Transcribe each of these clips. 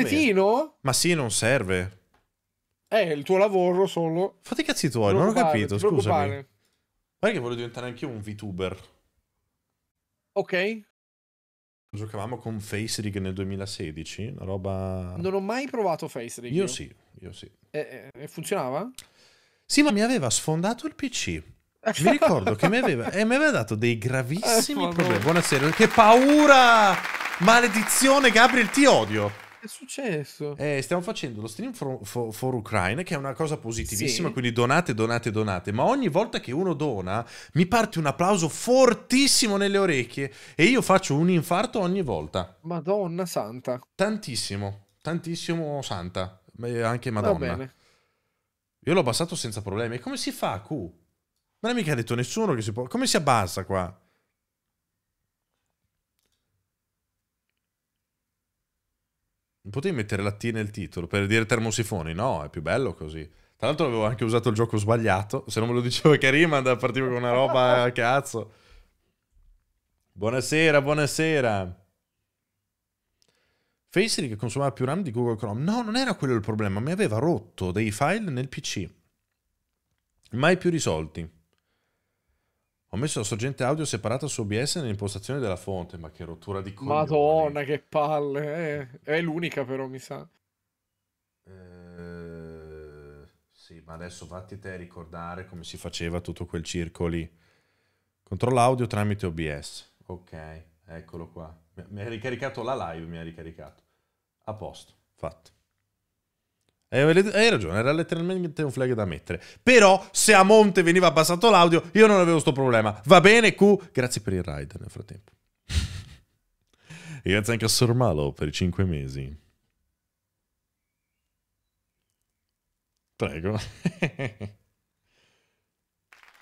Cretino? Ma sì, non serve. È il tuo lavoro solo. Fate i cazzi tuoi, non ho capito, scusami. Guarda che voglio diventare anch'io un VTuber. Ok. Giocavamo con Face Rig nel 2016, una roba... Non ho mai provato Face Rig. Io sì, io sì. E, e- e funzionava? Sì, ma mi aveva sfondato il PC. Mi ricordo che mi aveva, e mi aveva dato dei gravissimi Eh, problemi. Buonasera, che paura! Maledizione, Gabriel, ti odio. È successo? Eh, stiamo facendo lo stream for, for- for Ukraine, che è una cosa positivissima, Sì. quindi donate, donate, donate. Ma ogni volta che uno dona, mi parte un applauso fortissimo nelle orecchie e io faccio un infarto ogni volta. Madonna santa. Tantissimo, tantissimo santa. Anche Madonna. Io l'ho abbassato senza problemi. Come si fa, Q? Non è mica detto nessuno che si può... Come si abbassa qua? Potevi mettere la T nel titolo per dire termosifoni? No, è più bello così. Tra l'altro avevo anche usato il gioco sbagliato. Se non me lo diceva Karim, partivo con una roba a cazzo. Buonasera, buonasera. Facebook consumava più RAM di Google Chrome. No, non era quello il problema. Mi aveva rotto dei file nel PC. Mai più risolti. Ho messo la sorgente audio separata su OBS nell'impostazione della fonte. Ma che rottura di coglioni. Madonna, che palle. eh. È l'unica però, mi sa. Eh, sì, ma adesso vatti te a ricordare come si faceva tutto quel circo lì. Controlla audio tramite OBS. Ok, eccolo qua. Mi ha ricaricato la live, mi ha ricaricato. A posto, fatto. Eh, hai ragione, era letteralmente un flag da mettere. Però, se a monte veniva abbassato l'audio, io non avevo sto problema. Va bene, Q? Grazie per il ride nel frattempo. e grazie anche a Sormalo per i 5 mesi. Prego.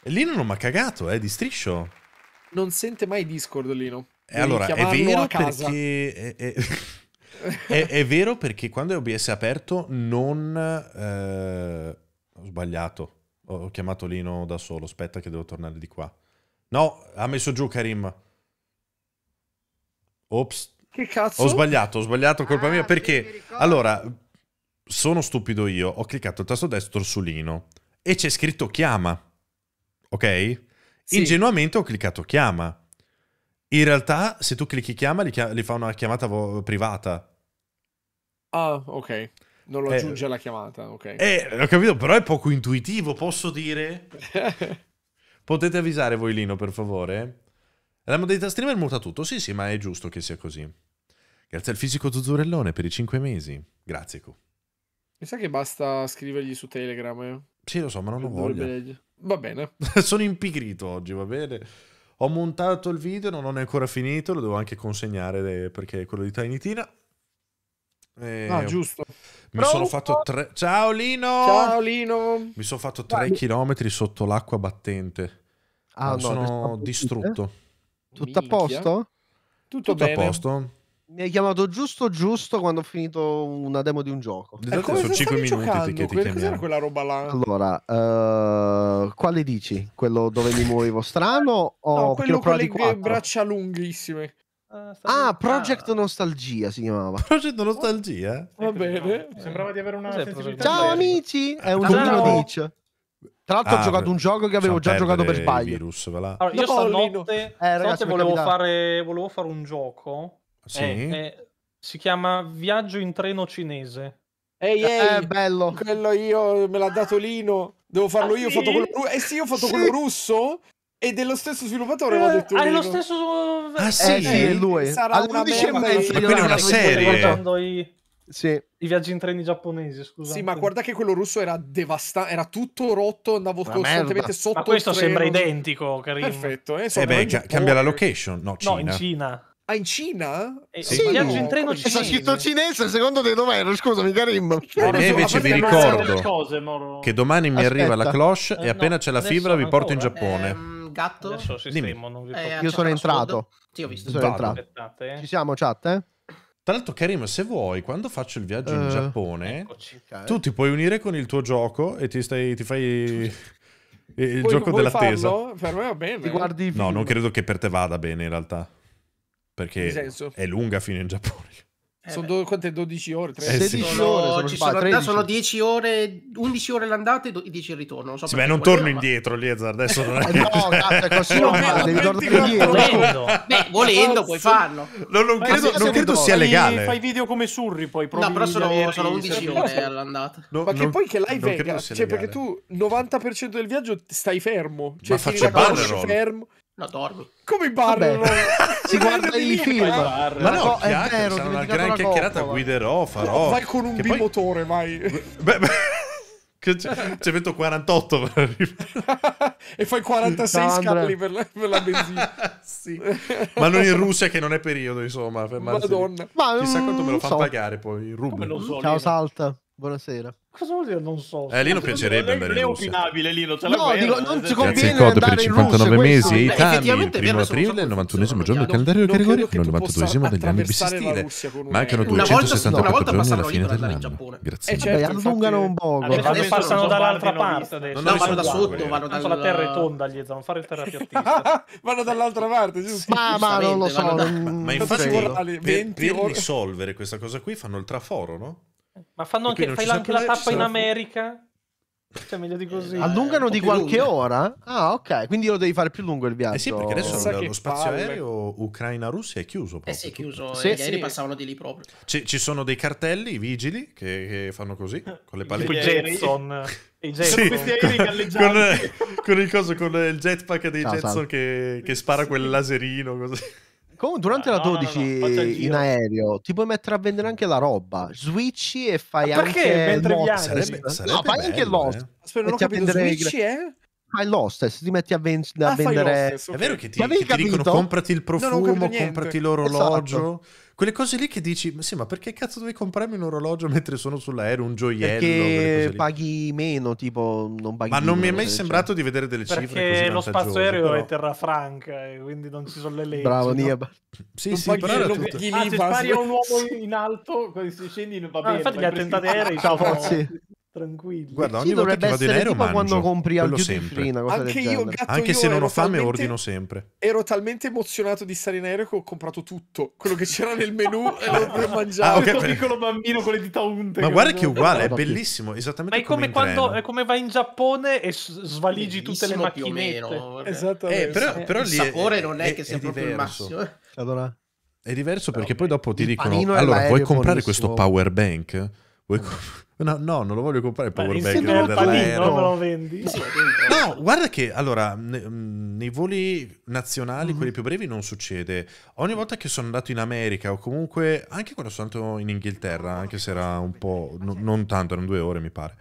Lino non mi ha cagato, eh, di striscio. Non sente mai Discord, Lino. E allora, è vero perché... È, è- è- è vero perché quando è OBS aperto non... eh, ho sbagliato. Ho, chiamato Lino da solo. Aspetta che devo tornare di qua. No, ha messo giù Karim. Ops, Che cazzo? ho sbagliato, ho sbagliato, colpa Ah, mia. Perché... Allora, sono stupido io. Ho cliccato il tasto destro su Lino e c'è scritto chiama. Ok? Sì. Ingenuamente ho cliccato chiama. In realtà, se tu clicchi chiama, gli, chia- gli fa una chiamata vo- privata. Ah, ok. Non lo Eh. aggiunge alla chiamata, ok. Eh, ho capito, però è poco intuitivo, posso dire? Potete avvisare voi Lino, per favore? La modalità streamer muta tutto. Sì, sì, ma è giusto che sia così. Grazie al fisico Zuzzurellone per i 5 mesi. Grazie, Q. Mi sa che basta scrivergli su Telegram. Eh. Sì, lo so, ma non voglia. leggere. Va bene. Sono impigrito oggi, va bene? Ho montato il video, non è ancora finito, lo devo anche consegnare eh, perché è quello di Tiny Tina. E Ah, giusto. Mi sono fatto tre... Ciao Lino! Ciao, Lino. Mi sono fatto tre chilometri sotto l'acqua battente. Ah, no, sono distrutto. Tutto a posto? Tutto, Tutto a bene. posto? Mi hai chiamato giusto giusto quando ho finito una demo di un gioco. Eh, solito come sono se 5 stavi minuti giocando? che ti chiamiamo. quella roba là? Allora, eh, quale dici? Quello dove mi muovevo strano o No, perché quello ho con le i quattro? braccia lunghissime. Ah, Project Nostalgia si chiamava. Project Nostalgia? Va bene. Sembrava di avere una sensibilità Ciao amici, è un Ciao. giochino Ditch. Tra l'altro Ah, ho giocato un gioco che avevo già giocato per sbaglio. Virus. Allora, io No, stanotte, Eh, ragazzi, stanotte volevo, fare, volevo fare un gioco. Sì? Eh, eh, si chiama Viaggio in treno cinese. Ehi, Eh, ehi. bello. Quello io me l'ha dato Lino. Devo farlo Ah, io. Ho sì? fatto quello... Eh sì, ho fatto Sì. quello russo. E dello stesso sviluppatore Eh, detto ah, è lo stesso... Ah, Eh sì? sì, è lui. Sarà una 11 e merda Ma quindi è una serie? Sì. i viaggi in treni giapponesi, scusa. Sì, ma guarda che quello russo era devastante. Era tutto rotto. Andavo Una costantemente merda. sotto Ma questo il treno. sembra identico, Karim. Perfetto. Eh, Eh beh, cambia la location. No, No, in Cina. Ah, in Cina? Eh, Sì. Viaggio in No, treno cinese. scritto cinese, secondo te dov'ero? Scusami, Karim. A me invece vi ricordo cose, che domani mi arriva la Aspetta. cloche Eh, e appena no, c'è la fibra vi porto in ancora. Giappone. Ehm, gatto? Adesso sistemo, non vi Eh. Io sono entrato. Sì, ho visto. Sono entrato. Aspettate, Ci eh. siamo, chat, eh? Tra l'altro, Karim, se vuoi, quando faccio il viaggio in Eh, Giappone, Eccoci. Tu ti puoi unire con il tuo gioco e ti, stai, ti fai il Vuoi- gioco dell'attesa. farlo? Per me va bene. Ti guardi No, non credo che per te vada bene in realtà. Perché senso? è lunga fino in Giappone. Eh, Sono do- quante? 12 ore? Eh, 13? sì. 16 Sono, ore, se non ci sbaglio, sono, 13. sono 10 ore, 11 ore l'andata e do- 10 il ritorno. Non so Sì, beh, non torno ma- indietro, Liezar. Adesso non è... Eh, No, cazzo, così non No, va, devi 24 tornare indietro. Volendo. Beh, volendo puoi farlo. No, non Ma credo, sì, non sì, credo sì, sia legale. Fai video come surri poi. No, però sono, sono i 11 servizi. ore all'andata. No, Ma che non- poi che live sia Cioè, legale. perché tu 90% del viaggio stai fermo. Cioè, Ma faccio Ballerol. fermo. No, dormi. Come Ballerol? Si guarda i lì, film. bar. Ma no, è vero, sarà una gran chiacchierata, guiderò, farò. Vai con un Che poi- bimotore, vai. Beh, beh, 148 per arrivare. e fai 46 No, scali per la, per la benzina. Sì. Ma non in Russia che non è periodo, insomma. Madonna. Ma Chissà quanto me lo fa so. pagare poi in rubli. lo so, Ciao? Salta, buonasera. Cosa vuol dire non so? Eh, Lino piacerebbe Lei- andare in lei è Russia. opinabile, Lino. c'è No, guerra, dico, eh, non Grazie conviene Grazie per i andare in 59 Russia, mesi e i Tami, il è primo aprile, il solo 91esimo funzioni. giorno del Non calendario non gregoriano, il tu 92esimo degli anni bisestile. Russia Mancano aereo. Una volta- 274 una volta giorni alla fine dell'anno. Giappone. Grazie. Eh, Vabbè, certo, allungano un po'. Adesso, passano dall'altra non parte. Non No, vanno da sotto, eh. vanno Tanto dal... la terra è tonda, Lieza, non fare il terrapiattista. Vanno dall'altra parte, giusto? Ma, ma non lo so. Non- Ma non infatti, per, 20 per ore. risolvere questa cosa qui fanno il traforo, no? Ma fanno anche, fai anche la tappa in America? Cioè, meglio di così. Allungano di qualche lunga. ora? Ah, ok. Quindi lo devi fare più lungo il viaggio. Eh sì, perché adesso lo, lo spazio palle. aereo Ucraina-Russia è chiuso. Eh Proprio, sì, è chiuso. Sì, gli aerei sì. passavano di lì proprio. Ci, ci sono dei cartelli, i vigili, che, che fanno così, con le palette. Jetson. I Sì, Jetson. questi aerei con, galleggianti. con il coso, con il jetpack dei Ciao, Jetson che, che spara quel laserino così. Comunque, durante la no, no, no, 12 il in aereo ti puoi mettere a vendere anche la roba. Switchi e fai perché? anche Mentre viaggi? Sarebbe, No, sarebbe fai anche bello, l'host. eh. Aspetta, non ho capito, Switch è? Fai l'hostess, ti metti a, ven- a Ah, vendere... l'hostess, ok. È vero che ti, che ti dicono comprati il profumo, comprati l'orologio. Quelle cose lì che dici, ma sì, ma perché cazzo devi comprarmi un orologio mentre sono sull'aereo, un gioiello? Perché paghi meno, tipo non paghi Ma non mi è mai sembrato di vedere delle cifre Perché così lo spazio aereo però- è terra franca e quindi non ci sono le leggi. Bravo, no? Nieba. Sì, Non sì, paghi però era lo- tutto... gli Ah, se spari a un uomo in alto, quando si scendi va Ah, bene. infatti gli attentati aerei Ciao, Fozzi. Tranquilli. Guarda, Sì, ogni volta che dovrebbe vado in essere aereo mangio, quando compri al una cosa Anche del io, gatto, Anche io se non ho fame ordino sempre. Ero talmente emozionato di stare in aereo che ho comprato tutto. Quello che c'era nel menù e lo per mangiare. Ah, ok, Questo per- piccolo bambino con le dita unte. Ma guarda che è uguale, è bellissimo, esattamente Ma è come, in quando è come vai in Giappone e svaligi tutte le Bellissimo più o macchinette. meno, perché Esattamente. Eh, però, Eh, però il lì sapore non è, che sia è proprio il diverso. massimo. eh. Allora, È diverso perché poi dopo ti Il dicono: Allora, vuoi comprare buonissimo." questo power bank? Vuoi co- no, no, non lo voglio comprare il Ma power bank panino dell'aereo. me lo vendi? Sì. No, guarda che allora mh, nei voli nazionali, Mhm. quelli più brevi, non succede. Ogni volta che sono andato in America o comunque anche quando sono andato in Inghilterra, anche se era un po', no- non tanto, erano due ore mi pare,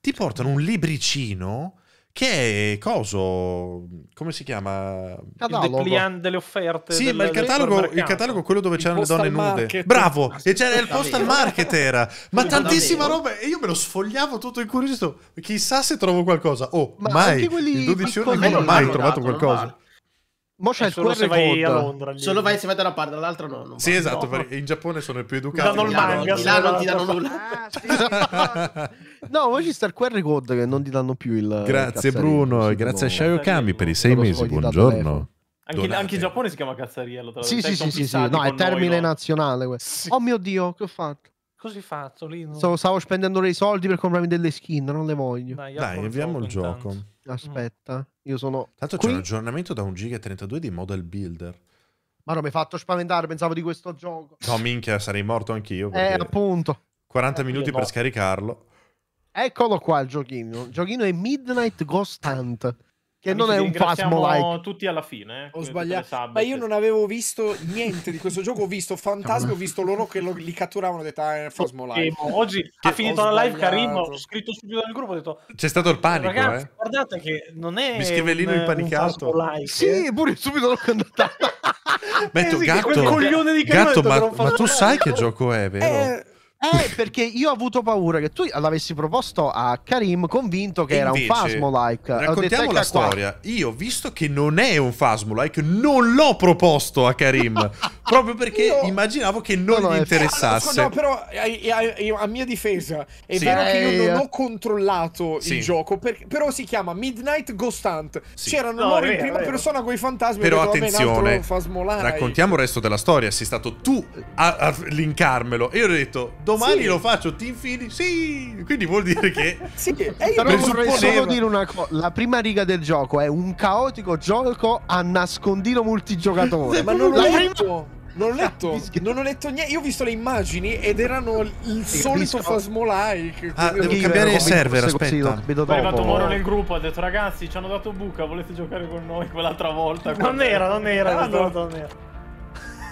ti portano un libricino che è coso, come si chiama? Il catalogo. delle offerte. Sì, del- ma il catalogo, il catalogo è quello dove Il c'erano le donne nude. Bravo! Ah, E c'era il postal market era. Ma Sì, tantissima davvero? roba. E io me lo sfogliavo tutto incuriosito. Chissà se trovo qualcosa. Oh, Ma mai. anche quelli In 12 ore non ho mai trovato qualcosa. Mo c'è Eh, il solo QR se vai a code. Londra. lì. Solo vai se vai da una parte, dall'altra no. non Sì, va. esatto, No. in Giappone sono più educati. danno il Di là non- manga, là non ti danno no- nulla. No, poi ci sta il QR code che non ti danno più il. Grazie il Bruno e grazie a sì, Shayo Kami per i sei mesi. Buongiorno. Anche, anche in Giappone si chiama cazzariello. tra Sì, sì, sì, sì, sì. No, è noi, termine no? nazionale. questo. Oh mio Dio, che ho fatto? Così faccio, lì. no? Stavo, stavo spendendo dei soldi per comprarmi delle skin, non le voglio. Dai, Dai, apro inviamo il gioco. Aspetta, io sono. Tanto c'è Qui- un aggiornamento da 1 giga e 32 di Model Builder. Ma non mi hai fatto spaventare, pensavo di questo gioco. No, minchia, sarei morto anch'io. Eh, appunto. 40 Eh, minuti per no. scaricarlo. Eccolo qua il giochino. Il giochino è Midnight Ghost Hunt. Che Amici, non è un ringraziamo Phasmo-like. tutti alla fine. eh, Ho sbagliato. Ma io sublet. non avevo visto niente di questo gioco. Ho visto fantasmi, ho visto loro che lo- li catturavano. Ho detto, ah, è Phasmo. Scemo. Oggi ha finito la live. Karim, ho scritto subito nel gruppo, ho detto C'è stato il panico, ragazzi, eh. guardate che non è Mi scrive impanicato. un Phasmo-like, Sì, eh. pure subito l'ho cantato. Metto Eh sì, gatto. quel coglione di Karim Gatto, ha detto ma, ma tu sai che gioco è, vero? Eh, eh, perché io ho avuto paura che tu l'avessi proposto a Karim convinto che Invece, era un Phasmo-like. Raccontiamo ecco la storia. Io, visto che non è un Phasmo-like, non l'ho proposto a Karim. proprio perché io... immaginavo che non no, gli eh, interessasse. No, però a, a, a mia difesa è sì. vero eh, che io non ho controllato sì. il gioco, per, però si chiama Midnight Ghost Hunt. Sì. C'erano no, loro in prima vero. persona con i fantasmi. Però attenzione, raccontiamo il resto della storia. Sei stato tu a, a linkarmelo. E io ho detto, domani sì. lo faccio, ti infili? Sì, quindi vuol dire che... sì, e io vorrei supponeva... solo dire una cosa, la prima riga del gioco è un caotico gioco a nascondino multigiocatore. Ma non l'ho letto! Non ho letto, non ho letto niente. Io ho visto le immagini ed erano il solito Phasmolike. Ah, devo cambiare il server. Aspetta, vedo dopo. È arrivato Moro nel gruppo. Ha detto, ragazzi, ci hanno dato buca. Volete giocare con noi quell'altra volta? Non era, non era. Ah, no. non era.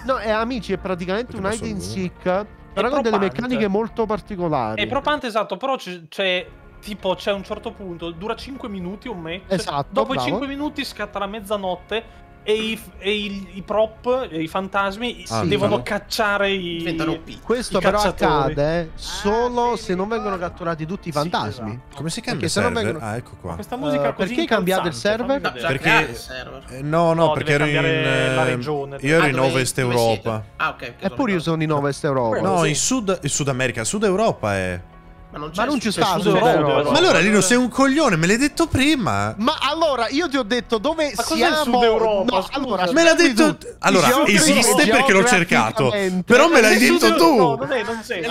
No, è amici, è praticamente Perché un hide and seek però con delle meccaniche molto particolari. È propante, esatto, però c'è tipo c'è un certo punto, dura 5 minuti un match. Esatto. Dopo bravo. 5 minuti scatta la mezzanotte e i, e i, i prop, i fantasmi ah, devono cacciare i. Diventano Questo i però accade eh, ah, solo ah, se non vengono catturati tutti i fantasmi. Sì, esatto. Come si cambia perché il? Vengono... Ah, ecco qua. Questa musica uh, perché hai cambiato il server? No, perché... il? No, no, no perché ero in. La eh, regione. Io ero ah, in Ovest Europa. Ah, ok. Eppure io sono in Ovest Europa. No, in Sud, America, Sud Europa è. Ma non, ma non ci sta Road. Ma allora, Lino, sei un coglione, me l'hai detto prima. Ma allora, io ti ho detto dove ma siamo. Ma Europa? No, allora, me l'ha detto. Allora, esiste perché l'ho cercato. Però me l'hai detto tu. No, non è, non sei.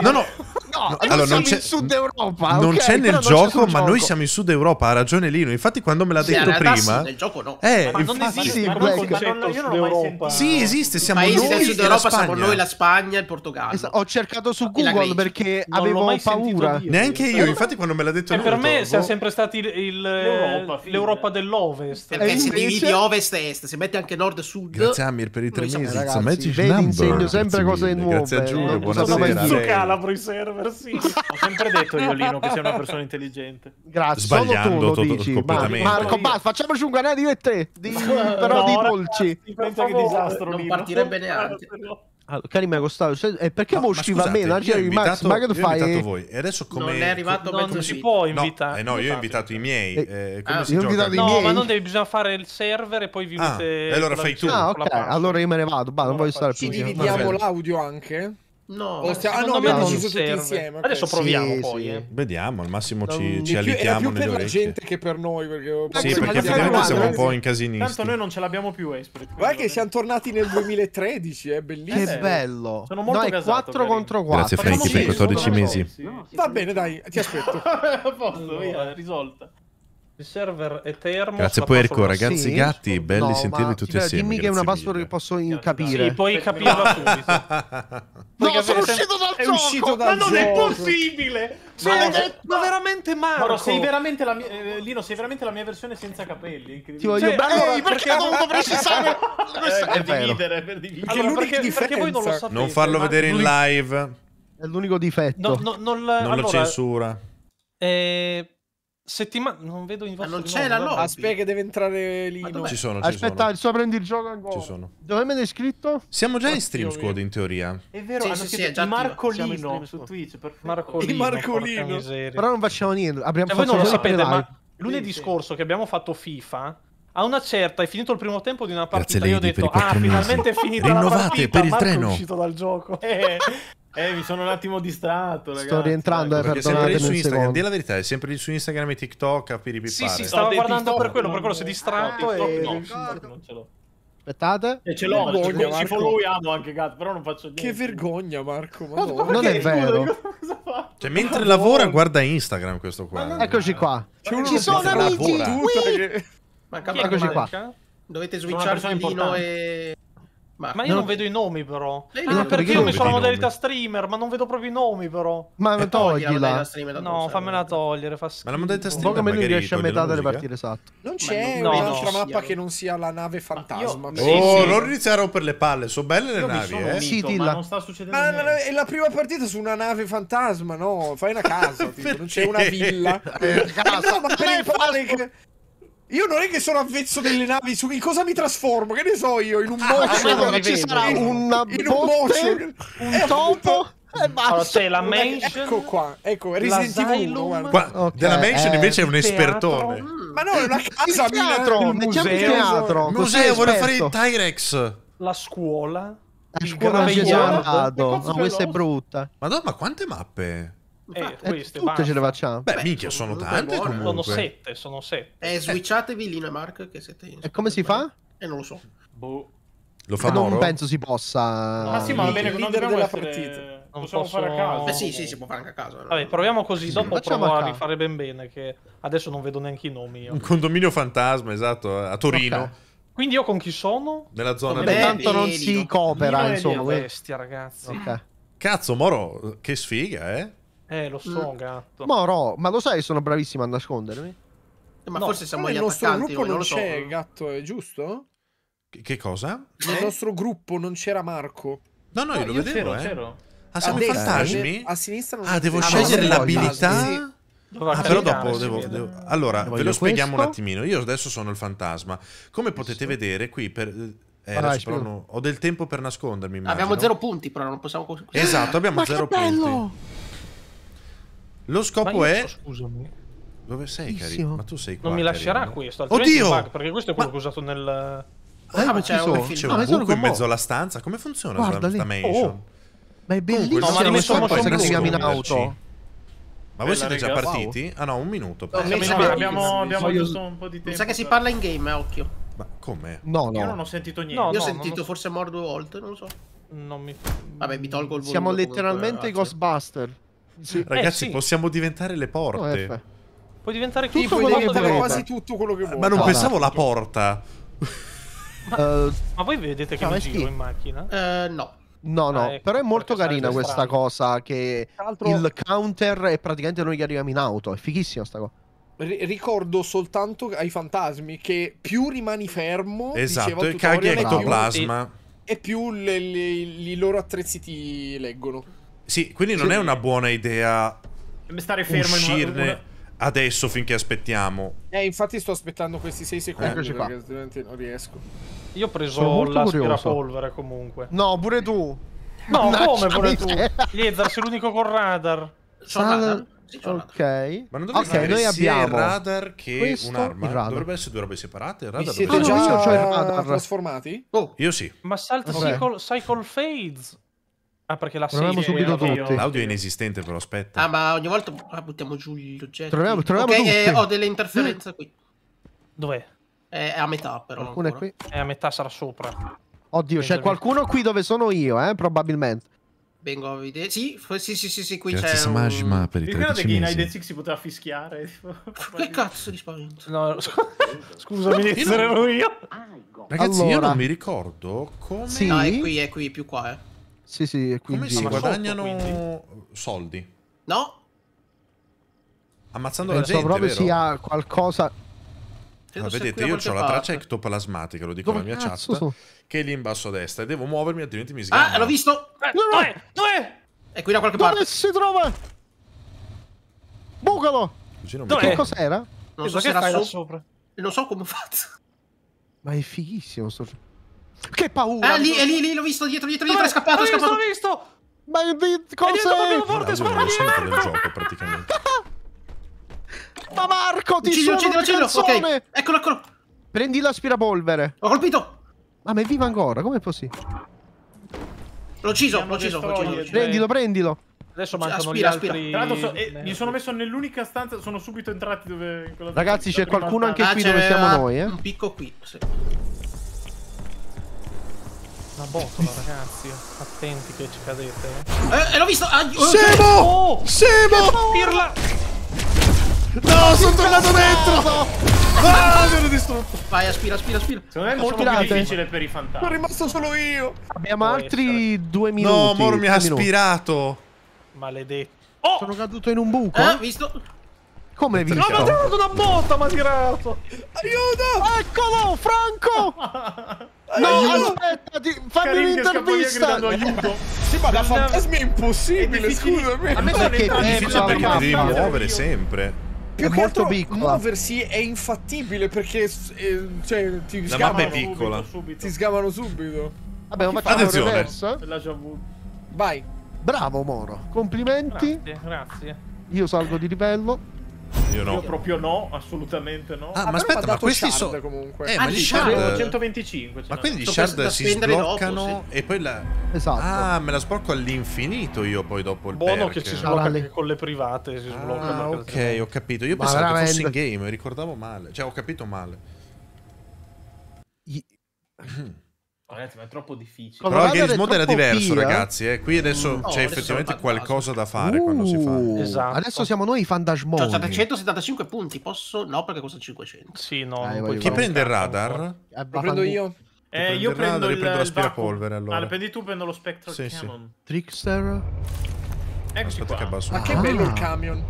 No, no. No, no allora, siamo in Sud Europa. Non okay, c'è nel gioco, ma gioco. noi siamo in Sud Europa. Ha ragione Lino. Infatti, quando me l'ha sì, detto prima. Nel gioco no. Eh, ma infatti, non esiste sì, ma non, ma non, io non ho mai sentito. Sì, esiste. Siamo in Sud Europa, siamo noi la Spagna, il Portogallo. Esatto, ho cercato su Google perché non avevo mai paura. Dire, Neanche io, eh, infatti, quando me l'ha detto. Eh, e per me siamo sempre stati l'Europa dell'Ovest. Perché si dividi ovest e est, si mette anche nord e sud. Grazie Amir per i tre mesi. Ragazzi, vedi, insegno sempre cose nuove. Grazie a Giulio, buonasera. Sono calabro in server diversi. Ho sempre detto io, Lino, che sei una persona intelligente. Grazie. Sbagliando tu lo dici. completamente. Marco, ma facciamoci un canale io e te, di, però di dolci. Penso che disastro, Non partirebbe neanche. Allora, cari Mago Stato, cioè, e eh, perché no, usciva a me? Non c'eri Max, ma che tu fai? Voi. E adesso come Non è arrivato come, come si può invitare? No, eh no io ho invitato i miei. Eh, eh ah, io ho invitato i miei. No, ma non devi, bisogna fare il server e poi vi ah, unite. allora fai tu. Ah, ok. Allora io me ne vado, bah, non voglio stare più. Ci dividiamo l'audio anche? No, o sta... ah, no, abbiamo deciso tutti insieme. Okay. Adesso proviamo sì, poi. Sì. Eh. Vediamo, al massimo ci, non... ci allitiamo più, più per la gente che per noi. Perché... Sì, sì perché finalmente siamo un po' incasinisti. Tanto noi non ce l'abbiamo più, Aspect. Guarda che siamo tornati nel 2013, è bellissimo. Che bello. Sono molto no, casato, 4 per contro 4. Grazie Franchi per 14 mesi. Va bene, dai, ti aspetto. A posto, via, risolta. Il server è termo. Grazie poi Puerco, ragazzi sì. gatti, belli no, sentirli ma... tutti Beh, assieme. Dimmi che è una password che posso capire. Sì, puoi capirla subito. no, Perché sono uscito dal è gioco! Uscito dal ma non gioco. è possibile! Ma, ma, ma veramente Marco! Moro, sei veramente la mia... Eh, Lino, sei veramente la mia versione senza capelli. Ti voglio cioè, bello, eh, ehi, perché, perché ho dovuto precisare? eh, per dividere, per dividere. Allora, perché, differenza. perché voi non lo sapete. Non farlo vedere in live. È l'unico difetto. non lo censura. Eh settimana non vedo in vostro non c'è la lobby. Ah, aspetta che deve entrare lì. Ci sono ci aspetta sono. il suo prendi il gioco ancora. Ci sono. Dove me l'hai scritto? Siamo già in stream squad in teoria. È vero sì, hanno sì, sì, Marcolino. Su Twitch perfetto. Marcolino, Marcolino. però non facciamo niente abbiamo cioè, fatto voi non lo sapete live. ma lunedì sì, scorso che abbiamo fatto FIFA a una certa è finito il primo tempo di una partita Grazie, io ho detto ah finalmente è finita la partita per il Marco treno. è uscito dal gioco. Eh. Eh, mi sono un attimo distratto, ragazzi. Sto rientrando, eh, perdonatemi un secondo. Dì la verità, è sempre lì su Instagram e TikTok a piripipare. Sì, sì, stavo no, guardando TikTok, per quello, per quello si è distratto no, e... No, TikTok non ce l'ho. Aspettate. E ce l'ho, ci, ci followiamo anche, gatto, però non faccio niente. Che vergogna, Marco. Madonna. Non è vero. Cioè, mentre lavora, guarda Instagram questo qua. Eccoci qua. Ci sono amici! Eccoci qua. Dovete switchare di Lino e... Ma, ma io no. non vedo i nomi però. Lei ah, perché io mi sono la modalità streamer, ma non vedo proprio i nomi però. Ma eh, toglila. No, fammela togliere, fa. Ma la modalità streamer Poco meno riesce a metà delle partite esatto. Non c'è no, un'altra no, mappa che non sia la nave fantasma. Io... Oh, sì, non sì. iniziare a rompere le palle, sono belle le io navi, eh. Sì, dilla. Ma non sta succedendo Ma è la prima partita su una nave fantasma, no, fai una casa, non c'è una villa. Eh, no, ma per il io non è che sono avvezzo delle navi su in cosa mi trasformo? Che ne so io? In un motion? Ah, ma ci sarà un in, un motion? Un eh, topo? E. Allora, c'è la mansion. Ecco qua, ecco, Resident Evil 1. Qua, okay. Della mansion eh, invece è un eh, espertone. Mm. Ma no, è una casa, il teatro, il museo. Il teatro. Museo, vorrei fare il Tyrex. La scuola. La scuola vegliata. No, questa è brutta. Madonna, ma quante mappe? Eh, Infatti, Eh, queste, tutte basta. ce le facciamo. Beh, Beh, minchia, sono tante buone. comunque. Sono sette, sono sette. Eh, switchatevi Lino e Mark che siete in E come si fa? Eh, non lo so. Boh. Lo fa Eh, non Moro? penso si possa. Ma sì, ma va bene, non dobbiamo della essere... partita. Non Possiamo posso- fare a caso. Beh, sì, sì, si può fare anche a caso. eh. Vabbè, proviamo così, dopo facciamo provo a rifare ben bene, che adesso non vedo neanche i nomi io. Un condominio fantasma, esatto, a Torino, Ok. Quindi io con chi sono? nella zona Beh, di... Tanto non si coopera, insomma. Bestia, ragazzi. Ok. Cazzo, Moro, che sfiga, eh? Eh, lo so, Mm. gatto. Moro, ma lo sai sono bravissimo a nascondermi? Eh, Ma No, forse siamo Nel gli nostro attaccanti, non non lo so. c'è, gatto, è giusto? Che, che cosa? Nel nostro gruppo non c'era Marco. No, no, No, io lo io vedevo, c'ero, eh. c'ero. Ah, siamo a i destra, fantasmi? A sinistra non Ah, devo c'è. scegliere l'abilità? Sì. Ah, però dopo devo, devo- Allora, ve lo spieghiamo un questo. attimino. Io adesso sono il fantasma. Come potete vedere qui per... Eh, Vai, adesso spiega. però no- ho del tempo per nascondermi, immagino. Abbiamo zero punti, però non possiamo. Esatto, abbiamo Ma zero che bello! punti. Lo Ma scopo io è... so, scusami. Dove sei, Cari? Bellissimo. Ma tu sei qua, Non mi lascerà Carino? questo, altrimenti Oddio! bug, perché questo è quello Ma- che ho usato nel... Eh, Ah, ma c'è un C'è film. Ah, un buco in mezzo alla stanza. Come funziona Guarda sta mansion? Ma è bellissimo. No, ma li non metto so motion cosa che si chiama in auto. Ma voi siete già partiti? Ah no, un minuto. No, Siamo abbiamo- abbiamo giusto un po' di tempo. Mi sa che si parla in game, eh, occhio. Ma come? No, Io non no. ho sentito niente. No, Io ho no, sentito forse Mor due volte, non lo so. Non mi... Vabbè, mi tolgo il volume. Siamo letteralmente i. Ghostbuster. Sì. Ragazzi, sì. possiamo diventare le No, porte. F. Puoi diventare Sì, chi Tutto puoi quello che diventare quasi tutto quello che vuoi. Ma non No, pensavo no. la porta. Eh, Ma voi vedete che No, mi è giro schifo. in macchina? Eh, no. no, no, Ah, ecco, però è molto carina questa strano. cosa che il counter è praticamente noi che arriviamo in auto. È fighissima sta cosa. Ri- ricordo soltanto ai fantasmi che più rimani fermo Esatto, e il caghi tutorial, e più- ectoplasma. e più le- le- i loro attrezzi ti leggono. Sì, quindi non Sì. è una buona idea Stare fermo in una- uscirne adesso finché aspettiamo. Eh, infatti sto aspettando questi 6 secondi qua. perché altrimenti non riesco. Io ho preso l'aspirapolvere comunque. No, pure tu. No, Mannaggia come pure tu? Liezar, sei l'unico con radar. Sal- radar? Sì, c'ho il radar. Ok. Ma non dovrebbe Ok, avere noi sia abbiamo il radar che questo, un'arma? radar. Dovrebbe essere due robe separate. Il radar siete no, già radar. trasformati? Oh, Io sì. Ma salta Vabbè. cycle, cycle Fades. Ah, perché la Proviamo subito è- tutti. L'audio è inesistente, però aspetta. ah, ma ogni volta ah, buttiamo giù gli oggetti. Troviamo- troviamo ok, tutti. eh, ho delle interferenze qui. Dov'è? È a metà, però. Qualcuno è qui. È a metà sarà sopra. Oddio, c'è qualcuno qui dove sono io, eh, probabilmente. Vengo a vedere. Sì, sì, sì, sì, sì, qui Grazie c'è Samajima un... per i Vi ricordate 13 che in mesi. Hide si poteva fischiare? Che cazzo di spavento? No, scu- scusami, ero io. Ragazzi, io Allora. non mi ricordo come, Sì. No, è qui, è qui, più qua, eh. Sì, sì, è qui in come si giro. sotto, guadagnano quindi? soldi. No? Ammazzando la Penso gente, proprio vero? sia qualcosa. Ah, vedete, io ho la traccia ectoplasmatica, lo dico Dove nella mia chat, sono? che è lì in basso a destra e devo muovermi altrimenti mi sgamma. Ah, l'ho visto! Eh, dov'è? Dov'è? È qui da qualche Dove parte. si trova? Bucalo! Dov'è? Che cos'era? Non so se che era so... sopra? Non so come ho fatto. Ma è fighissimo sto gioco. Che paura! Ah, lì, è lì, lì, l'ho visto, dietro, dietro, dietro, è Dov'è? scappato, L'ho è visto, scappato. l'ho visto! Ma di È diventato cos'è? più forte, lo sento del gioco praticamente. Ma Marco, ti Uccidilo, uccidilo, una uccidilo. canzone! Ok, eccolo, eccolo. Prendi l'aspirapolvere. Ho colpito. Ah, ma è vivo ancora, com'è possibile? L'ho ucciso, l'ho ucciso, ucciso. Prendilo, prendilo. Adesso mancano Aspira, gli aspira. altri... Tra l'altro, so- eh, mi sono messo nell'unica stanza, sono subito entrati dove... in quella Ragazzi, c'è qualcuno anche qui dove siamo noi, eh. Un picco qui. sì. Una botola, ragazzi. Attenti che ci cadete. Eh, eh, l'ho visto. Ah, oh, Semo! Oh! Semo! Pirla! No, sono tornato dentro! Ah, mi ero distrutto. Vai, aspira, aspira, aspira. Secondo me è molto più difficile per i Sono fantasmi. rimasto solo io. Abbiamo Può altri due minuti. No, Moro mi ha aspirato. Maledetto. Oh! Sono caduto in un buco? Eh, visto? Come hai No, mi ha visto? tirato una botta, mi ha tirato! Aiuto! Eccolo, Franco! No, Aiuto! aspetta, ti- fammi via un'intervista. aiuto. Sì, ma da fantasmi è impossibile, scusami. A me Perché sono è entrati difficile perché devi muovere sempre. Più È che molto altro piccola. muoversi è infattibile perché eh, cioè, ti, La mappa è piccola. Subito, ti sgamano subito. Vabbè, ma Attenzione. L'ha già avuto. Vai. Bravo, Moro. Complimenti. Grazie, grazie. Io salgo di livello. Io no. Io proprio no, assolutamente no. Ah, Ah, ma aspetta, ma questi sono... comunque. Eh, Ah, ma gli shard... shard. 125. ce Ma quindi gli shard si spendere dopo, sbloccano e poi la... Esatto. Ah, me la sblocco all'infinito io poi dopo il Buono perk. che si Ah, sblocca lì. anche con le private. Si sblocca Ah, ok, ho capito. Io Ma pensavo che fosse in veramente? game, ricordavo male. Cioè, ho capito male. I- Ragazzi, ma è troppo difficile. Però il games mode era diverso, pia. ragazzi. Eh. Qui adesso Mm. No, c'è adesso effettivamente qualcosa da fare quando si fa. Uh, Esatto. Adesso siamo noi i fantasmoni. 775 punti, posso? No, perché costa 500. Sì, no. Dai, puoi Chi prende il radar? Eh, Lo prendo io. Eh, io prendo il prendo l'aspirapolvere, allora. Ah, prendi tu, prendo lo Spectral Sì, sì. Cannon. Trickster. Eccoci Aspetta qua. che Ma un che bello il camion.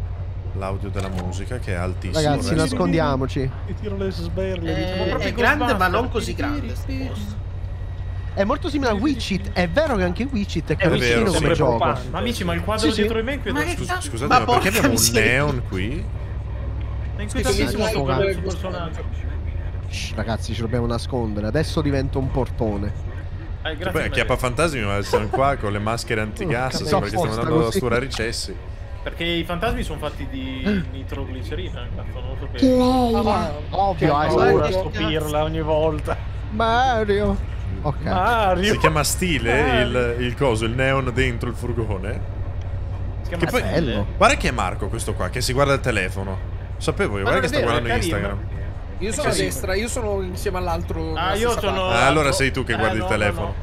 l'audio della musica che è altissimo. Ragazzi, nascondiamoci. Ti tiro le sberle. Eh, è grande, ma non così grande. È molto simile a Witchit. È vero che anche Witchit è È vero, carino sì. come gioco. Ma amici, ma il quadro Sì, sì. dietro di me inquieta. Ma che Scusa, cazzo? Scusate, Ma ma perché abbiamo un neon qui? È inquietatissimo Sì, sto sì, sì. personaggio. Shh, ragazzi, ci dobbiamo nascondere. Adesso divento un portone. Eh, grazie poi a mille. Chiappa Fantasmi ma siamo qua con le maschere antigas solo perché stiamo andando a sturare i cessi. Perché i fantasmi sono fatti di nitroglicerina, cazzo, non lo sapevo. Ah, Ovvio, hai Che paura. Che stupirla ogni volta. Mario. Ok. Mario. Si chiama stile Mario. il, il coso, il neon dentro il furgone. Si chiama Che poi- bello. Guarda che è Marco questo qua, che si guarda il telefono. Sapevo io, guarda che sta vero, guardando. Instagram. Io sono a destra, io sono insieme all'altro. Ah, io sono-. Ah, allora Eh, sei tu che eh, guardi no, il no, telefono. no.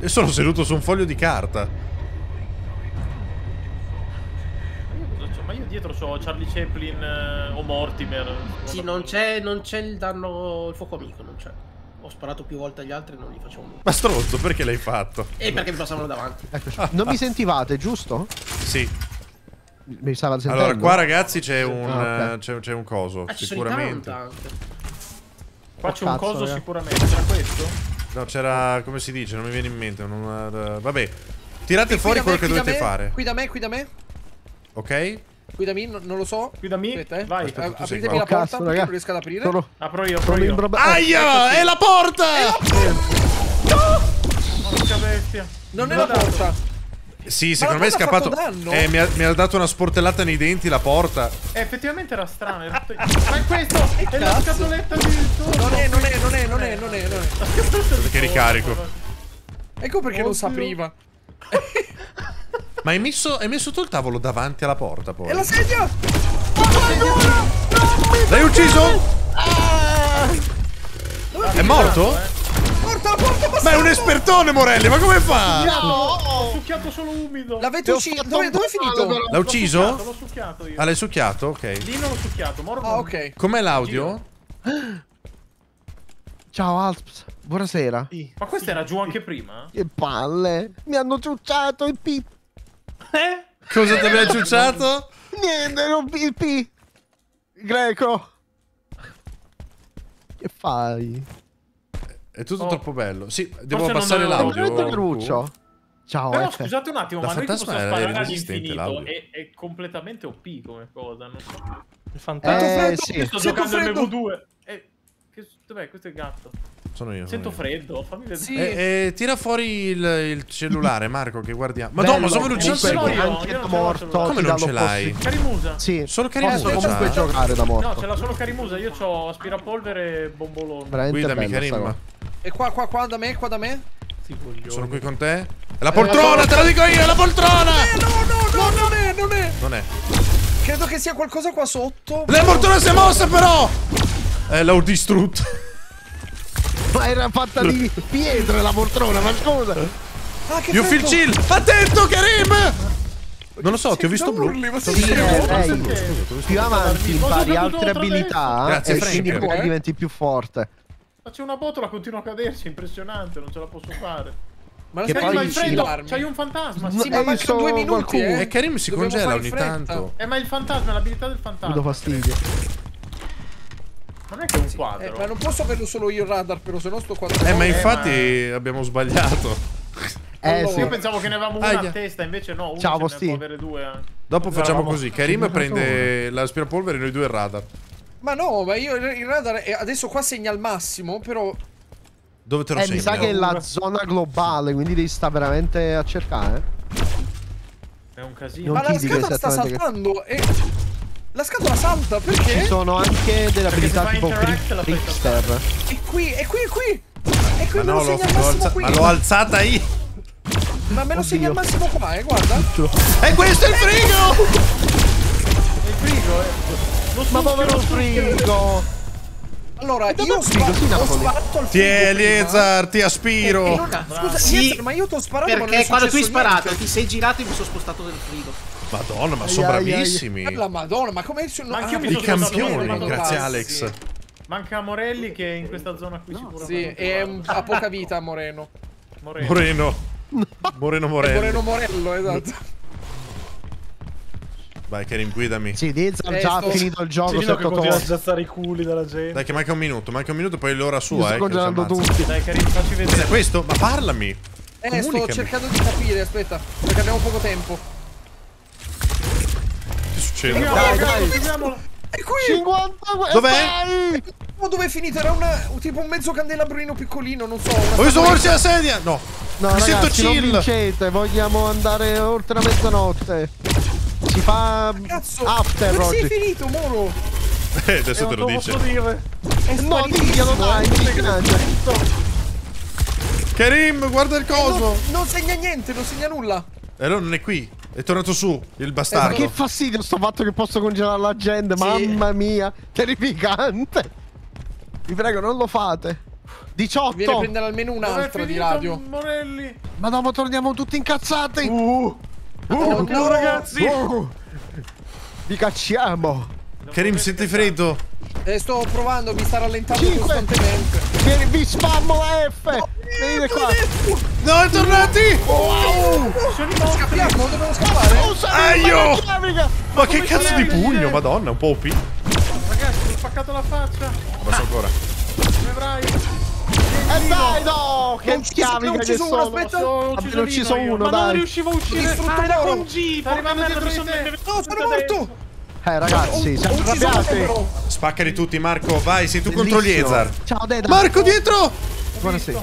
E sono seduto su un foglio di carta. Ma io cosa c'ho? Ma io dietro c'ho Charlie Chaplin eh, o Mortimer. Sì, non c'è, non c'è il danno, il fuoco amico, non c'è. Ho sparato più volte agli altri e non gli facciamo nulla. Ma stronzo, perché l'hai fatto? E perché mi passavano davanti. Eccoci. Non mi sentivate, giusto? Sì. Mi stava sentendo? Allora, qua ragazzi c'è un, Ah, ok. eh, c'è, c'è un coso, Ah, sicuramente. Qua c'è un cazzo, coso raga. sicuramente. C'era questo? No, c'era, come si dice, non mi viene in mente. non- eh, vabbè, tirate Qui fuori da quello me, che qui dovete me, fare. Qui da me, qui da me. Ok? Qui da me, no- non lo so. Qui da me? Aspetta, eh. Vai. Aspetta, Apritemi la Oh, porta cazzo, non riesco ad aprire. Sono, Apro io, apro io. in prob- Aia! È la porta! Porca bestia. Non è la porta. Sì, secondo me è porta scappato. Eh, mi ha, mi ha dato una sportellata nei denti la porta. Eh, effettivamente era strano. era tutto- Ma è questo! È la cazzo? scatoletta di Non è, non è, non è, non è, non è, non è. Perché ricarico. Ecco perché non s'apriva. Ma hai messo, hai messo tu il tavolo davanti alla porta poi? E la sedia! L'hai ucciso? È morto? Porta la porta, Ma è un espertone, Morelli, ma come fa? Ho succhiato solo umido. L'avete ucciso? Dove, dove è finito? L'ha succhiato, ucciso? L'ho succhiato io. Ah, l'hai succhiato? Ok. Lì non l'ho succhiato, morto. Ah, ok. Com'è l'audio? Ciao Alps, buonasera. Ma questo era giù anche prima? Che palle. Mi hanno ciucciato il P. Eh? Cosa ti abbiamo ciucciato? Niente, non il P. Greco. Che fai? È tutto Oh. troppo bello. Sì, devo Forse avevo- l'audio. Cruccio. Ciao, Però F. scusate un attimo, La ma noi possiamo sparare all'infinito è, è completamente OP come cosa. Non so. Il Eh, fantasma. sì. Sto giocando freddo. MV2. Eh, che, dov'è? Questo è il gatto. Sono io. Sento sono io. freddo, fammi vedere. Sì. Eh, eh, tira fuori il, il cellulare, Marco, che guardiamo. Madonna, ma Bello, sono velocissimo. io, Anche io morto. Come non ce l'hai? Carimusa. Sì. Solo Carimusa Posso comunque giocare da morto. No, ce l'ha solo Carimusa. Io ho aspirapolvere e bombolone. Veramente Guidami, cosa. E qua, qua, qua da me, qua da me. Sono qui con te. È la poltrona, te lo dico io, è la poltrona! Eh, no, no, no, non è, non è. Non è. Credo che sia qualcosa qua sotto. La poltrona si è mossa, però! Eh, l'ho distrutta. Ma era fatta di pietre la poltrona, ma scusa. Ah, che You feel chill! Attento, Karim! Non lo so, ti ho visto blu. Urli, ma Sì, sì. eh, più avanti impari altre abilità Grazie, e Frank. quindi poi Eh? diventi più forte. Ma c'è una botola, continua a caderci, è impressionante, non ce la posso fare. Ma Che poi freddo, c'hai un fantasma. No, Sì, ma eh, mancano so due minuti, qualcuno. eh. E Karim si Dobbiamo congela ogni tanto. Eh, ma il fantasma, è l'abilità del Mi do fantasma. fastidio. Ma non è che è un Eh, quadro. ma non posso averlo solo io il radar, però se no sto qua. Eh, ma Eh, infatti abbiamo sbagliato. Eh Allora. sì. Io pensavo che ne avevamo una Aia. a testa, invece no, uno Ciao, ce ne Posti. può avere due anche. Dopo facciamo Eravamo- così. Karim prende l'aspirapolvere e noi due il radar. Ma no, ma io il radar è- adesso qua segna al massimo, però Dove te lo Eh, segno? mi sa che è la zona globale, quindi devi stare veramente a cercare. eh. È un casino. Non Ma la scatola sta esattamente che- saltando e... La scatola salta, perché? Ci sono anche delle abilità tipo Trickster. È qui, è qui, è qui! È qui, Ma me no, lo segna al qui! ma l'ho alzata io. Ma me lo segna al massimo qua, eh, guarda! E questo è il frigo! Il frigo, eh. Lo Ma povero frigo! Allora, io ho è sparato, Sì, ho sparato al prima. Eliezer, ti E- e aspiro. non- Scusa, Sì, Eliezer, ma io ti ho sparato Perché è quando tu hai sparato, niente. ti sei girato e mi sono spostato nel frigo. Madonna, ma sono ai, ai. bravissimi. La madonna, ma come sono... Ma anch'io mi I campioni, grazie. Alex. Manca Morelli che è in questa zona qui sicuramente. Sì, è un- ha poca vita Moreno. Moreno. Moreno È Morello. Moreno Morello, esatto. Vai Karim, guidami. Sì, Dizar Eh, già ha sto- finito il gioco Sì, no, che sotto continua a costo. schiazzare i culi della gente. Dai che manca un minuto, manca un minuto poi l'ora Mi sua, sto eh. ci congelando tutti. Dai, Karim, facci Cos'è vedere. questo? Ma parlami. Eh, sto cercando di capire, aspetta, perché abbiamo poco tempo. Succede? Dai, dai. È qui! 50 Dov'è? Ma dove è finito? Era una- un tipo un mezzo candelabrino piccolino, non so. Ho visto muoversi la sedia! No. No, Mi sento ragazzi, non chill. vincete, vogliamo andare oltre la mezzanotte. Si fa Cazzo! after Dove sei oggi. finito, Moro? Eh, adesso Eh, te non lo posso dice. dire. È No, diglielo dai. Karim, guarda il coso. Non, non segna niente, non segna nulla. E allora non è qui. È tornato su, il Ma bastardo. che fastidio sto fatto che posso congelare la gente, Sì. mamma mia, terrificante. Vi prego, non lo fate. Viene a 18. prendere almeno un'altra di radio. Morelli. Ma dopo torniamo tutti incazzati. Oh, Oh, no. ragazzi. Uh, vi cacciamo. Karim, senti freddo? Eh, sto provando, mi sta rallentando Cinque. costantemente. Vieni, vi spammo la F. Venite qua. No, è tornati! Scappiamo, dobbiamo scappare. Aio! carica. Ma che cazzo di pugno, madonna, un po' OP. Ragazzi, mi ho spaccato la faccia. Adesso ancora. Come avrai? Eh dai, no, che Non ci chiavi sono, che ci sono, sono. aspetta. Ho Abbiamo ucciso io. uno, Ma dai. non riuscivo a uccidere. Distrutto Ah, era con G. Arrivando dietro sono di te. No, sono morto. Eh, ragazzi, siamo arrabbiati. Spaccali tutti, Marco. Vai, sei tu contro Bellissimo. Liezar. Ciao, Deda. Marco, dietro! Buonasera.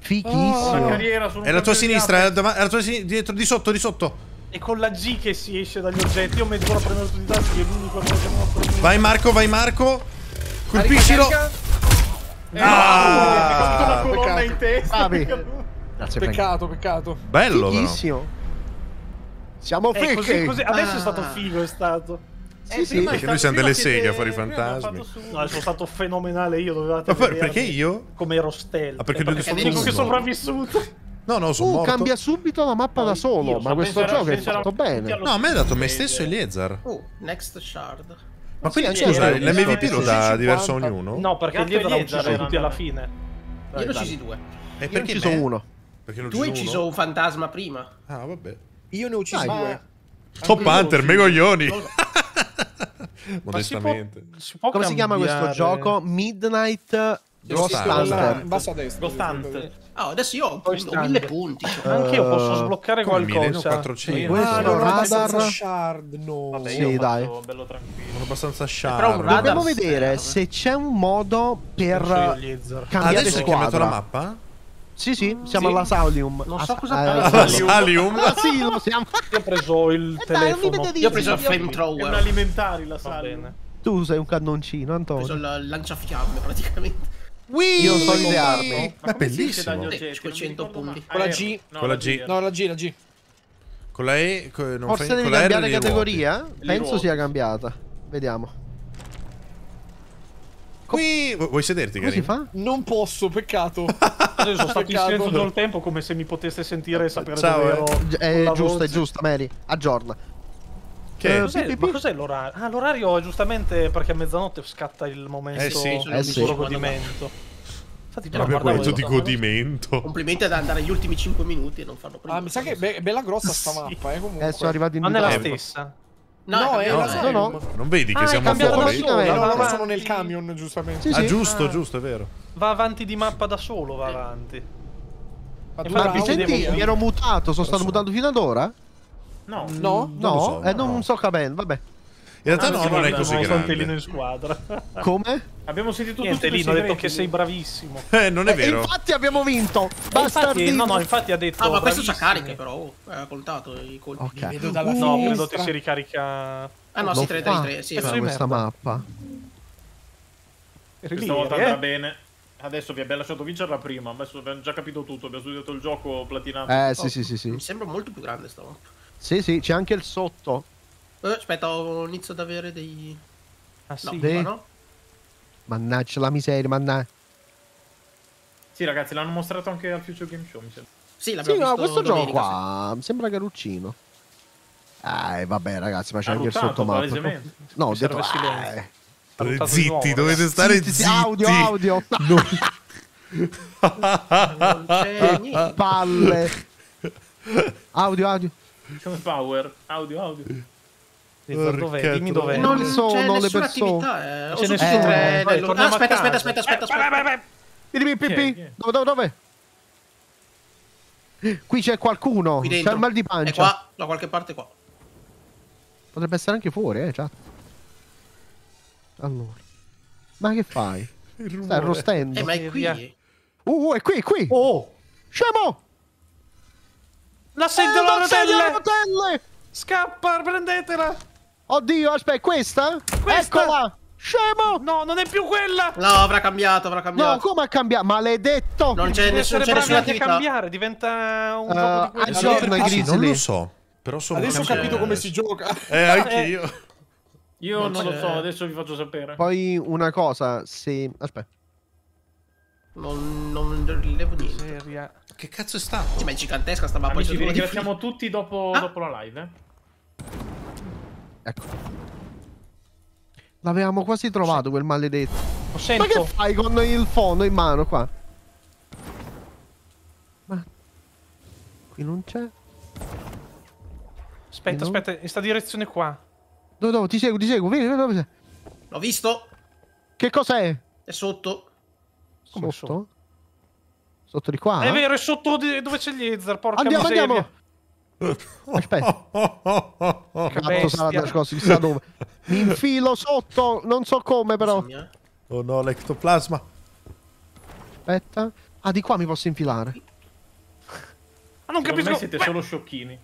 Fichissimo. un È la tua di sinistra, è la, è la tua sinistra, dietro, di sotto, di sotto. E con la G che si esce dagli oggetti. Io mezz'ora a premere tutti i tasti, che è l'unico che non ho premuto. Vai Marco, vai Marco. Colpiscilo. Eh, Ah! caduta una colonna Peccato. in testa. Peccato, peccato. Bello, però. Siamo Eh, così, fichi. così. Adesso è stato Ah. figo, è stato. Sì, sì. prima è Perché stato- noi siamo delle seghe a fare i fantasmi. su- No, sono stato fenomenale io, dovevate Ma per- perché io? Come ero stealth. Ah, perché Eh, lui perché sono l'unico che sopravvissuto. No, no, sono Uh, morto. cambia subito la mappa da Poi solo. io, Ma so, questo gioco è fatto bene. No, a me ha dato me stesso stesso Eliezer. Oh, next shard. Ma quindi, sì, scusa, l'MVP lo dà 50. diverso a ognuno? No, perché agli uccisi Ezra tutti alla fine. Io ne ho uccisi due. E perché ci sono uno. Perché non Tu hai ucciso ucciso un fantasma prima. Ah, vabbè. Io ne ho uccisi Dai. due. Top Hunter, me coglioni. Ma si può, Modestamente. si può Come si chiama questo cambiare- gioco? Midnight Ghost Hunter. Basso a destra. Ghost Hunter. Oh, adesso io ho, ho mille punti. cioè. Anche io posso Eh, sbloccare come no? qualcosa. 400. Sì. Questo Ah, ho radar. abbastanza shard, no. Vabbè, Sì, dai. bello tranquillo. Sono abbastanza Però un radar Dobbiamo vedere serve. se c'è un modo per Penso io gli Ezra. cambiare Adesso hai chiamato la squadra. mappa? Sì, sì, siamo Sì. alla Saulium. Non so cosa eh, fare. Alla Salium. Salium? Ah, sì, lo siamo. Io ho preso il Eh, telefono. Io ho preso il Io- È un flamethrower. alimentari la bene. Tu sei un cannoncino, Ho preso Antonio. il lanciafiamme praticamente. Wii! Io so le armi. Ma è bellissimo. dagli Sì, oggetti? quei Non mi 100 ricordo punti. mai. Con la Ah, G. no, Con la G. No, la G, la G. Con la E co- non Forse fai- devi con la cambiare categoria? Penso sia cambiata. Vediamo. Qui vu- vuoi sederti, Come si fa? Non posso, peccato. Io sono stato in silenzio tutto il tempo come se mi potesse sentire e sapere Ciao, dove eh. ero. È la giusta, è voce. giusta, Mary. Aggiorna. Che? Eh, Cos'è, ma cos'è l'orario? Ah, l'orario è giustamente perché a mezzanotte scatta il momento Eh sì. Eh di sì. godimento. Infatti, Proprio quello e di godimento. Complimenti ad andare agli ultimi 5 minuti e non farlo prima. Ah, mi sa che è be- bella grossa sta Sì. mappa, eh, comunque. Eh, sono arrivato in Ma non è la ritardo. stessa. No, No, è la. No, no. Non vedi che Ah, siamo cambiato fuori? No, loro sono nel camion, giustamente. Sì, Ah, sì. giusto, Ah. giusto, è vero. Va avanti di mappa da solo, va avanti. Ma Infatti, mi senti? devo- Mi ero mutato, sono stato so. mutato fino ad ora? No. No? Non lo No, so, eh, no. non so capendo, vabbè. realtà Ah, no, non è così grande. in squadra. Come? Abbiamo sentito Niente, tutti Lino ha detto che sei bravissimo. Eh, non è E vero. infatti abbiamo vinto. E infatti, Bastardino. no, no, infatti ha detto. Ah, ma questo c'ha cariche però. Oh, ha contato i colpi. Ok. Vedo dalla Uh, No, credo che si ricarica. Ah no, Non sì, 3 3 fa 3, sì. Questa mappa. Questa volta andrà eh? bene. Adesso vi abbiamo lasciato vincere la prima. Adesso abbiamo già capito tutto. Abbiamo studiato il gioco platinato. Eh, sì, sì, sì, sì. Mi sembra molto più grande sta mappa. Sì, sì, c'è anche il sotto. Eh, aspetta, ho inizio ad avere dei... Ah, No, sì. Beh. qua no? Mannaggia la miseria, mannaggia. Sì, ragazzi, l'hanno mostrato anche al Future Game Show. Mi sembra. Sì, Sì, l'abbiamo no, visto questo gioco domenica, qua mi sembra caruccino. Eh, vabbè, ragazzi, ma c'è Ha anche il palesemente. No, ho detto. serve eh, Zitti, nuovo, dovete stare zitti, zitti. audio, audio. Non- Non c'è niente. Palle. Audio, audio. Come power. Audio, audio. Dov'è? Dimmi dov'è. Non sono c'è le nessuna persone? attività. Eh. Ho Ce ne sentito sono. tre Vai, nello- torniamo Ah, aspetta, aspetta, aspetta, aspetta, Eh, vai, vai, aspetta. vai. Dimmi, è? è? Dove, dove, dove? Qui c'è qualcuno. Qui C'è il mal di È pancia. qua, da qualche parte qua. Potrebbe essere anche fuori, eh, chat. Allora. Ma che fai? Il Stai rumore. arrostendo. Eh, ma è qui. Uh, è qui, è qui. Oh! Scemo! L'assedio Eh, alle rotelle! rotelle! Scappa, prendetela! Oddio, aspetta, questa? Questa? Eccola! Scemo! No, non è più quella! No, avrà cambiato, avrà No, cambiato. come ha cambiato? Maledetto! Non c'è, bravi nessuna attività. cambiare, diventa un Eh, gioco di aggiorna Allora, Non lo so. Però sono Adesso ho capito come si gioca. Eh, anche io. Io Non non, lo so, adesso vi faccio sapere. Poi una cosa, se... Aspetta. Non, non rilevo niente. Seria. Che cazzo è stato? Sì, ma è gigantesca sta mappa. Di ringraziamo tutti dopo, Ah. dopo la live. Eh. Ecco. L'avevamo quasi trovato quel maledetto. Lo Ma che sento. fai con il fono in mano qua? Ma... Qui non c'è? Aspetta, No. aspetta, in sta direzione qua. Dove, dove? Ti seguo, ti seguo. Vieni, dove sei? L'ho visto. Che cos'è? È sotto. Come Sotto? Sotto di qua? È vero, è sotto di- dove c'è gli Ezra, porca Andiamo, miseria. andiamo. Aspetta. Che Cazzo sarà nascosto, chissà dove. Mi infilo sotto, non so come però. Oh no, l'ectoplasma. Aspetta. Ah, di qua mi posso infilare. Ma non Secondo capisco. me siete solo sciocchini.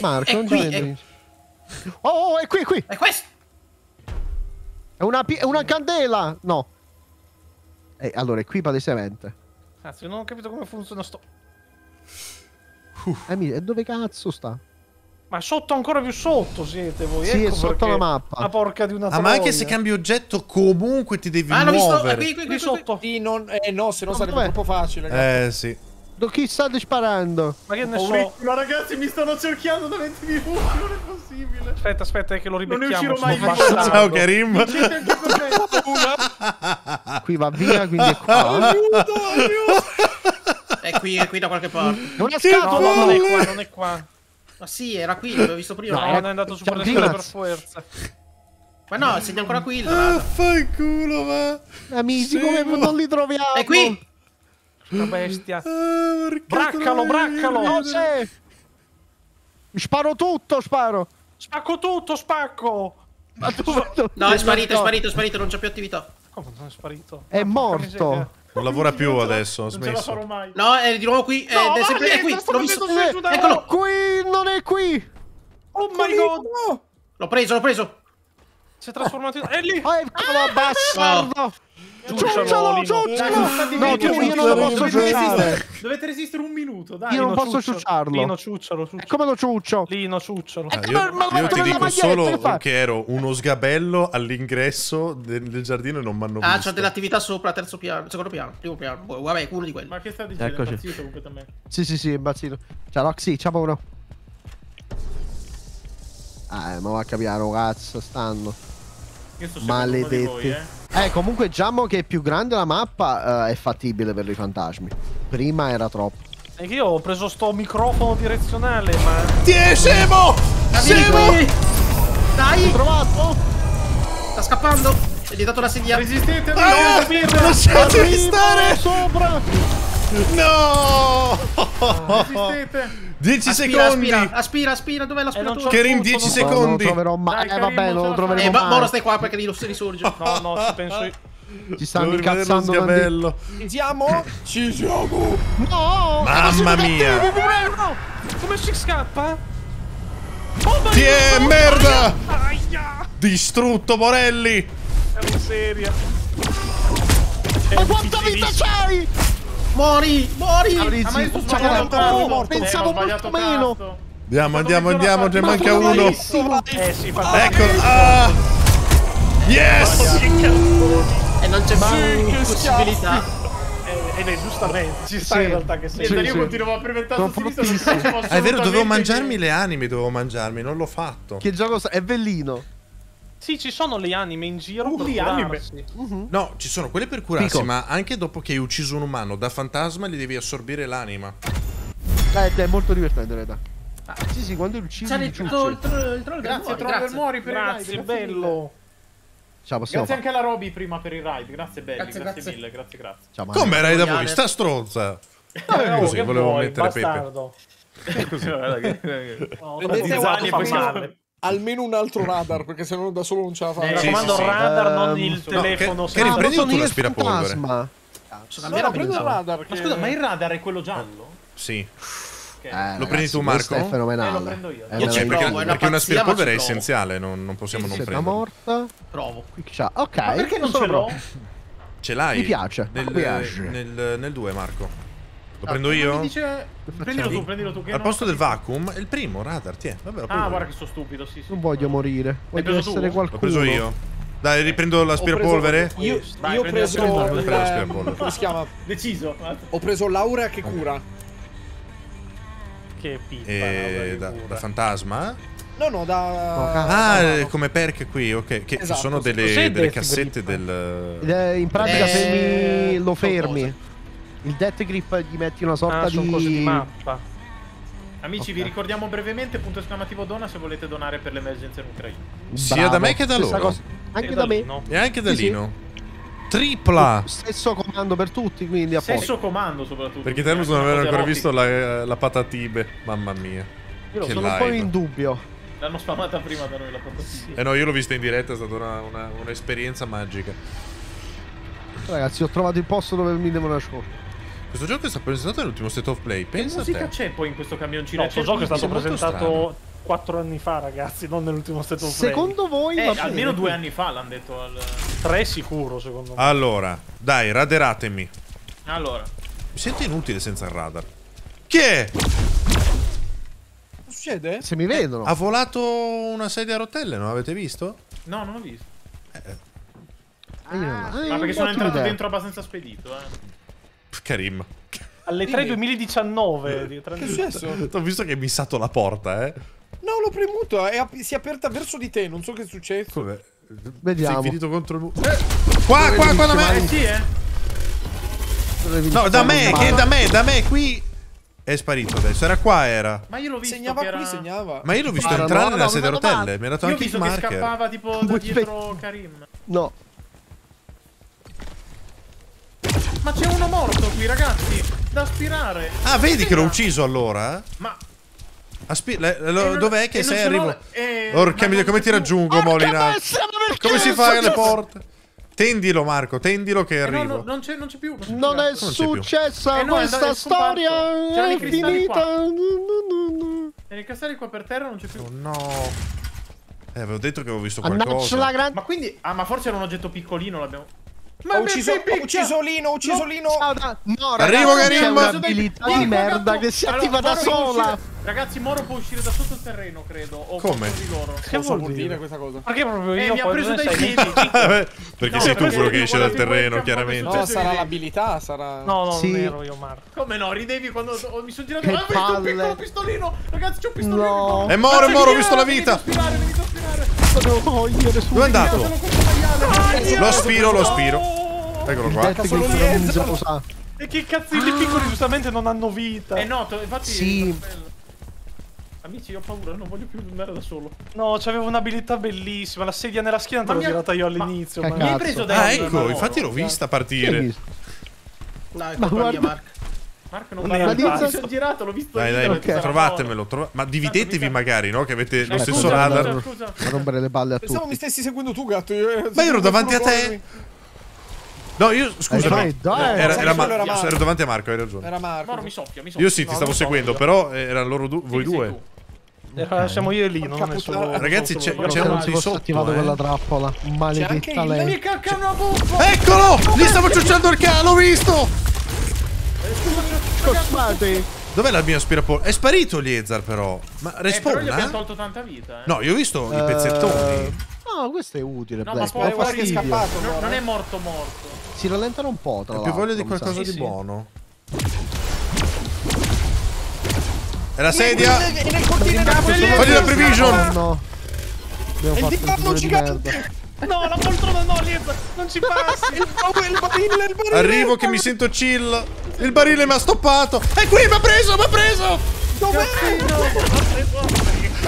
Marco, è non qui, è. Oh, oh, è qui, è qui. è questo. È una, è una candela. No. Eh, allora, è qui palesemente. Cazzo, non ho capito come funziona sto. Eh, mi- e dove cazzo sta? Ma sotto ancora più sotto siete voi. Sì, ecco è sotto la mappa. La porca di una Ah, ma anche se cambi oggetto, comunque ti devi Ah, l'ho visto. È muovere. qui, qui, qui, Qui qui, qui. sotto. Sì, non, eh no, se no sarebbe troppo facile. ragazzi. Eh, sì. Do- Chi state sparando? Ma che ne so. Ma ragazzi, mi stanno cerchiando da 20 minuti, non è possibile. Aspetta, aspetta, è che lo Non ne ribecchiamo. uscirò mai bastardo. Ciao, Karim. Siete. Qui va via, quindi è qua. È qui, è qui da qualche parte. È una No, scatola. no, non è qua, non è qua. Ma sì, era qui, l'avevo visto prima. No, No, non è andato su per le scale per forza. Ma no, segna ancora qui il Ah, fai culo, va. Amici, come non li troviamo? È qui. Una bestia. Ah, porca Braccalo, braccalo. No, c'è. Sparo tutto, sparo. Spacco tutto, spacco. Ma dove- No, è sparito, è sparito, è sparito, non c'è più attività. Come non è sparito? È Ah, morto. Non lavora più adesso, ho Non ce la farò smesso. mai. No, è di nuovo qui, è, No, è sempre, è qui, l'ho sto visto. su, Eccolo, Qui non è qui. Oh my god. l'ho preso, l'ho preso. Si è trasformato in... È lì. Oh, eccolo, bastardo. Ciuccialo, Ciuccialo. State No, tu, io non lo ciuccialo. posso Dovete ciucciare. resistere- Dovete resistere un minuto, dai. Io non posso ciuccialo. ciucciarlo. Lino, ciuccialo, E come lo ciuccio? Lino, ciuccialo. Ah, io, io ti dico solo che ero uno sgabello all'ingresso del, del giardino e non mi hanno Ah, visto. c'ho delle attività sopra, terzo piano, secondo piano, primo piano. Boh, vabbè, uno di quelli. Ma che sta dicendo? Eccoci. È impazzito completamente. Sì, sì, sì, è impazzito. Ciao, Roxy, ciao Paolo. Ah, ma va a capire, cazzo, stanno. Maledetti. voi, eh. Eh, comunque, diciamo che più grande la mappa eh, è fattibile per i fantasmi. Prima era troppo. È che io ho preso sto microfono direzionale, ma... Ti scemo! Ah, vieni qui! Dai, Trovato? sta scappando. È diventato la sedia. Resistete, Ah, non capite. lasciatemi stare! Sopra! No! Resistete. 10 Aspira, secondi! aspira, aspira, aspira, dov'è Eh, l'aspiratore? c'ho- Kerim, No, 10 no, No, non lo secondi! troverò mai. Dai, Eh, vabbè, non lo la troveremo Eh, ma mai. ora stai qua perché lo risorge. No, no, ci penso io. Ci stanno incazzando. sgabello. Ci siamo? Ci siamo! No! Mamma mia! Come si scappa? Ti è merda! Distrutto, Morelli! È una seria. Ma quanta vita c'hai? Muori, muori! Avrei Ah, ma io sto zitto, sbagliando ciao, tasto. no, Eh, ho pensavo molto meno. tasto. Andiamo, andiamo, andiamo, ce ne manca uno. Eh sì, fa Ecco, ah! Yes! E non c'è più possibilità. Eh, eh, giustamente, ci sta Sì. in realtà che sei. Sì, io sì. continuavo a fortissimo. facevo Ah, è vero, dovevo mangiarmi le anime, dovevo mangiarmi, non l'ho fatto. Che gioco sa- è Vellino. Sì, ci sono le anime in giro. Uh, per le anime. curarsi. No, ci sono quelle per curarsi, Pico. ma anche dopo che hai ucciso un umano da fantasma gli devi assorbire l'anima. Eh, è molto divertente in realtà. Sì, sì, quando uccidi C'ha il troll, il troll, il troll Grazie, muori, Troller grazie. Muori per il Grazie, ride, bello. Ciao, possiamo Grazie fare. anche alla Roby prima per il ride, grazie belli, Grazie, grazie, grazie. mille, grazie, grazie. Ciao, ma- Come erai da voi? Sta stronza! Eh, così, che volevo vuoi, mettere Pepe. bastardo. No, Prendete troppo almeno- fa male. Almeno un altro radar, perché se no da solo non ce la fa. Mi Eh, raccomando, sì, sì. radar, non Ehm, il no, telefono. che- se- che ma riprendi tu l'aspirapolvere. No, cambiare no, prendo il radar. Ma che- scusa, ma il radar è quello giallo? Sì. Eh, Lo ragazzi, prendi tu, Marco? È fenomenale. Eh, lo prendo io. Cioè, perché, provo, una perché una pazzia, ma aspirapolvere è essenziale, non, non possiamo non Seta prenderlo. morta. Provo. Ok. Ma perché non ce l'ho? Ce l'hai? Mi piace, Nel, mi piace. Nel, nel 2, Marco. Lo prendo io? dice- Prendilo tu, prendilo tu. Che Al posto del vacuum, è il primo, radar, tiè. Vabbè, l'ho preso Ah, guarda che sono stupido, sì, sì. Non voglio morire. Voglio preso tu? essere L'ho qualcuno. L'ho preso io. Dai, riprendo l'aspirapolvere. Io, Vai, io ho prendi preso l'aspirapolvere. l'aspirapolvere. come si chiama? Deciso. Ho preso Laura che cura. Che pippa. E no, da, da fantasma? No, no, da... Ah, no, no. come perk qui, ok. Che Esatto, sono sì. delle, delle cassette del. È- in pratica Eh, se mi lo fermi. Il death grip gli metti una sorta Ah, sono cose di di... mappa. Amici, vi Ok. ricordiamo brevemente, punto esclamativo dona se volete donare per l'emergenza in Ucraina. Sia da me che da Stessa loro. cosa- Anche E da me. no. E anche da Sì, sì. Lino. Tripla! Stesso comando per tutti, quindi a posto. Stesso comando soprattutto. Perché Termus non aveva ancora visto la, la patatibe. Mamma mia. Io lo Che Sono un po' live. in dubbio. L'hanno spamata prima da noi la patata. Eh no, io l'ho vista in diretta, è stata una- una- un'esperienza magica. Ragazzi, ho trovato il posto dove mi devo nascondere. Questo gioco è stato presentato nell'ultimo State of Play. Che Pensa a musica te. c'è poi in questo camioncino? No, C'è questo gioco è stato presentato 4 anni fa, ragazzi, non nell'ultimo State of Play. Secondo voi Eh, almeno due anni fa l'hanno detto al... 3 sicuro, secondo me. Allora, dai, raderatemi. Allora, Mi sento inutile senza il radar. Chi è? Cosa succede? Se mi vedono. Ha volato una sedia a rotelle, non avete visto? no, non ho visto. Ah, io non- Ma eh, perché sono entrato idea. dentro abbastanza spedito, eh. Karim. Alle 3 2019. di- Che è successo? Ho visto che hai missato la porta, eh. No, l'ho premuto, è ap- si è aperta verso di te, non so che è successo. Come? Vediamo. Sei finito contro il muro. Qua, qua, qua da Eh me. sì, eh. No, da me, che da me, da me, qui. È sparito adesso. Era qua, era. Ma io l'ho visto Segnava che era... qui, segnava. Ma io l'ho visto Guarda, entrare no, nella no, sedia a rotelle. Mi ha dato Io ho anche il visto che marker. scappava tipo da dietro Karim. No. Ma c'è uno morto qui, ragazzi. Da aspirare. Ah, vedi che l'ho ucciso allora? Ma... Aspi- dov'è che sei arrivo? eh, Orca miseria, come ti raggiungo, Molina? Come si fa alle porte? Tendilo, Marco, tendilo che Eh, no, arrivo. no, non c'è, non c'è più. Non è successa Eh no, questa storia. È finita. qua. No, no, no, no. E nei castelli qua per terra non c'è più. Oh, no. Eh, avevo detto che avevo visto Annaccia qualcosa. Ma quindi... Ah, ma forse era un oggetto piccolino, l'abbiamo... Ma Ho ucciso, ho ucciso Lino, ho ucciso Lino. Ciao, da- No, Arrivo, ragazzi, c'è Karim. un'abilità di merda che si Allora, attiva da sola. Ragazzi, Moro può uscire da sotto il terreno, credo. O Come? qualcuno di loro. Che Cosa vuol dire dire? questa cosa? Perché proprio Eh, io mi ha preso dai piedi. perché No, sei tu quello che io esce dal terreno, chiaramente. No, sarà l'abilità, sarà... No, no, Sì. non ero io, Marco. Come no? Ridevi quando oh, mi sono girato. Che Ah, ho visto un palle. piccolo pistolino! Ragazzi, c'è un pistolino! No. È Moro, è Moro, ho visto la Venite vita. a spirare, venite a spirare! Devo togliere su. Dove è andato? Lo aspiro, lo aspiro. Eccolo Il qua. E che cazzo i piccoli giustamente non hanno vita. È noto, infatti. Sì. Amici, ho paura, non voglio più andare da solo. No, c'avevo un'abilità bellissima. La sedia nella schiena te Ma l'ho mi ha- tirata io ma- all'inizio. Ma- Mi hai preso dai Ah, ecco, infatti l'ho vista Che hai partire. Dai, Ma colpa mia, guarda- Mark. Marco non parla Lizza- passo. Mi sono girato, l'ho visto Dai, dai, sarà trovatemelo. trova- Ma dividetevi magari, no? Che avete lo Eh, stesso scusa, radar. scusa, scusa. A rompere le balle a Pensavo mi tutti. stessi seguendo tu, gatto. Io, Ma io ero davanti a te. No, io Dai, scusami. dai, Era, era quello era Marco. ero davanti a Marco, hai ragione. Era Marco. Moro mi soffia, mi soffia. Io sì, ti No, stavo seguendo, io. però erano loro du- voi Sì, sì, due. Era- siamo io e lì, non è solo. Ragazzi, c'è- un non si di fosse sotto, attivato eh. quella trappola. Maledetta lei. Eccolo! Gli stavo ciucciando il cane, l'ho visto! Scusate. Dov'è la mia aspirapolvere? È sparito Liezar, però. Ma Eh, però gli abbiamo respawna? tolto tanta vita, eh. No, io ho visto i Eh, pezzettoni. No, questo è utile. No, Black, ma poi guarda che è scappato. No, non è morto morto. Si rallentano un po', tra Ho l'altro. più voglia di qualcosa Sì, di sì. buono. È la sedia! E nel cortile Fagli la prevision! No. Abbiamo Il fatto figure di gigante! merda. No, la poltrona no, Lieza, non ci passi. Il barile, il barile, il barile! Arrivo che mi sento chill. Il barile mi ha stoppato. È qui, mi ha preso, mi ha preso!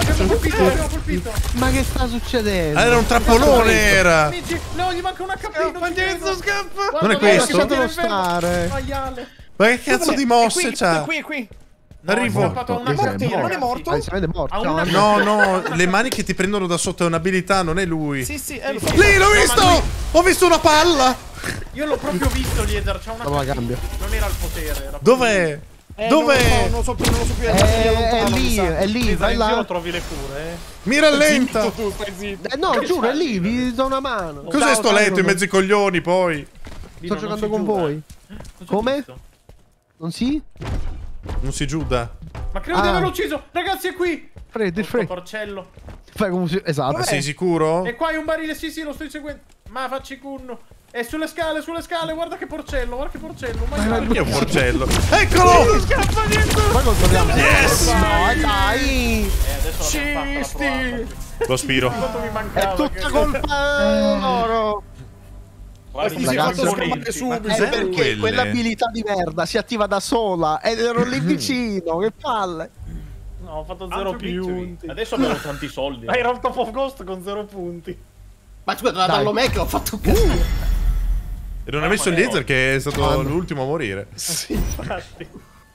Abbiamo colpito, abbiamo colpito. Ma che sta succedendo? Era un trappolone, era. Amici, no, gli manca un HP, non ci credo. Guarda, Non è questo? lasciatelo stare. Maiale. Ma che cazzo di mosse qui, c'ha? È qui, è qui. Arrivo. è una Che morto? Non è morto? Morto. Ciao, una- Anna. No, no, le mani che ti prendono da sotto è un'abilità, non è lui. Sì, sì, eh, lo so. Lì, l'ho visto! lui- Ho visto una palla! Io l'ho proprio visto, Liezar, c'ha una Non la HP. cambio. Non era il potere, era Dov'è? Eh, Dov'è? Non lo so, non lo so più, non lo so più. Eh, andato via è mi lì, è lì, vai là. trovi le cure, eh. Mi rallenta! Zitto tu, stai zitto. Eh, no, giuro, è lì, vi do una mano. Cos'è sto letto in mezzo ai coglioni poi? Dino, Sto giocando con giura. voi. Come? Non si? Non si giuda. Ma credo di Ah. averlo ucciso. Ragazzi, è qui. Freddy, Freddy. porcello. Fai come si... Esatto. Ma sei sicuro? E qua è un barile, sì, sì, lo sto inseguendo. Ma facci cunno. È sulle scale, sulle scale, guarda che porcello, guarda che porcello. Ma vai, Che porcello. Eccolo! Ma controlliamo. Yes! No, dai! Eh, provata. Lo spiro. È tutta colpa loro. Guarda, Ti i sei Ragazzi, fatto scappare subito. Cos'è perché quelle? quell'abilità di merda si attiva da sola ed ero lì vicino, che palle. No, ho fatto Altro zero victory. punti. Adesso abbiamo tanti soldi. Hai rotto of Ghost con zero punti. Ma scusa, me che ho fatto un cazzo. E non hai messo il laser che è stato l'ultimo a morire. Sì, infatti.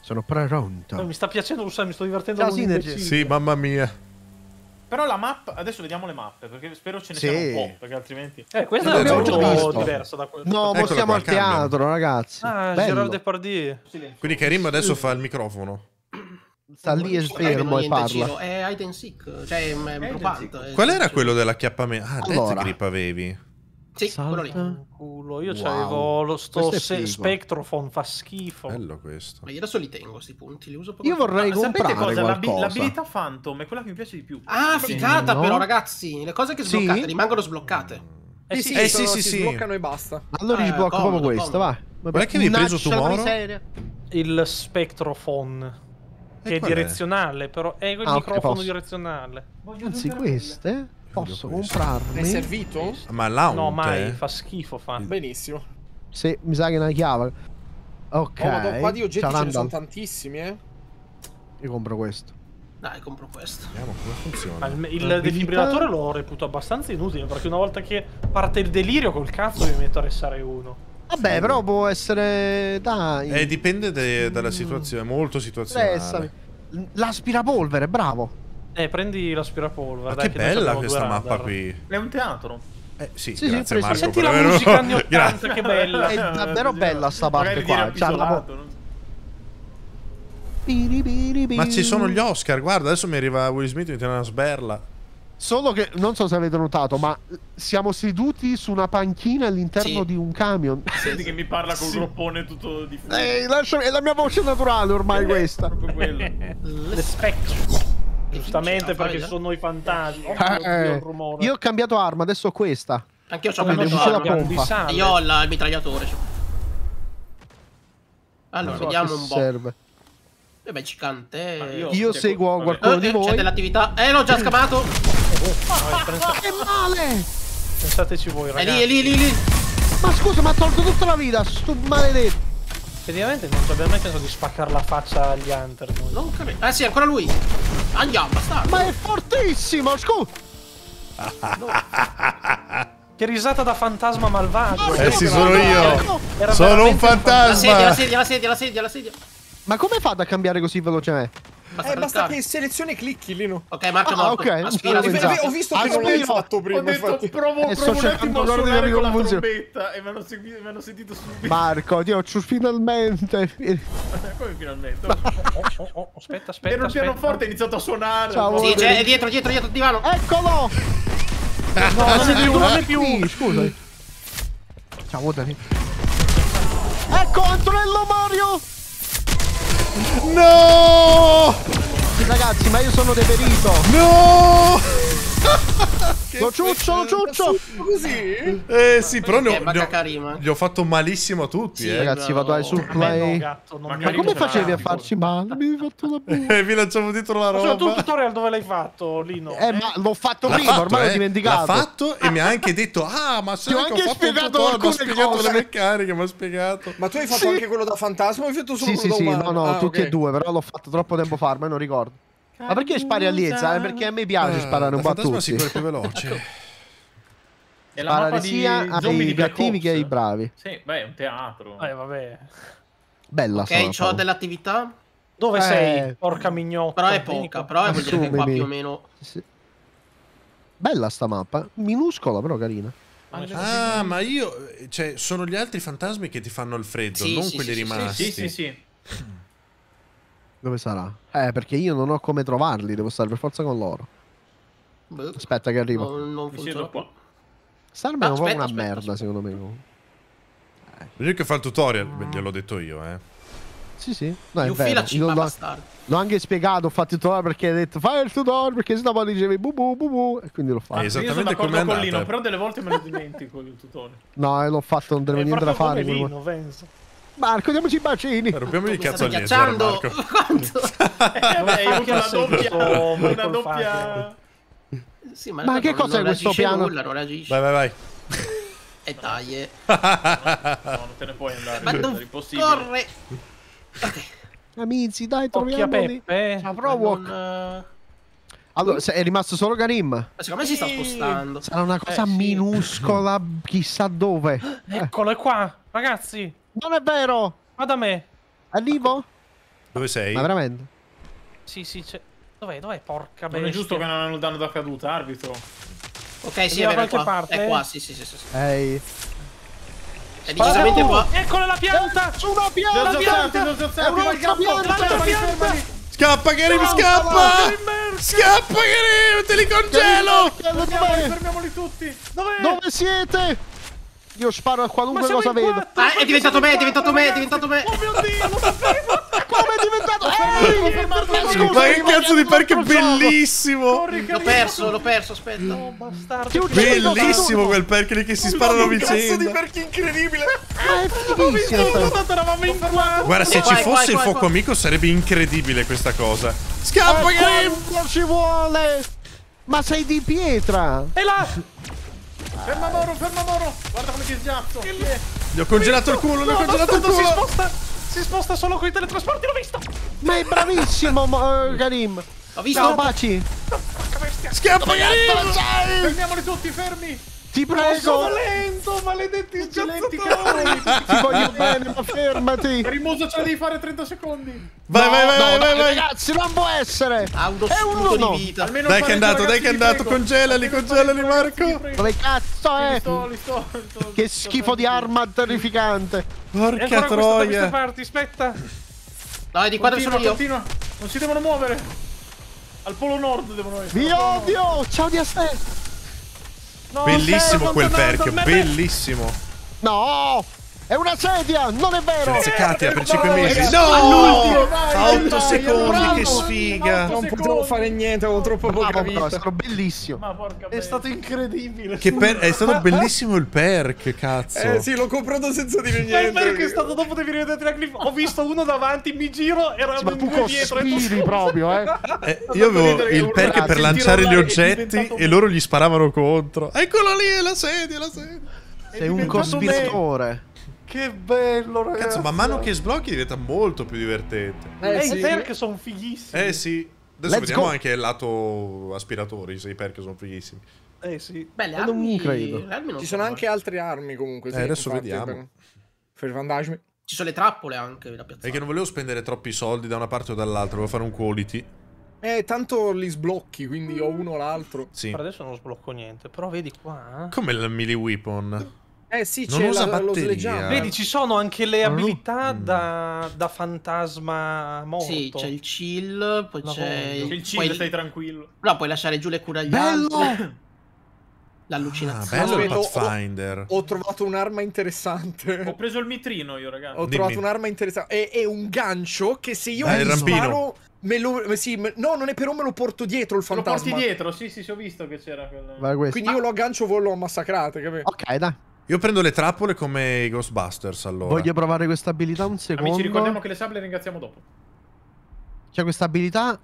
Sono pronto. Mi sta piacendo, lo sai, mi sto divertendo Synergy. imbecille. Sì, mamma mia. Però la mappa, adesso vediamo le mappe, perché spero ce ne Sì. siano un po', perché altrimenti... Eh, questa è l'abbiamo molto già visto. diversa da quella. No, ma siamo al cambia. teatro, ragazzi. Ah, Bello. Gerard Depardieu. Quindi Karim adesso fa il microfono. Sta lì e fermo e parla. È hide and seek, cioè è è- Qual era quello dell'acchiappamento? Ah, Allora. Death Grip avevi. Sì, quello lì. Salta. Culo, io Wow. c'avevo lo sto se- figo. Spectrophone, fa schifo. Bello questo. Ma io adesso li tengo sti punti, li uso proprio. Io vorrei Ma sapete comprare cosa? L'abi- qualcosa. l'abilità Phantom è quella che mi piace di più. Ah, figata no? però ragazzi, le cose che Sì? sbloccate rimangono sbloccate. Eh Sì, sì, Eh, sono- sì, sì, si sì. sbloccano e basta. Allora Eh, gli blocco comodo, proprio questo, va. Qual è che avevi preso tu, Moro? miseria. Il Spectrophone. Che è direzionale, però è il Ah, microfono direzionale. Anzi, queste posso questo. È comprarmi. servito? Ma l'aunt, No, mai, fa schifo, fa. Benissimo. Sì, mi sa che è una chiave. Ok. Oh, ma qua di oggetti Ciao, ce ne sono tantissimi, eh. Io compro questo. Dai, compro questo. Vediamo come funziona. il, il defibrillatore lo reputo abbastanza inutile perché una volta che parte il delirio col cazzo mi metto a restare uno. Vabbè, però può essere. Dai. Eh, dipende de- dalla situazione, molto situazionale. L'aspirapolvere, bravo. Eh, prendi l'aspirapolvere. Ma dai, che che bella questa mappa radar. qui. È un teatro. Eh sì, Sì, sì, grazie preso. Marco. Senti la musica anni 80, Grazie. che bella. È davvero bella sta parte qua. non- Ma ci sono gli Oscar, guarda, adesso mi arriva Will Smith e mi tiene una sberla. Solo che non so se avete notato, ma siamo seduti su una panchina all'interno Sì. di un camion. Senti che mi parla col groppone tutto di fuoco. Ehi, lasciami- è la mia voce naturale ormai questa. Proprio quello. Le Spectro. Giustamente fai, perché eh? sono i fantasmi. Oh, Eh, il rumore. io ho cambiato arma, adesso ho questa. Anch'io ho Vabbè, cambiato arma. Io ho la- il mitragliatore. Allora, so vediamo un po'. serve. Eh beh, cicante. Ma Eh, Io Cioè, seguo vabbè. qualcuno di eh, voi. c'è dell'attività. Eh, l'ho già scamato. No, pensa- Che male! pensateci voi, È ragazzi. lì, è lì, è lì, lì. Ma scusa, mi ha tolto tutta la vita, sto maledetto. Effettivamente non abbiamo mai pensato di spaccare la faccia agli hunter. noi. Non credo. Eh sì, ancora lui. Andiamo, bastardo. Ma è fortissimo, scusa. Che risata da fantasma malvagio. Eh sì, sono io. Era Sono un veramente La sedia, la fantasma. sedia, la sedia, la sedia, la sedia. Ma come fate a cambiare così velocemente? Basta Eh, basta che selezioni e clicchi, Lino. Ok, Marco Ah, morto. ok. Aspira, Ho aspira. Ho visto che non l'hai fatto prima, Ho detto, infatti. provo, sto provo un attimo a suonare di con la trombetta e mi hanno, segui- mi hanno sentito subito. Marco, Dio, ci- finalmente. Come finalmente? Oh, oh, oh, aspetta, aspetta. Il aspetta. pianoforte ho iniziato a suonare. Ciao, Sì, c'è, è dietro, dietro, dietro, divano. Eccolo! No, non è più, non è più. Sì, scusa. Ciao. Ecco Antonello Mario! No! Sì, ragazzi, ma io sono deperito. No! Lo ciuccio, lo ciuccio! Così? Eh sì, però ne Eh, ho, ma ne ho- Kakarima. gli ho fatto malissimo a tutti, Sì, eh. Ragazzi, vado ai no. Me no, supply. gatto, non Ma Ma come facevi a farci male? Mi hai fatto una buona. Eh, vi lanciamo dietro la Ma scusa, tu il roba. tutorial dove l'hai fatto, Lino? Eh, ma l'ho fatto L'ha prima, fatto, ormai l'ho eh. dimenticato. L'ha fatto e mi ha anche detto Ah ma sai Ti ho che anche ho fatto un spiegato alcune spiegato cose. le meccaniche Mi ha spiegato Ma tu hai fatto Sì. anche quello da fantasma o hai fatto solo Sì, sì, quello sì, da no, umano? no, Ah, tutti e due, però l'ho fatto troppo tempo fa, ma non ricordo. Ma perché spari a Liezza? Eh, perché a me piace Ah, sparare un po' a fantasma tutti. si corre più veloce È la mappa Sparare di sia ai cattivi che ai bravi. Sì, beh, è un teatro. Eh, vabbè. Bella Ok, c'ho dell'attività. Dove Eh. sei? Porca mignotta. Però è poca. Però vuol dire che qua più o meno. Sì. Bella sta mappa, minuscola però carina. Ah ma io Cioè sono gli altri fantasmi che ti fanno il freddo Sì, Non sì, quelli sì, sì, sì, rimasti Sì, sì, sì. Dove sarà? Eh, perché io non ho come trovarli, devo stare per forza con loro. Boh, Aspetta che arrivo. non, non funziona qua. Starman è un po' Aspetta, una aspetta, merda, aspetta. secondo me. Io che fa il tutorial Beh, Gliel'ho detto io eh Sì, sì. No, è Più vero. Io l'ho, l'ho anche spiegato, ho fatto il tutorial perché hai detto fai il tutorial perché sennò poi dicevi bu bu bu bu e quindi l'ho fatto. Eh, Io sono Esattamente d'accordo come è con andata. Lino, però delle volte me lo dimentico il tutorial. No, eh, l'ho fatto, non È niente da proprio fare. Lino, penso. Marco, diamoci i bacini. Eh, Rompiamogli il Mi cazzo ghiacciando. Marco Quanto? Eh, avuto una doppia... Una doppia... Sì, ma, Ma che cos'è non questo piano? Nulla, non reagisce. Vai vai vai E dai, eh. No, non te ne puoi andare. Ma non corre. Ok. Amici, dai, Occhia troviamoli. Peppe. Ma Ma provo. non, eh, Allora, è rimasto solo Karim. ma secondo me si sta spostando. Sarà una cosa Eh, sì. minuscola, chissà dove. Eh, Eccolo, è qua. Ragazzi, non è vero. va da me. Arrivo? Dove sei? Ma veramente? Sì, sì, c'è. Dov'è? Dov'è? Porca Non è bestia. giusto che non hanno il danno da caduta, arbitro. Ok, sì, da è vero, è qualche qua. parte? È qua, sì, sì, sì. sì. Ehi. È decisamente qua. Eccola la pianta. Su una pianta! un'altra vai, Gappo, pianta! fermali, Pianta! Scappa Karim scappa Scappa Karim Te li congelo Fermiamoli, tutti. Dove siete? Io sparo a qualunque cosa vedo. quattro. Ah, è diventato me, è diventato me, è diventato me. Oh mio dio, lo sapevo. Come è diventato? Ehi! Ma scusa, Ma che cazzo di perk bellissimo Corri, L'ho perso, l'ho perso, aspetta. Oh, bastardo. Bellissimo quel perk lì che si sparano a Che cazzo di vicenda perché incredibile! Ah, è fighissimo. Tanto eravamo in. Guarda se ci fosse il fuoco amico sarebbe incredibile questa cosa Scappa Karim Non ci vuole! Ma sei di pietra! È là. Ferma Moro, ferma Moro. Guarda come ti schiazzo. Gli ho congelato il culo, gli ho No, congelato il bastardo, si culo sposta. Si sposta solo con i teletrasporti, l'ho visto. Ma è bravissimo, mo- eh, Karim! Ho visto? Ciao, baci! Porca bestia. Scappa Karim Fermiamoli tutti, fermi. Ti Sono prego! lento, maledetti cazzo. Ti voglio bene, ma fermati! Rimoso ce la devi fare 30 secondi. Vai vai vai No, vai no, vai vai Ragazzi, non può essere! Ha uno È uno. di vita. Almeno Dai che è andato, dai che è andato, congelali, congelali, Marco. Dove cazzo Li è? sto, li sto, li sto- Che schifo di arma terrificante! Porca troia parti, aspetta. No, è di qua dove Continua, sono io. continua. Non si devono muovere. Al polo nord devono essere. Vi odio! Ciao di a te! No, Bellissimo quel me. bellissimo No! È una sedia! Non è vero! Grazie Katia per 5 no, mesi No! all'ultimo, vai, A 8 vai, secondi, bravo. che sfiga Non potevo fare niente, avevo troppo poca Bravo, però, è vita. stato bellissimo! Ma porca È stato incredibile. Che per- È stato bellissimo il perk, cazzo Eh sì, l'ho comprato senza dire Ma il niente. perk è stato dopo devi rivedere la clip. Ho visto uno davanti, mi giro, Ma tu due dietro. e tu- cospiri proprio, eh! Eh, io avevo il perk per lanciare gli oggetti e loro gli sparavano contro. Eccolo lì, è la sedia, è la sedia. Sei un cospiratore! Che bello, ragazzi. Cazzo, man mano che sblocchi diventa molto più divertente. Eh, Eh, i sì. perk sono fighissimi. Eh sì. Adesso Let's vediamo go. anche il lato aspiratori, se i perk sono fighissimi. Eh sì. Beh, le Ma non armi... credo. le armi non Ci sono male. anche altre armi comunque. sì, Eh, adesso infatti, vediamo. Per, per i fantasmi. Ci sono le trappole anche da piazzare. È che non volevo spendere troppi soldi da una parte o dall'altra, volevo fare un quality. Eh, tanto li sblocchi, quindi o uno o l'altro. Sì. Per adesso non sblocco niente, però vedi qua. eh. Come il melee weapon? Eh sì, Non c'è usa la, lo batteria. Vedi, ci sono anche le abilità Mm. da, da fantasma morto. Sì, c'è il chill, poi c'è... Il puoi- chill, stai tranquillo. No, puoi lasciare giù le cure agli Bello! altri. Ah, L'allucinazione. bello il Aspetta, ho- Pathfinder. Ho trovato un'arma interessante. Ho preso il mitrino io, ragazzi. Ho Dimmi. trovato un'arma interessante. È, è un gancio che se io Ah, mi il rampino. sparo. Me lo, eh, sì, me- no, non è però me lo porto dietro il Te lo porti fantasma. dietro, sì, sì, sì, ho visto che c'era quello. Quindi io lo aggancio voi lo massacrate, capito? Ok, dai. Io prendo le trappole come i Ghostbusters allora. Voglio provare questa abilità un secondo. Amici, ricordiamo che le sable le ringraziamo dopo. C'è questa abilità.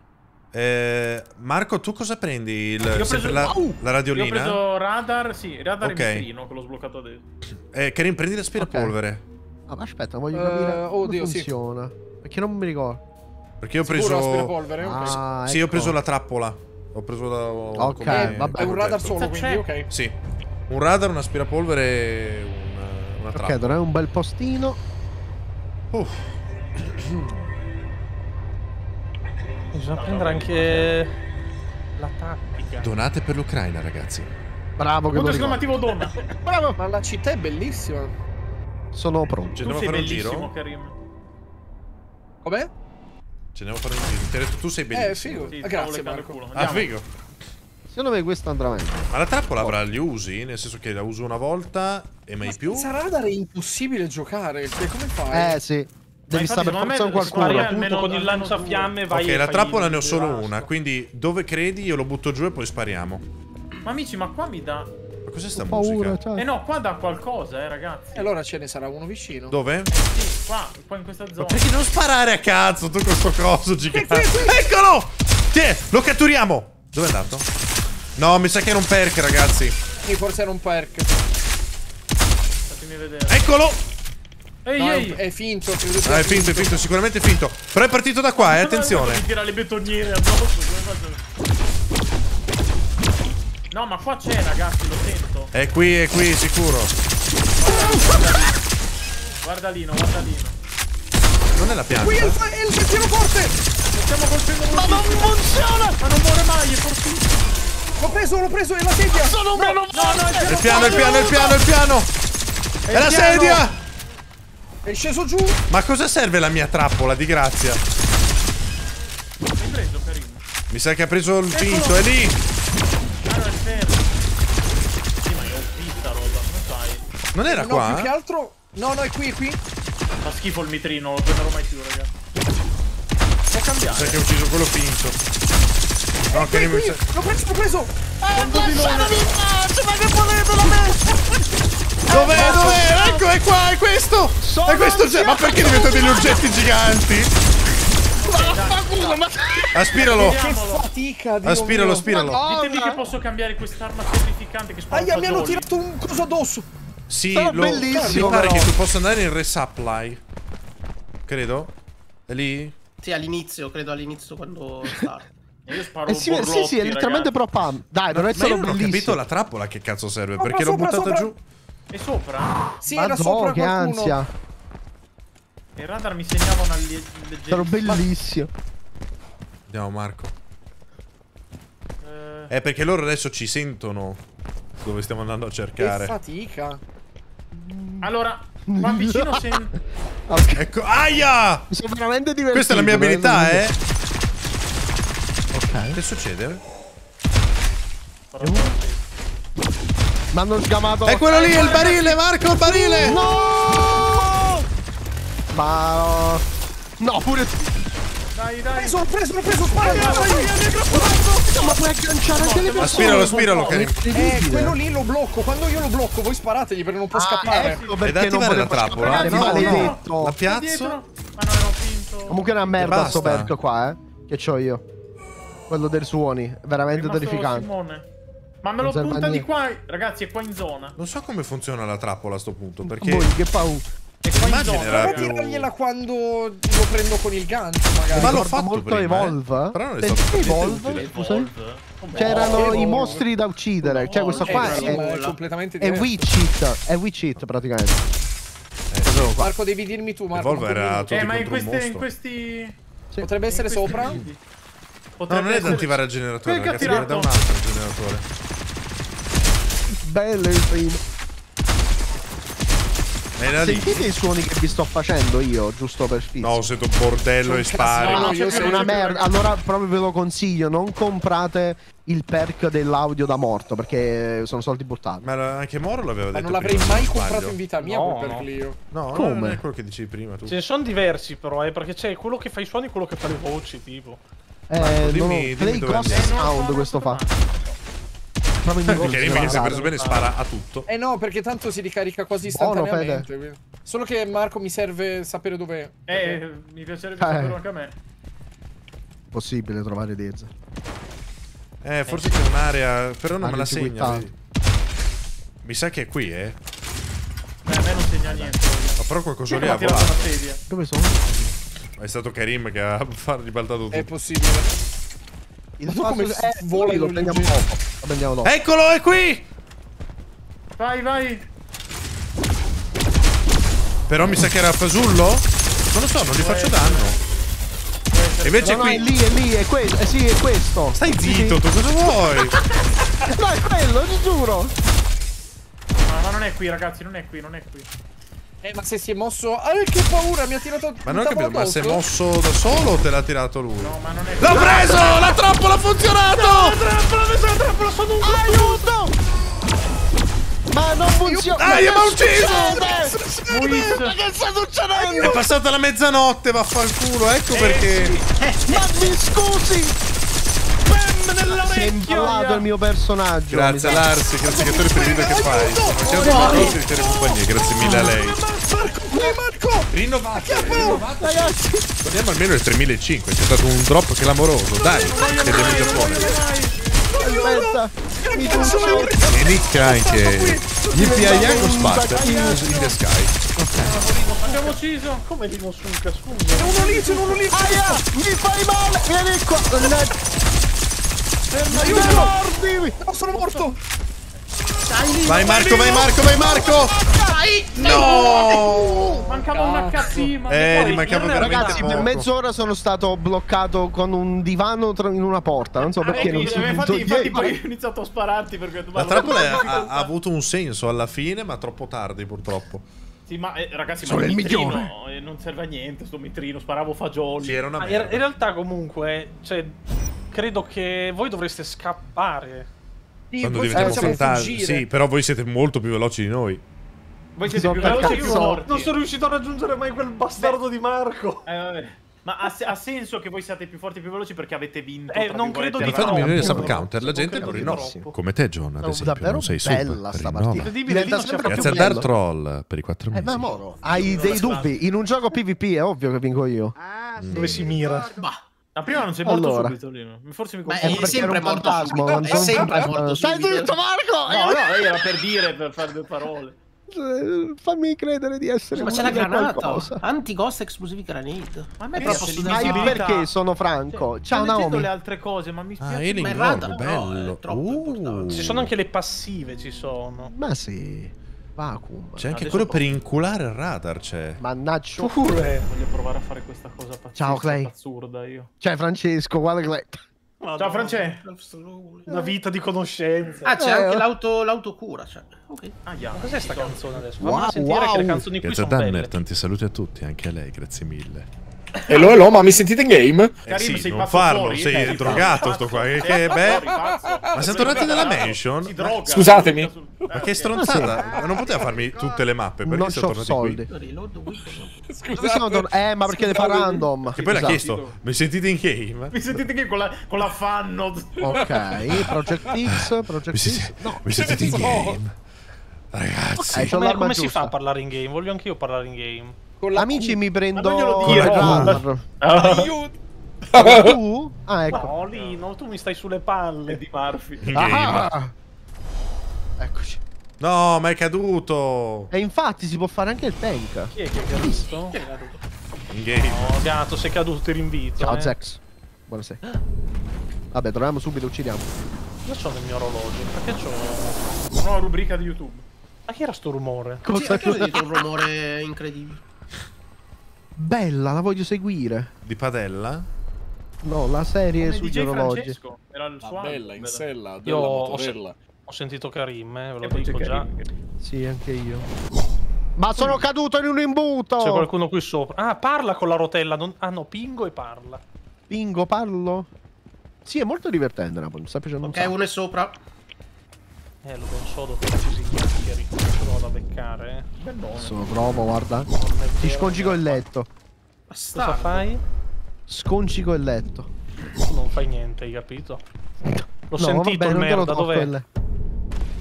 Eh, Marco, tu cosa prendi? Il- Io ho preso- la, Au! la Io ho radiolina? preso radar, sì, radar Ok. e mitrino che l'ho sbloccato adesso. Eh, Karim, prendi l'aspirapolvere. Ah, ma aspetta, voglio Eh, capire oddio, come sì. funziona. Perché non mi ricordo. Perché io ho Sicuro preso... l'aspirapolvere? Ah, Sì, ho ecco. preso la trappola. Ho preso la... Ok, come- vabbè. È un radar solo, quindi ok. Sì. Un radar, un aspirapolvere e una, una Ok, trappola. non è un bel postino. Uff. Bisogna prendere anche la tattica. Donate per l'Ucraina, ragazzi. Bravo che esclamativo donna. Bravo. Ma la città è bellissima. Sono pronto. Ci andiamo a sei fare un bellissimo, giro? Karim. Com'è? Ci andiamo a fare un giro. Ti ho detto, tu sei Eh, bellissimo. figo. Sì, Eh, grazie, Marco. ah, figo. Secondo me questo andrà meglio. Ma la trappola avrà gli usi? Nel senso che la uso una volta e mai Ma più? senza radar è impossibile giocare. Cioè, come fai? Eh sì. Devi stare per forza con qualcuno. almeno- con il lanciafiamme vai Ok, la trappola ne ho solo devastro. una, quindi dove credi io lo butto giù e poi spariamo. Ma amici, ma qua mi dà... Ma cos'è sta paura, musica? cioè. Eh no, qua dà qualcosa, eh, ragazzi. E allora ce ne sarà uno vicino. Dove? Sì, qua, qua in questa Ma zona. perché non sparare a cazzo tu con sto coso gigante? qui, qui. Eccolo! Tiè, lo catturiamo! Dove è andato? No, mi sa che era un perk, ragazzi. Sì, forse era un perk. Fatemi vedere. Eccolo! Ehi, No, è, ehi! è finto. credo sia Ah, è finto, è finto, sicuramente è finto. Però è partito da qua, eh, attenzione. Mi tira le betoniere addosso, come faccio? No, ma qua c'è, ragazzi, lo sento. È qui, è qui, sicuro. Guarda Lino, guarda Lino. Non è la pianta? Qui è il, è il pianoforte! Lo stiamo colpendo Ma non funziona! Ma non muore mai, è fortissimo. L'ho preso, l'ho preso, è la sedia! No, no, no, è Il piano, il piano, il piano, il piano! È la piano. sedia! È sceso giù! Ma a cosa serve la mia trappola, di grazia? Preso, Karim? Mi sa che ha preso il pinto, è lì! Ah, no, è fermo. Sì, ma io ho vista roba, come fai? Non era no, qua? più che altro... No, no, è qui, è qui. Fa schifo il mitrino, non lo prenderò mai più, raga. Può Mi cambiare. sa che ha ucciso quello pinto. No, che Qui, mi. L'ho preso, l'ho preso! Dov'è? Dov'è? Ecco, è qua, è questo! È questo già. Ma perché diventano degli oggetti giganti? Aspiralo! Che fatica, Dio Aspiralo, aspiralo. Ditemi che posso cambiare quest'arma terrificante che spara Aia, mi hanno tirato un coso addosso! Sì, lo... bellissimo, Mi pare però. che tu possa andare in resupply. Credo. È lì? Sì, all'inizio, credo all'inizio quando sta. Io sparo Eh sì, sì, borlotti, sì, è ragazzi. pro pam. Dai, deve Ma essere io non ho capito bellissimo. la trappola che cazzo serve. Perché l'ho buttata sopra. giù. È sopra? Sì, Ma era no, sopra che qualcuno. ansia. E il radar mi segnava una le- Sarò leggerissima... bellissimo. Andiamo, Marco. Eh, È perché loro adesso ci sentono dove stiamo andando a Che cercare. fatica. Allora, qua vicino se... Ok. Ecco, aia! Mi sono veramente divertito. Questa è la mia abilità, eh. Ok. Che succede? Mi hanno sgamato. È quello lì, è il barile, Marco, il barile! No! Ma. No, pure. Dai, dai. Preso, l'ho preso, l'ho preso, spara, spara, Ma puoi agganciare anche le persone. Aspiralo, aspiralo, Karim. Eh, quello lì lo blocco. Quando io lo blocco, voi sparategli perché non può Ah, scappare. ecco Ed perché non attivare la trappola? scappare, No, no. maledetto. La dietro. Ma no, ero finto. Comunque è una merda sto perk qua, eh. Che c'ho io. Quello del suoni. È Veramente terrificante. Simone. Ma me lo punta di qua, ragazzi, è qua in zona. Non so come funziona la trappola a sto punto, perché... Voi, che paura. È qua in Immagine zona. era- Prova a più- tirargliela quando lo prendo con il gancio, magari. Ma l'ho fatto molto prima, eh. Evolve. Però non è stato Evolve? C'erano i mostri da uccidere. Cioè, questo Eh, qua sì, è, è completamente è diverso. witch hit. È witch hit praticamente. Eh. Marco, devi dirmi tu, Marco. Evolve era Eh, ma in queste, in questi... Sì. Potrebbe essere in questi sopra? Periodi. No, Potrebbe non è da attivare il generatore, ragazzi, viene da un altro generatore. Bello il primo. Era lì. Sentite i suoni che vi sto facendo io, giusto per sfizio? No, sento bordello C'è e spari. No, io c'è sono È una c'è- merda. Allora proprio ve lo consiglio, non comprate il perk dell'audio da morto perché sono soldi buttati. Ma anche Moro l'aveva Ma detto non l'avrei mai non comprato sbaglio. in vita mia No, quel no. perk lì io. No, Come? non è quello che dicevi prima tu. Ce ne sono diversi però, eh, perché c'è quello che fa i suoni e quello che fa le voci, tipo. Eh, Marco, dimmi- non ho- dimmi Play dove andiamo. Sound questo fa. Proprio in Perché Rima che si è preso bene spara a tutto. Eh no, perché tanto si ricarica quasi Buono, istantaneamente. quindi- Solo che Marco mi serve sapere dov'è. Eh, mi piacerebbe Eh. saperlo anche a me. Possibile trovare Dez. Eh, forse c'è un'area, però non me la segna. Mi sa che è qui, eh. Beh, a me non segna niente. Ma però qualcosa lì ha volato. Dove sono? È stato Karim che ha ribaltato È tutto. possibile. Il tu come fatto- eh, vola lo prendiamo dopo. Lo prendiamo dopo. Eccolo, è qui! Vai, vai. Però mi sa che era fasullo? Non lo so, non gli faccio danno. E invece No, no, è lì, è lì, è questo. Eh sì, è questo. Stai Sì, zitto, tu cosa vuoi? No, è quello, ti giuro. Ma, ma non è qui, ragazzi, non è qui, non è qui. Eh, ma se si è mosso. Ah, che paura, mi ha tirato. Ma un non ho capito, ma si è mosso da solo o te l'ha tirato lui? No, ma non è L'ho preso! La trappola ha funzionato! Aiuto! Ma non funziona. Ah, mi ha ucciso! succede? Che sta succedendo? È passata la mezzanotte, vaffanculo, ecco perché. Ma mi scusi! Si è imballato il mio personaggio. Grazie. Larsi, grazie che tu per il video che fai. Dei corsi di compagnia, grazie mille a lei. Marco! Rinnovato, rinnovato. Ragazzi, Guardiamo almeno il 3005, c'è stato un drop clamoroso, dai, che andiamo in Giappone. aspetta. Mi. E Nick anche. Gli Piagliago Spat in, the sky. Abbiamo ucciso. Come di Mosunka, scusa. Uno lì, c'è uno lì! Aia, mi fai male. Vieni qua. Aiuto! No, sono morto! Vai Marco, vai Marco, vai Marco! No! Mancava un HP, ma Eh, gli mancava in veramente Ragazzi, per poco. mezz'ora sono stato bloccato con un divano tra- in una porta. Non so perché Eh, non si infatti, poi ho iniziato a spararti perché La trappola ha, ha avuto un senso alla fine, ma troppo tardi purtroppo. Sì, ma eh, ragazzi, Sono ma il mitrino, migliore. eh, non serve a niente sto mitrino, sparavo fagioli. Sì, era una Ah, in, merda. in realtà comunque, cioè, credo che voi dovreste scappare. Sì, Quando diventiamo fantasmi. fuggire. Sì, però voi siete molto più veloci di noi. Voi siete più veloci che io. Non sono riuscito a raggiungere mai quel bastardo di Marco. Eh, vabbè. Ma ha, ha senso che voi siate più forti e più veloci perché avete vinto. Eh, non credo di mi viene il sub counter, la gente non rinnova. Come te, John, ad No, esempio, davvero non sei sub. bella sta partita. Grazie più a. Dark Troll per i 4 Eh, mesi. ma moro, hai dei dubbi. In un gioco PvP è ovvio che vinco io. Dove si mira? Bah, Ma prima non sei morto Allora. subito? Forse mi Beh, confondo. è sempre morto subito. È sempre Eh, morto Stai subito. zitto, Marco! No, no, era per dire, per fare due parole. Fammi credere di essere Ma c'è la granata. qualcosa. Anti-ghost explosive grenade. Ma a me piace sì, Ma io perché sono Franco? Cioè, Ciao leggendo Naomi. le altre cose, ma mi Ah, spiace. Healing Ma è rada, bello. è troppo Uh. Ci sono anche le passive, ci sono. Ma sì. Vacuum. C'è anche Adesso quello per provo. inculare il radar, c'è. Mannaggia. Pure. Voglio provare a fare questa cosa pazzesca. Ciao, Clay. Assurda io. Cioè, Francesco, guarda che... Ciao, France. Una vita di conoscenza. Ah, c'è Eh, anche l'auto, l'autocura. Cioè. Ok. Ah, yeah. Ma cos'è sta canzone adesso? Wow, Fammi sentire che le wow. canzoni qui a sono Danner, belle. tanti saluti a tutti, anche a lei, grazie mille. Hello, hello, ma mi sentite in game? Eh Karim, sì, sei non farlo, fuori? sei Eh, drogato sto qua, che- Sei che pazzo beh. Ma siamo tornati nella mansion? Si droga. Scusatemi. Eh, Ma che stronzata, ma non poteva farmi tutte le mappe, perché Non siamo tornati soldi. qui? Tor- Eh, ma perché le fa random? Che poi l'ha Esatto. chiesto, mi sentite in game? Mi sentite che con la, con la fanno? Ok, Project X, Project Mi, X. sentite, No, mi sentite in game? Ragazzi, Eh, c'ho Come, come si fa a parlare in game? Voglio anch'io parlare in game. Con la Amici, mi prendo Ma non glielo dire. Aiuto! Tu? Ah, ecco. No, Lino, tu mi stai sulle palle. di Murphy. Ah! Eccoci. No, ma è caduto. E infatti si può fare anche il tank. Chi è che è caduto? Chi è caduto? In game. No, gatto, sei caduto, ti rinvito. Ciao eh. Zex. Buonasera. Vabbè, troviamo subito, uccidiamo. Cosa c'ho nel mio orologio? Perché c'ho... Nuova rubrica di YouTube. Ma che era sto rumore? Sì, Cosa io ho sentito un rumore incredibile. Bella, la voglio seguire. Di padella? No, la serie Come orologi. Era il Ah, suo bella, in sella, Io della ho, motorella. ho sentito Karim, eh, ve lo E dico già. Karim. Sì, anche io. Ma sono caduto in un imbuto! C'è qualcuno qui sopra. Ah, parla con la rotella. Non... Ah no, pingo e parla. Bingo, parlo? Sì, è molto divertente Napoli, mi sta piacendo un Ok, sacco. uno è sopra. Eh, lo non so dove si chiacchieri. Lo vado a beccare. Bellone. Adesso lo provo, guarda. Ti sconcico il ma- letto. Cosa Bastardo. fai? Sconcico il letto. Non fai niente, hai capito? L'ho No, sentito vabbè, il non te lo merda, dov'è?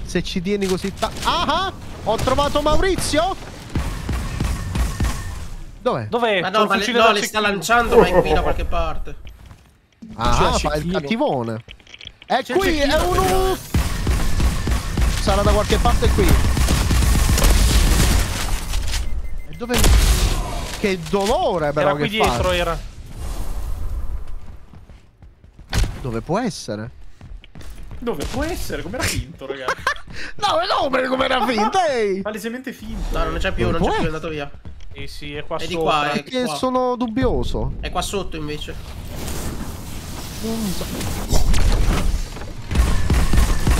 Se ci tieni così ta- Ah! ah! Ho trovato Maurizio! Dov'è? Dov'è? Ma no, ma le, no, da le sta lanciando, ma è qui da qualche parte. Ah, fa il cattivone. È qui, è uno... Sarà da qualche parte qui. E dove... Che dolore però Era che qui fa. dietro, era. Dove può essere? Dove può essere? Come era finto, ragazzi? No, no, per come era finta, ehi! Palesemente finto. No, non c'è più, Dove non c'è più, è andato via. Sì, sì, è qua È di sopra. qua, eh. Perché qua. sono dubbioso. È qua sotto invece. Non so.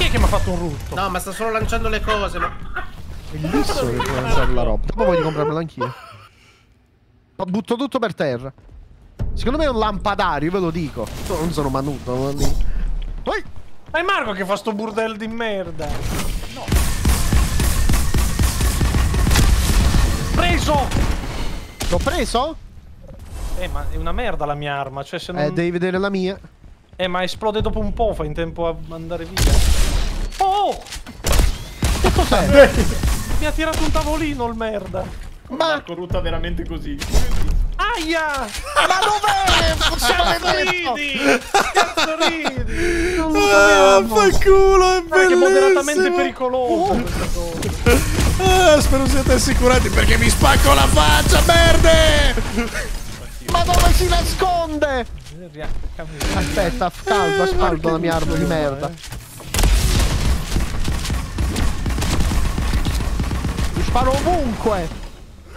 È che mi ha fatto un rutto? No, ma sta solo lanciando le cose, ma... Bellissimo che puoi lanciare la roba. Dopo voglio comprarmela anch'io. Ma butto tutto per terra. Secondo me è un lampadario, ve lo dico. No, Non sono manuto. non. Poi. Ma è Marco che fa sto burdello di merda. No. Preso! L'ho preso? Eh, ma è una merda la mia arma. Cioè, se non. Eh, devi vedere la mia. Eh, ma esplode dopo un po', fa in tempo a andare via. Oh! Che cos'è? Mi ha tirato un tavolino il merda. Ma, Marco rutta veramente così. Aia! ma dov'è? Cazzo ridi! Cazzo ridi! Non lo Ah, sapevo. fa culo, è Guarda che è moderatamente bellissimo. pericoloso questa cosa. Ah, spero siate assicurati perché mi spacco la faccia, merde! Ma dove si nasconde? Aspetta. Aspetta, scaldo, scaldo la mia arma di merda. Mi sparo ovunque.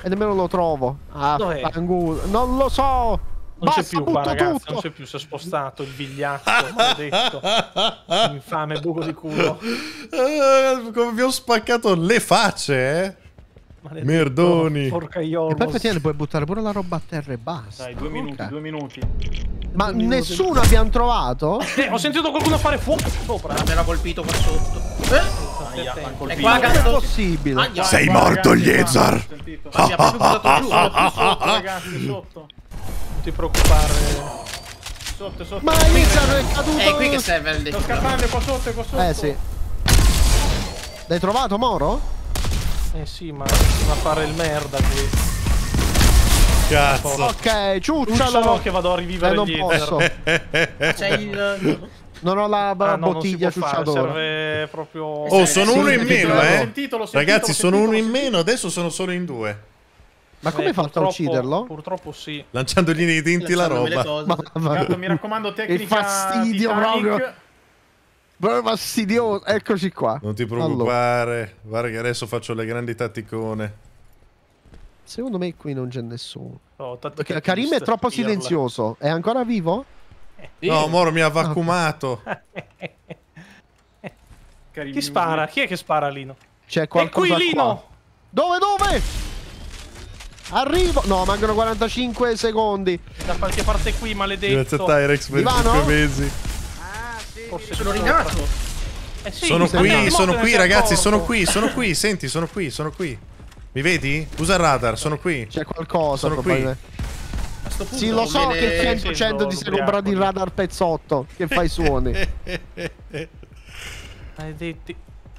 E nemmeno lo trovo. Ah. Non lo so. Non c'è più qua, ragazzi. tutto. Non c'è più. Si è spostato il vigliacco. maledetto. Infame buco di culo. Come vi ho spaccato le facce, eh? Maledetto, Merdoni. Porca E poi effettivamente puoi buttare pure la roba a terra e basta. Dai, due minuti, Ok. due minuti. Ma nessuno abbiamo trovato? Eh, ho sentito qualcuno fare fuoco sopra. Me l'ha colpito qua sotto. Eh? È colpito. qua, Non è possibile. Aia. Sei Qua, morto, Liezar. Ma mi ha proprio buttato giù. Sotto, ragazzi, sotto. Non ti preoccupare. Sotto, sotto. Ma Izar è caduto. È qui che serve il Sto scappando, qua sotto, qua sotto. Eh sì. L'hai trovato, Moro? Eh sì, ma va a fare il merda qui. Cazzo. Ok, Ciuccialo ciuccialo. che vado a Eh, rivivere non gli posso. C'è il... Non ho la, la Ah, no, non si bottiglia ciucciadora. serve proprio... Oh, sono Sì, uno in meno, eh. sentito, sentito, Ragazzi, sono uno in meno, adesso sono solo in due. Ma come Eh, hai fatto a ucciderlo? Purtroppo sì. Lanciandogli nei denti la roba. cose. Ma- Gatto, mi raccomando, tecnica fastidio Titanic. proprio. Proprio fastidioso. Eccoci qua. Non ti Allora, preoccupare. Guarda che adesso faccio le grandi tatticone. secondo me qui non c'è nessuno. Oh, Karim è troppo silenzioso. È ancora vivo? No, Moro mi ha vacumato. Carini Chi spara? Chi è che spara Lino? C'è È qualcosa qui qua. Lino! Dove, dove? Arrivo. No, mancano 45 secondi. Da qualche parte qui, maledetto. Grazie a Tyrex per Ivano? 5 mesi. Forse Sono di rinato. Eh sì, Sono qui, sono qui ragazzi, sono qui, sono qui. Senti, sono qui, sono qui. Mi vedi? Usa il radar, sono qui. C'è qualcosa. Sono qui. Punto Sì, lo so che ne- 100 sento 100 ti sei comprato il radar pezzotto. Che fai suoni. Maledetti.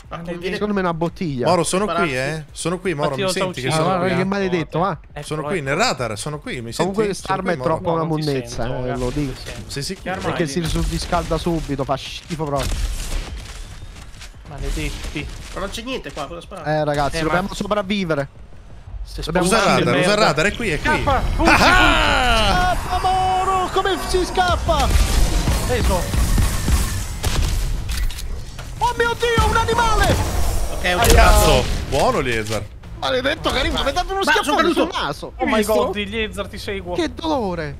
Ma conviene- Secondo me è una bottiglia. Moro, sono qui, eh. Sono qui, Moro, mi senti che. Ah, sono guarda qui? che maledetto, va. Eccolo, Sono qui ecco. nel radar, sono qui, mi senti? Comunque Starm qui, è troppo No, una monnezza, sento, eh, ragazzi, lo dico. Sei sicuro? Chiaro. Perché si surriscalda subito, fa schifo proprio. Maledetti. Ma non c'è niente qua, cosa spara? Eh ragazzi, Eh, ma- dobbiamo sopravvivere. Usa radar, di usa il merda. radar, è qui, è qui. Scappa! Fuggi, Ah! Scappa Moro, come si scappa? Preso. Oh mio dio, un animale! Ok, ho Cazzo! Buono, Liezar. Maledetto Karim, mi ha dato uno Ma, schiaffone sul naso. Oh my god, Eliezer ti seguo. Che dolore.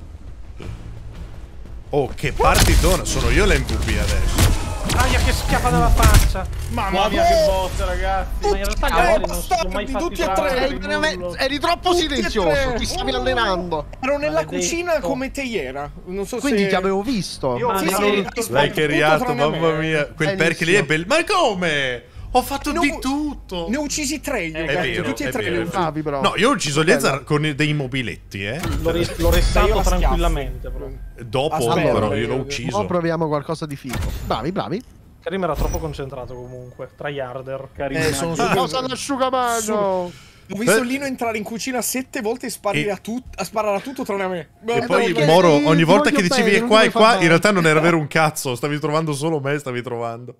Oh, che partitona. Sono io l'MVP adesso. Aia, che schiaffa dalla faccia. Mamma mia, che botta, ragazzi. Ma in realtà gli altri non sono mai fatti tutti e tre. Eri, eri troppo Tutti silenzioso. Ti stavi allenando. Ero nella Maledetto. cucina come te ieri. Non so Quindi se... ti avevo visto. Io- Ma Sì, Ma sì, Lei che tranne mamma mia. Quel perk lì è bello. Ma come? Ho fatto Ne ho- di tutto. Ne ho uccisi tre io, È cazzo, vero, tutti e tre vero, li ho uccisi. No, io ho ucciso Liezar con dei mobiletti, eh. L'ho, restato la tranquillamente. Però. Dopo, Aspetta, però, io- l'ho io- ucciso. Ora proviamo qualcosa di figo. Bravi, bravi. Karim era troppo concentrato comunque. Tryharder. Karim. Eh, sono super- Cosa all'asciugamano? Ho visto Eh. Lino entrare in cucina sette volte e sparare, E- a, tut- a sparare a tutto tranne a me. E Beh, poi perché Moro, ogni volta voglio che dicevi bene, qua e qua, in realtà non era vero un cazzo. Stavi trovando solo me, stavi trovando.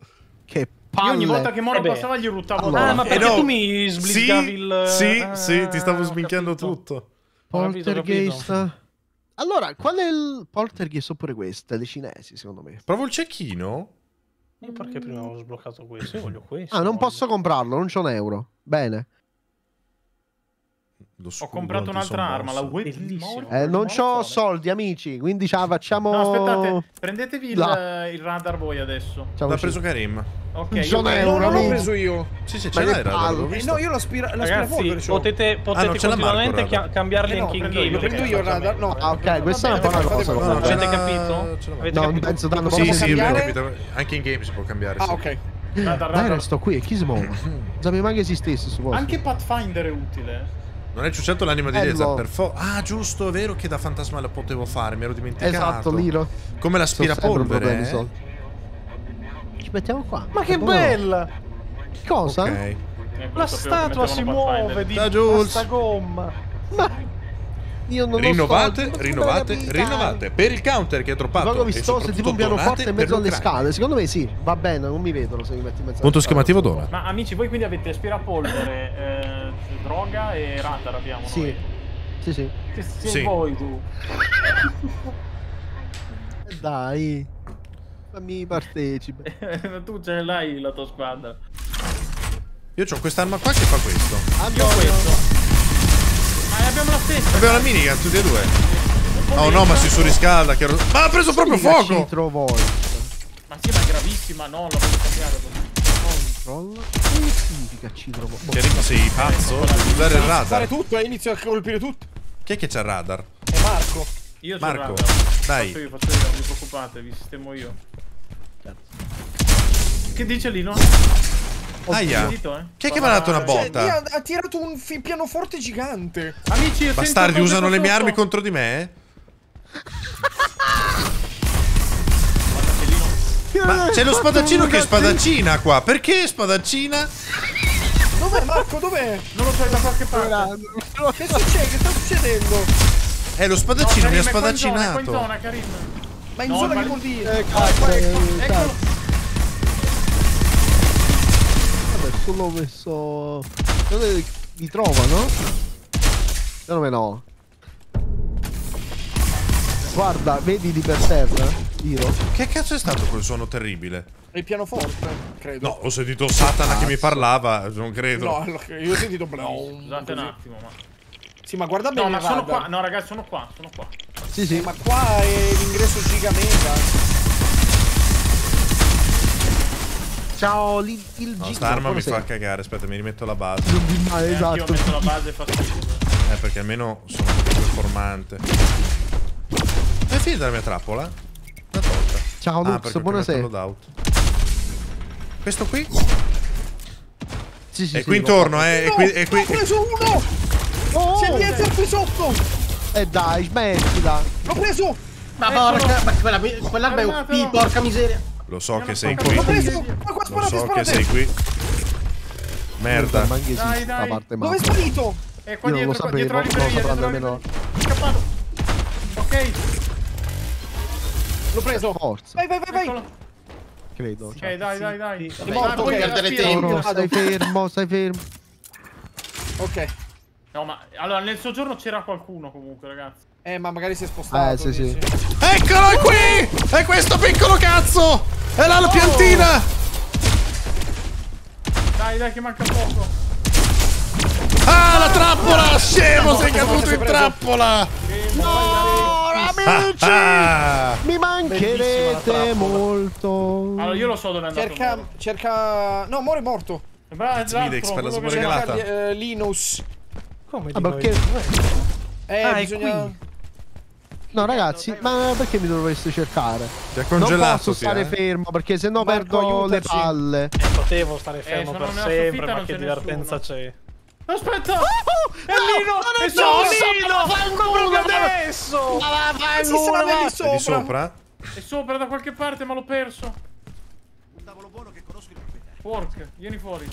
Che Io palle. ogni volta che Moro Eh beh. passava gli ruttavo Allora. Ah, ma perché Eh no, tu mi sblizzavi sì, il... Sì, Ah, sì, ti stavo ho sminchiando tutto. Ho capito, ho Poltergeist. capito. Allora, qual è il poltergeist oppure queste? Le cinesi, secondo me. Provo il cecchino. Io perché prima avevo sbloccato questo? Io voglio questo. Ah, non voglio. posso comprarlo, non c'ho un euro. Bene. Lo Ho comprato un'altra arma, la Bellissimo. Eh, non c'ho soldi, amici, quindi ce la facciamo... No, aspettate, prendetevi il, il radar voi adesso. L'ha preso Karim. Ok, Non io non l'ho preso io. Sì, sì, ce l'hai, Radar, palle. l'ho Eh, no, io l'aspira- l'aspirapolvere Ragazzi, c'ho. potete, potete non ce l'ha continuamente Marco, Radar. cambiarli Eh no, anche in game. io, prendo io il radar. No. Ah, ok, questa è un po' una Fate- cosa. No, ce Avete capito? ce No, capito? penso danno Possiamo Sì, sì, ho capito. Anche in game si può cambiare. Ah, ok. Radar, Dai, radar. resto qui, e chi si muove? Non sapevo mai che esistesse su posto. Anche Pathfinder è utile. Non è ciucciato l'anima di. Liezar per fo- Ah, giusto, è vero che da fantasma lo potevo fare, mi ero dimenticato. Esatto, Liro. Come l'aspirapolvere, eh? Ci mettiamo qua. Ma che buono. bella! Cosa? Ok. Eh, La statua si muove di Da questa gomma. Ma io non Rinnovate, lo so, rinnovate, rinnovate. Per il counter che è troppato. Luogo e vistoso, tipo un pianoforte in mezzo alle scale. Secondo me sì, va bene, non mi vedono se mi metti in mezzo Punto schemativo dona. Ma amici, voi quindi avete aspirapolvere, eh, droga e radar abbiamo Sì. noi. Sì, sì. Che sei Sì. voi tu? Dai. Fammi partecipe. tu ce l'hai la tua squadra. Io ho quest'arma qua che fa questo. Io ho questo. Ma abbiamo la stessa. Abbiamo la minigun tutti e due. Oh no, ma si surriscalda. Che... Ma ha preso proprio fuoco! Ma sì, ma è gravissima, no, la voglio cambiare. Control. Che significa Citro Voice? Sei pazzo? Devi usare il Fare radar. tutto e inizio a colpire tutto. Chi è che c'ha il radar? È Marco. Io c'ho Marco, dai. Faccio io, faccio io, non vi preoccupate, vi sistemo io. Che dice Lino? Aia. Sentito, eh? Chi è che mi ha dato una Cioè, botta? lì ha, ha tirato un pianoforte gigante. Amici, io Bastardi usano le mie armi contro di me? Ma c'è lo spadaccino che è spadaccina qua. Perché spadaccina? Dov'è Marco? Dov'è? Non lo so, è da qualche parte. Che succede? Che sta succedendo? Eh, lo spadaccino mi ha Karim, è qua in zona, spadaccinato. Karim. Ma in No, zona ma- che vuol dire? Eh, Ecco, ecco, eh, eccolo. Adesso l'ho messo... Dove li trovano? Secondo me no. Guarda, vedi di per terra? Tiro. Che cazzo è stato quel suono terribile? È il pianoforte, credo. No, ho sentito Satana che mi parlava, non credo. No, allora, io ho sentito Brown. Scusate un attimo, ma... Sì, ma guarda bene No, ma sono radar. qua. No, ragazzi, sono qua, sono qua. Sì, sì. Eh, ma qua è l'ingresso giga mega. Ciao, li- il No, G. sta arma mi Buonasera. fa cagare. Aspetta, mi rimetto la base. Ah, Eh, esatto. messo la base e fa schifo. Eh, perché almeno sono un po' più performante. È finita la mia trappola? L'ha tolta. Ciao, Ah, Lux, buonasera. Questo qui? Sì, sì, È sì, qui intorno, eh. È No, qui, è qui. ho preso uno! Oh! C'è Eliezer qui sotto! Eh dai, smettila. L'ho preso! Ma porca, ma quella, quell'arma è Fermatelo. OP, porca miseria. Lo so che sei qui. L'ho Lo preso! Ma qua sparate, so che sei qui. Merda. Dai, dai. Dove è sparito? È qua Io dietro, qua dietro la sapevo, libreria, dietro la libreria. Scappato. Ok, L'ho preso! Forza, Vai, vai, vai, vai! credo. Ok, dai, dai, dai. È morto, poi ok. perdere tempo. Stai fermo, stai fermo. Ok. No, ma allora nel soggiorno c'era qualcuno comunque, ragazzi. Eh, ma magari si è spostato. Eh, sì, sì. dici. Eccolo è qui! È questo piccolo cazzo! È la piantina! Dai, dai, che manca poco. Ah, la trappola! Scemo, sei caduto in preso. trappola! No, amici! Ah! Mi Bellissima mancherete molto. Allora, io lo so dove è andato. Cerca, cerca... No, è morto. Bravo, Midex per la. Cerca eh, Linus. Come Ah, di perché... noi? Eh, Ah, è bisogna... No, ragazzi, ma perché mi dovreste cercare? Ti ha Non congelato, posso sì, stare eh? fermo perché sennò Marco, perdo le aiutaci. palle. Eh, potevo stare fermo sono per sempre, ma non che c'è divertenza c'è? Aspetta! È Lino! È solo Lino! Proprio adesso! Si sarà lì È di sopra. È sopra da qualche parte, ma l'ho perso. Un tavolo buono che conosco il Pork, vieni fuori.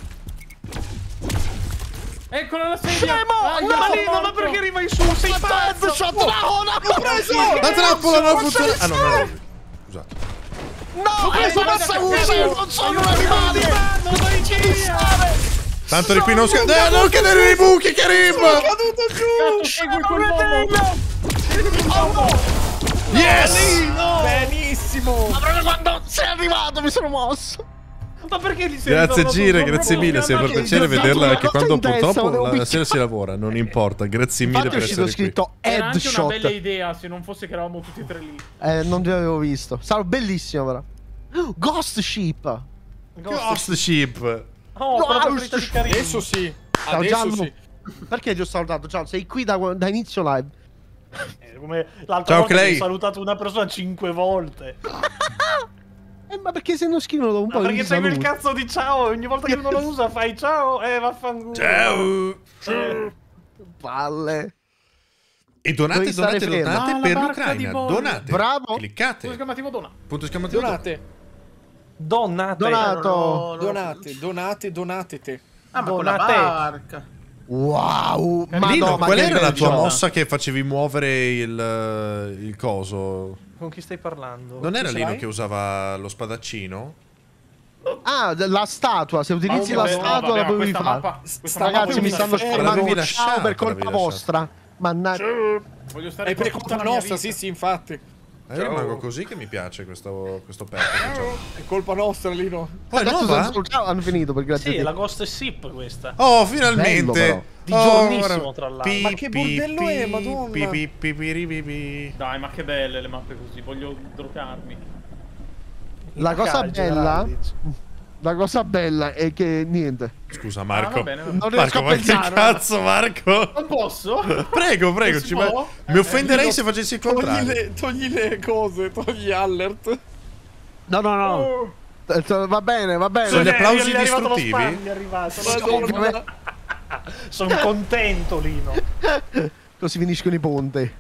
Eccola la sedia! Ah, io Ma sono Lino, ma perché arrivai su? Sei pazzo! L'ho preso! La trappola non funziona! Ah, no, no, no. Scusate. No, guarda che Samusi, cazzo! non sono un animale! aiuto, non vai via! Tanto di qui non sca... Eh, non cadere nei buchi, Karim! caduto giù! Segui quel uomo! Yes! Benissimo! Ma proprio quando sei arrivato mi sono mosso! Ma perché gli sei Grazie Gire, grazie mille, sempre un che piacere vederla anche quando purtroppo la sera si lavora, non importa. Grazie mille per essere qui. scritto Era anche una bella headshot. idea se non fosse che eravamo tutti e tre lì. Eh, non ti avevo visto. Sarà bellissimo però. Ghost Ship. Ghost Ship. Oh, di Karim. Adesso sì. Ciao Adesso Gianlu. sì. Perché ti ho salutato? Ciao, sei qui da, da inizio live. Eh, Come l'altra Ciao, volta Clay. ho salutato una persona cinque volte. Eh, ma perché se non scrivono da un po' perché di segui il cazzo di ciao ogni volta che uno lo usa fai ciao e vaffanculo. Ciao. Eh, Palle. E donate, Devi donate, donate Ah, per l'Ucraina. Donate. Bravo. Cliccate. esclamativo dona. Punto esclamativo. Donate, Donate. Donato. No, no. donate, donate, donatete. Ah, ma con la Donate. barca. Wow. Ma Lino, no, ma qual era la tua mossa che facevi muovere il, eh, il coso? Con chi stai parlando? Non era Lino che usava lo spadaccino? Ah, la statua. Se utilizzi la statua la puoi fare. Ragazzi, mi stanno sparando ciao per colpa vostra. Mannaggia. Voglio stare È per colpa nostra, sì, sì, infatti. Eh, io rimango così che mi piace questo, questo pezzo. che c'ho. È colpa nostra, Lino. Oh, nuova? sono- ciao, hanno finito per grazie Sì, è la Ghost Ship questa. Oh, Bello, finalmente! però. Di Oh, giornissimo, tra l'altro. Pi, Ma che bordello pi, è, madonna. pi, pi, pi, pi, pi, pi, pi. Dai, ma che belle le mappe così, voglio drogarmi. La cosa bella. La cosa bella è che niente. Scusa Ah, Marco. va bene, va bene. Non riesco Marco, a ma che cazzo, Marco? Non posso? Prego, prego, ci può? va- Mi offenderei Lino, se facessi il Togli contrario. le, togli le cose, togli alert. No, no, no. Oh, Eh, Va bene, va bene. Sono gli Eh, applausi gli è distruttivi? spam, è arrivato. Sono contento, Lino. Così finiscono i ponti.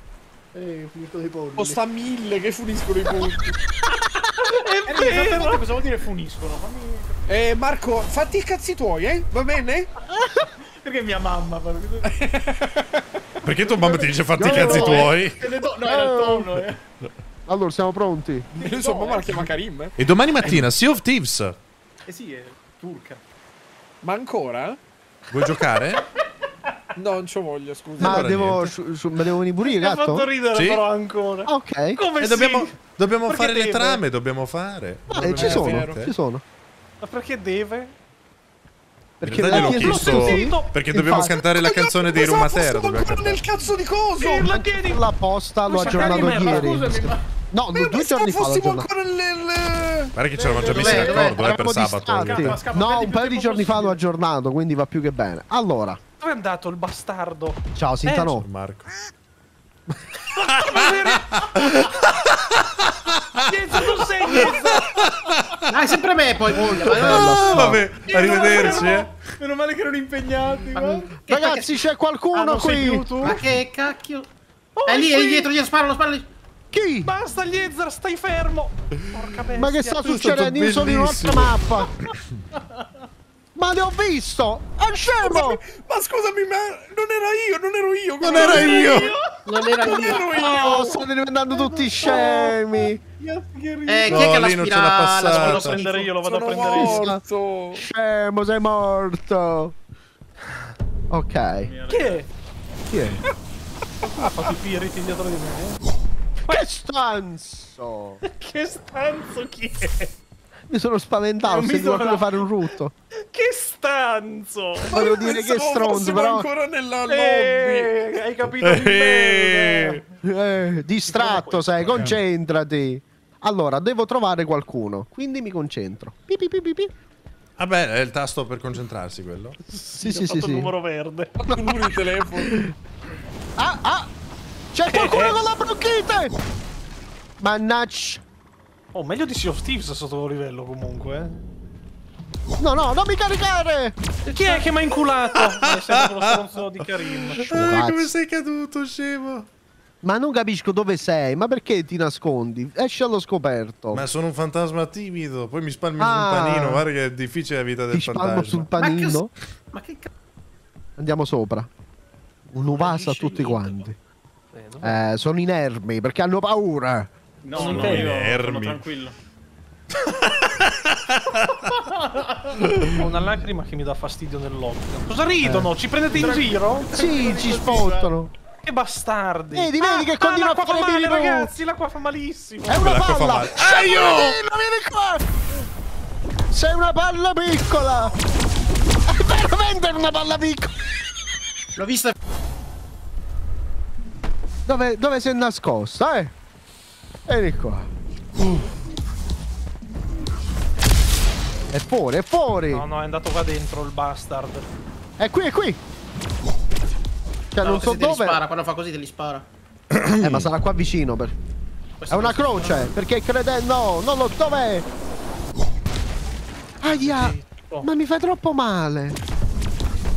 Eh, finiscono i ponti. Costa mille che finiscono i punti. eh, esattamente cosa vuol dire funiscono? Fammi... Eh, Marco, fatti i cazzi tuoi, eh? Va bene? Perché mia mamma? perché- Perché tua mamma ti dice fatti i cazzi no, tuoi? Do- No, era il tono, eh. Allora, siamo pronti? Io so, mamma la chiama Karim. eh. E domani mattina, Sea of Thieves. Eh sì, è turca. Ma ancora? Vuoi giocare? No, non c'ho voglia, scusa. Ma allora devo, su, su- ma devo venire pure io, Mi ha fatto gatto? ridere Sì. però ancora. Ah, ok. Come E sì? dobbiamo, dobbiamo Perché fare le deve? trame, dobbiamo fare. Eh, ci sono, vero. ci sono. Ma perché deve? Perché gliel'ho l'ha chiesto perché dobbiamo Infatti. cantare la canzone dei Rumatera. Dobbiamo ancora cantare. nel cazzo di coso! Pirla, chiedi. La posta l'ho Questa aggiornato ieri. scusami, ma- No, Ma due giorni fa l'ho ancora nel... Guarda che ci eravamo già messi d'accordo eh, per sabato. No, un paio di giorni fa l'ho aggiornato, quindi va più che bene. Allora, Dove è andato il bastardo? ciao Sintano. Marco. Niente, tu sei niente. Dai, sempre me poi. ma- Ah, vabbè, arrivederci. eh. Meno male che erano impegnati. Che- Ragazzi, c'è qualcuno Ah, qui. Ma che cacchio? Oh, È lì, è sì. lì dietro, dietro, sparalo, sparalo. Chi? Basta, Liezer, stai fermo. Porca bestia. Ma che sta è succedendo? Io sono in un'altra mappa. Ma li ho visto! È scemo! Ma scusami, ma non era io, non ero io. Non era io. Non era Non io. ero io. Oh, state diventando tutti scemi! Eh, chi No, è che non l'ha spira? La Vado a prendere io, lo vado a Sono prendere io. morto. Scemo, sei morto! Ok. Chi è? Chi è? Ha fatto i piriti dietro di me. Che stanzo! Che stanzo chi è? Mi sono spaventato, mi sono- qualcuno fare un rutto. Che stanzo! Volevo dire che stronzo, però. ancora nella lobby. Eh, hai capito di Eh. Eh, distratto sei, concentrati. Allora, devo trovare qualcuno, quindi mi concentro. Pi, pi, pi. Vabbè, è il tasto per concentrarsi quello. Sì, Ho sì, sì, fatto il sì. numero verde. Il numero di telefono. Ah, ah! C'è qualcuno con la bronchite! Mannaggia. Oh, meglio di Sea of Thieves sotto livello comunque. eh. No, no, non mi caricare! Chi è che mi ha inculato? È sempre lo stronzo di Karim. Ah, come sei caduto, scemo? Ma non capisco dove sei, ma perché ti nascondi? Esci allo scoperto. Ma sono un fantasma timido. Poi mi spalmi Ah. sul panino. Guarda che è difficile la vita del ti spalmo fantasma. sul panino. Ma che cazzo? Andiamo sopra. Un'uvasa a tutti quanti. Eh? Eh, sono inermi perché hanno paura. No, Sono no, interi. io sono Ermi. tranquillo. Ho una lacrima che mi dà fastidio nell'occhio. Cosa ridono? Ci prendete in giro? Sì, ci spottano. Che bastardi! Vedi, vedi che continua a l'acqua fa fare male, ragazzi! L'acqua fa malissimo! È una L'acqua fa palla! male. Ah, io! Vieni qua! Sei una palla piccola! È veramente una palla piccola! L'ho vista. Dove, dove sei nascosta, eh? Vieni qua. Uh. È fuori, è fuori! No, no, è andato qua dentro il bastard. È qui, è qui! Cioè, No, non so dove. spara, quando fa così te li spara. Eh, ma sarà qua vicino. Per... Questo È una croce, perché crede... No, non lo... Dov'è? Aia! Oh. Ma mi fai troppo male.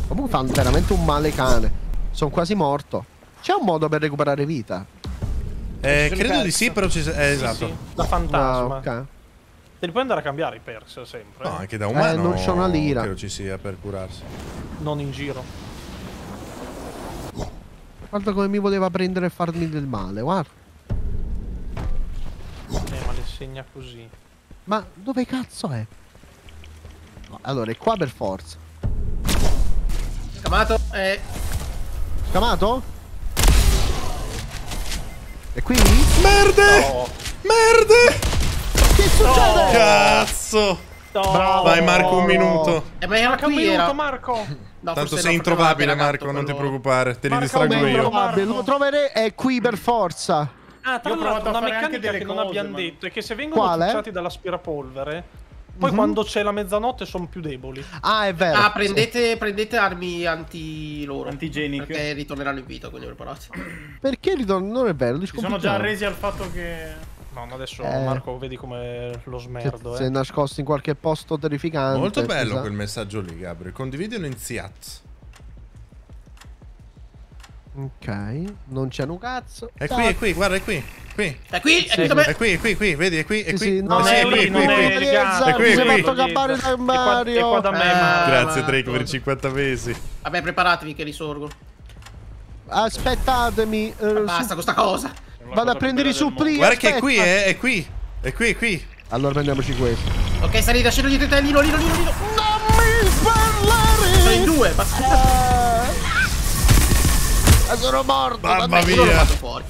Comunque fanno veramente un male cane. Sono quasi morto. C'è un modo per recuperare vita? Eh, credo di sì, però ci eh, esatto. Sì, da Ah, fantasma. ok. Te li puoi andare a cambiare i perks sempre. No, eh. anche da umano. non c'ho una lira. Credo ci sia per curarsi. Non in giro. Guarda come mi voleva prendere e farmi del male, guarda. Eh, ma le segna così. Ma dove cazzo è? No, Allora, è qua per forza. Scamato. Eh, Scamato? È qui? Merde! Oh. Merde! Che succede? Cazzo! No. Bravo. Vai Marco, un minuto. eh, ma era un minuto, era... Marco! No, Tanto sei no, introvabile, Marco, non ti preoccupare. Te li Marco, distraggo io. lo- Vabbè, lo troverei è qui per forza. Ah, tra Io ho provato l'altro una meccanica che non cose, abbiamo ma- detto è che se vengono Quale? pucciati dall'aspirapolvere, poi Mhm. quando c'è la mezzanotte sono più deboli. Ah, è vero. Ah, prendete, prendete armi anti loro. Antigeniche. Perché ritorneranno in vita, quindi preparati. Perché ritorno? Non è vero, li Si sono già arresi al fatto che... No, adesso Eh. Marco vedi come lo smerdo, Si è eh. nascosto in qualche posto terrificante. Molto bello quel messaggio lì, Gabriel. Condividilo in Ziaz. Ok, non c'è un cazzo. È qui, è qui, guarda, è qui. Qui. È qui, è Sì. qui da me. È qui, è qui, qui, vedi, è qui, è Sì, qui. sì, Non Eh, è sì, lì, qui, non qui, è qui. il gatto, È qui, mi è qui. fatto gabbare da È qua- Mario. È qua da me, Eh, Mario. Grazie Drake per i 50 mesi. Vabbè, preparatevi che risorgo. Aspettatemi. eh, Basta su- questa cosa. Vado a prendere i suppli. Guarda che è qui, eh, è qui. È qui, è qui. Allora prendiamoci questo. Ok, salite, scendo dietro di te, Lino, Lino, Lino, Lino. Non mi parlare! Sono in due, basta. Eh, sono morto. Mamma mia. fatto fuori.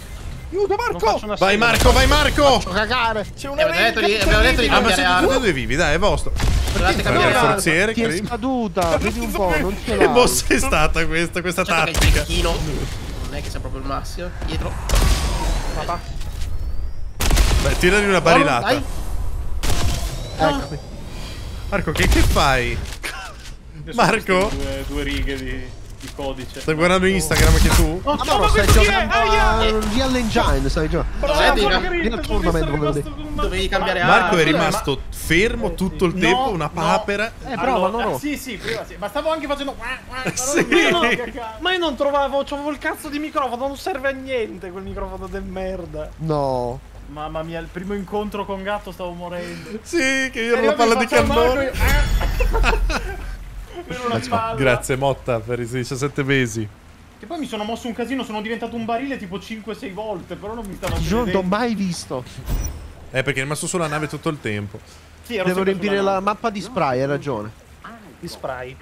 Aiuto Marco! faccio Vai. Marco, vai Marco. Cagare. C'è Eh, una abbiamo detto di, abbiamo detto di Ah, ma siete arma. tutti e due vivi, dai, è vostro. Guarda, arma. forziere, Ti è scaduta. Vedi un po', non ce Che mossa è stata questa, questa Certo tattica? non è che sia proprio il massimo. Dietro. Beh, tirali una Dai. barilata. Eccomi. Marco, che, che fai? Marco? Due, due righe di, di codice. Stai guardando Instagram anche tu? Oh, Ah, ma no, stai giocando a Real Engine, stai giocando. Senti, Real Tournament, con- Dovevi cambiare arma. Marco è rimasto fermo tutto il tempo, una papera. Eh, prova, no, no. Sì, sì, prima sì. Ma stavo anche facendo... Sì. Ma io non trovavo, c'avevo il cazzo di microfono, non serve a niente quel microfono del merda. No. Mamma mia, il primo incontro con gatto stavo morendo. Sì, che io ero E la palla di cannone. Grazie Motta per i 17 mesi. Che poi mi sono mosso un casino, sono diventato un barile tipo 5-6 volte, però non mi stava non credendo. mai visto. Eh, perché è rimasto sulla nave tutto il tempo. Sì, ero Devo riempire la nave. mappa di spray, hai ragione. Di spray.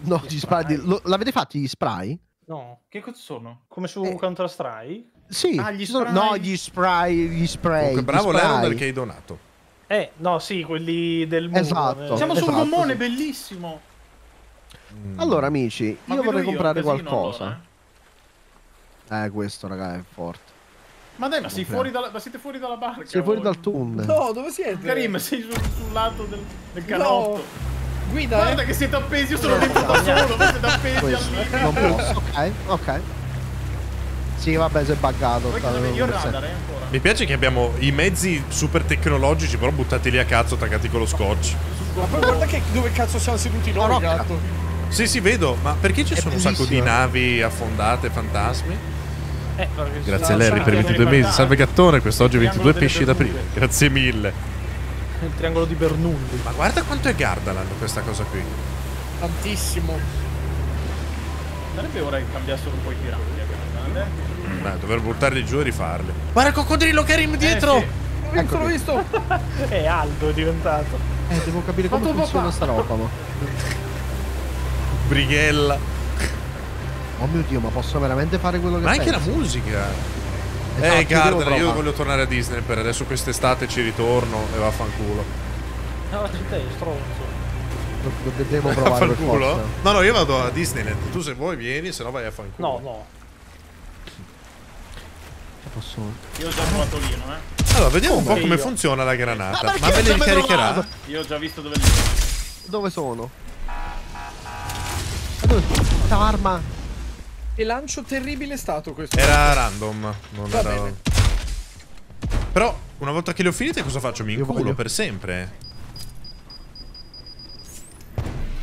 No, gli spray. di- lo- L'avete fatti gli spray? No. Che cosa sono? Come su Eh. Counter Strike? Sì. Ah, gli spray. No, gli spray, gli spray. Comunque, bravo spray. Leonard che hai donato. Eh, no, sì, quelli del muro. Esatto. Siamo Esatto, sul gommone, sì. bellissimo. Allora, amici, Ma io vorrei io, comprare qualcosa. allora, Eh, questo, raga, è forte. eh. Ma dai, ma, sei fuori dalla, ma siete fuori dalla barca. Sei fuori dal tunnel. No, dove siete? Karim, sei sul, sul lato del, del No. canotto. Guida, Guarda eh. che siete appesi, io sono dentro da solo, voi siete appesi al limite. Non posso. Ok, ok. Sì, vabbè, si è buggato. Io radar, eh, ancora. Mi piace che abbiamo i mezzi super tecnologici, però buttati lì a cazzo, attaccati con lo scotch. Ma poi guarda che dove cazzo siamo seduti noi, gatto. Sì, sì, vedo, ma perché ci È sono un sacco di navi affondate, fantasmi? Eh, Grazie sono- Larry per i 22 mesi. Salve gattone, quest'oggi Triangolo 22 delle pesci d'aprile. Grazie mille. Il triangolo di Bernoulli. Ma guarda quanto è Gardaland questa cosa qui. Tantissimo. Sarebbe ora che cambiassero un po' i piranti. eh, Beh, dover buttarli giù e rifarli. Guarda il coccodrillo Karim dietro! Eh, sì. L'ho visto, l'ho visto. È Aldo è diventato. Eh, devo capire come Fatto funziona papà. sta roba, ma. Brighella. Oh mio dio, ma posso veramente fare quello che Ma anche la penso? musica. Esatto, eh, Gardaland, io voglio tornare a Disney per adesso quest'estate ci ritorno e vaffanculo. No, te, stronzo. Devo provare per forza. No, no, io vado a Disneyland. Tu se vuoi vieni, se no vai a fanculo. No, no. Posso... Io ho già provato lì, no, eh? Allora, vediamo un po' Come come io? funziona la granata. Ma Ma, ne avete ricaricherà? Io ho già visto dove li Dove sono? Dove... Questa arma... Che lancio terribile è stato questo. Era random. Non Va era... bene. Però, una volta che le ho finite, cosa faccio? Mi inculo voglio- per sempre.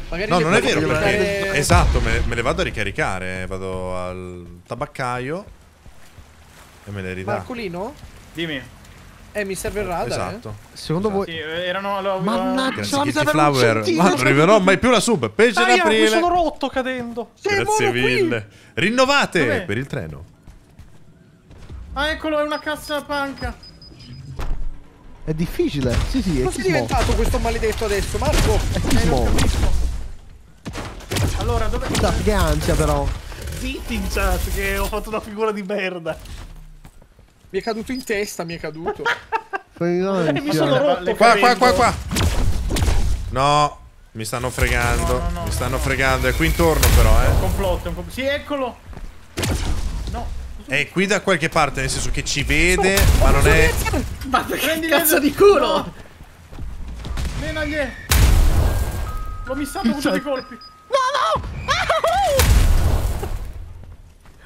Magari No, non è vero, perché... caricare- Esatto, me, me le vado a ricaricare. Vado al tabaccaio e me le ridà. Marcolino? Dimmi. Eh, mi serve il radar, Esatto. Secondo Sì, voi... eh, erano... Allora, Mannaggia, mi serve un Flower. Ma non arriverò mai più la sub. Pesce mi d'aprile. sono rotto cadendo. eh. Grazie mille. Rinnovate Dov'è? per il treno. Ah, eccolo, è una cassa panca. È difficile. Sì, sì, è Cosa è Gizmo. diventato questo maledetto adesso, Marco? È Gizmo. Allora, dove... Guarda, che ansia però. Zitti in chat che ho fatto una figura di merda. Mi è caduto in testa, mi è caduto. E mi sono rotto Qua, qua, qua, qua. No, mi stanno fregando. No, no, no, mi stanno no. fregando. È qui intorno, però, eh. Complotto, è un complotto. Sì, eccolo. No. È qui da qualche parte, nel senso che ci vede, ma non è. Ma che Prendi cazzo di culo! No. Menagli. L'ho missato con tutti i colpi. No, no!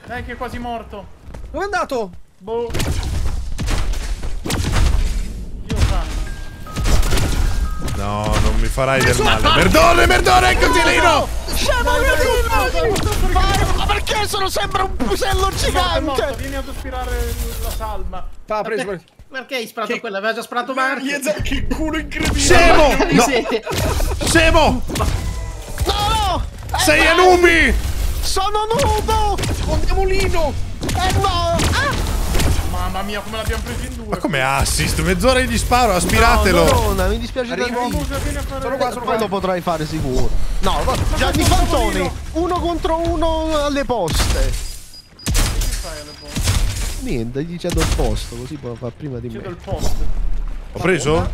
Dai che è quasi morto. Dove è andato? Boh. Io fa. No, non mi farai del male. Merdone, merdone, cosino! Ma perché sono sempre un pusello gigante? Vieni ad aspirare la salma. Ha preso. Perché, perché hai sparato Che- quella? Aveva già sparato Marco. Iezza, che culo incredibile. Scemo! No, scemo! No, no! Sei! Anubi! Sono nudo! Andiamo Lino! Eh no! Ah! Mamma mia, come l'abbiamo preso in due. Ma come assist? Mezz'ora di sparo, aspiratelo! Madonna, mi dispiace Arrivo. tantissimo. Sono qua, sono Poi lo potrai fare sicuro. No, guarda, Gianni Fantoni, uno contro uno alle poste. Che fai alle bolle? Niente, gli cedo il posto, così può fare prima di Cedo me. il post. Ho preso?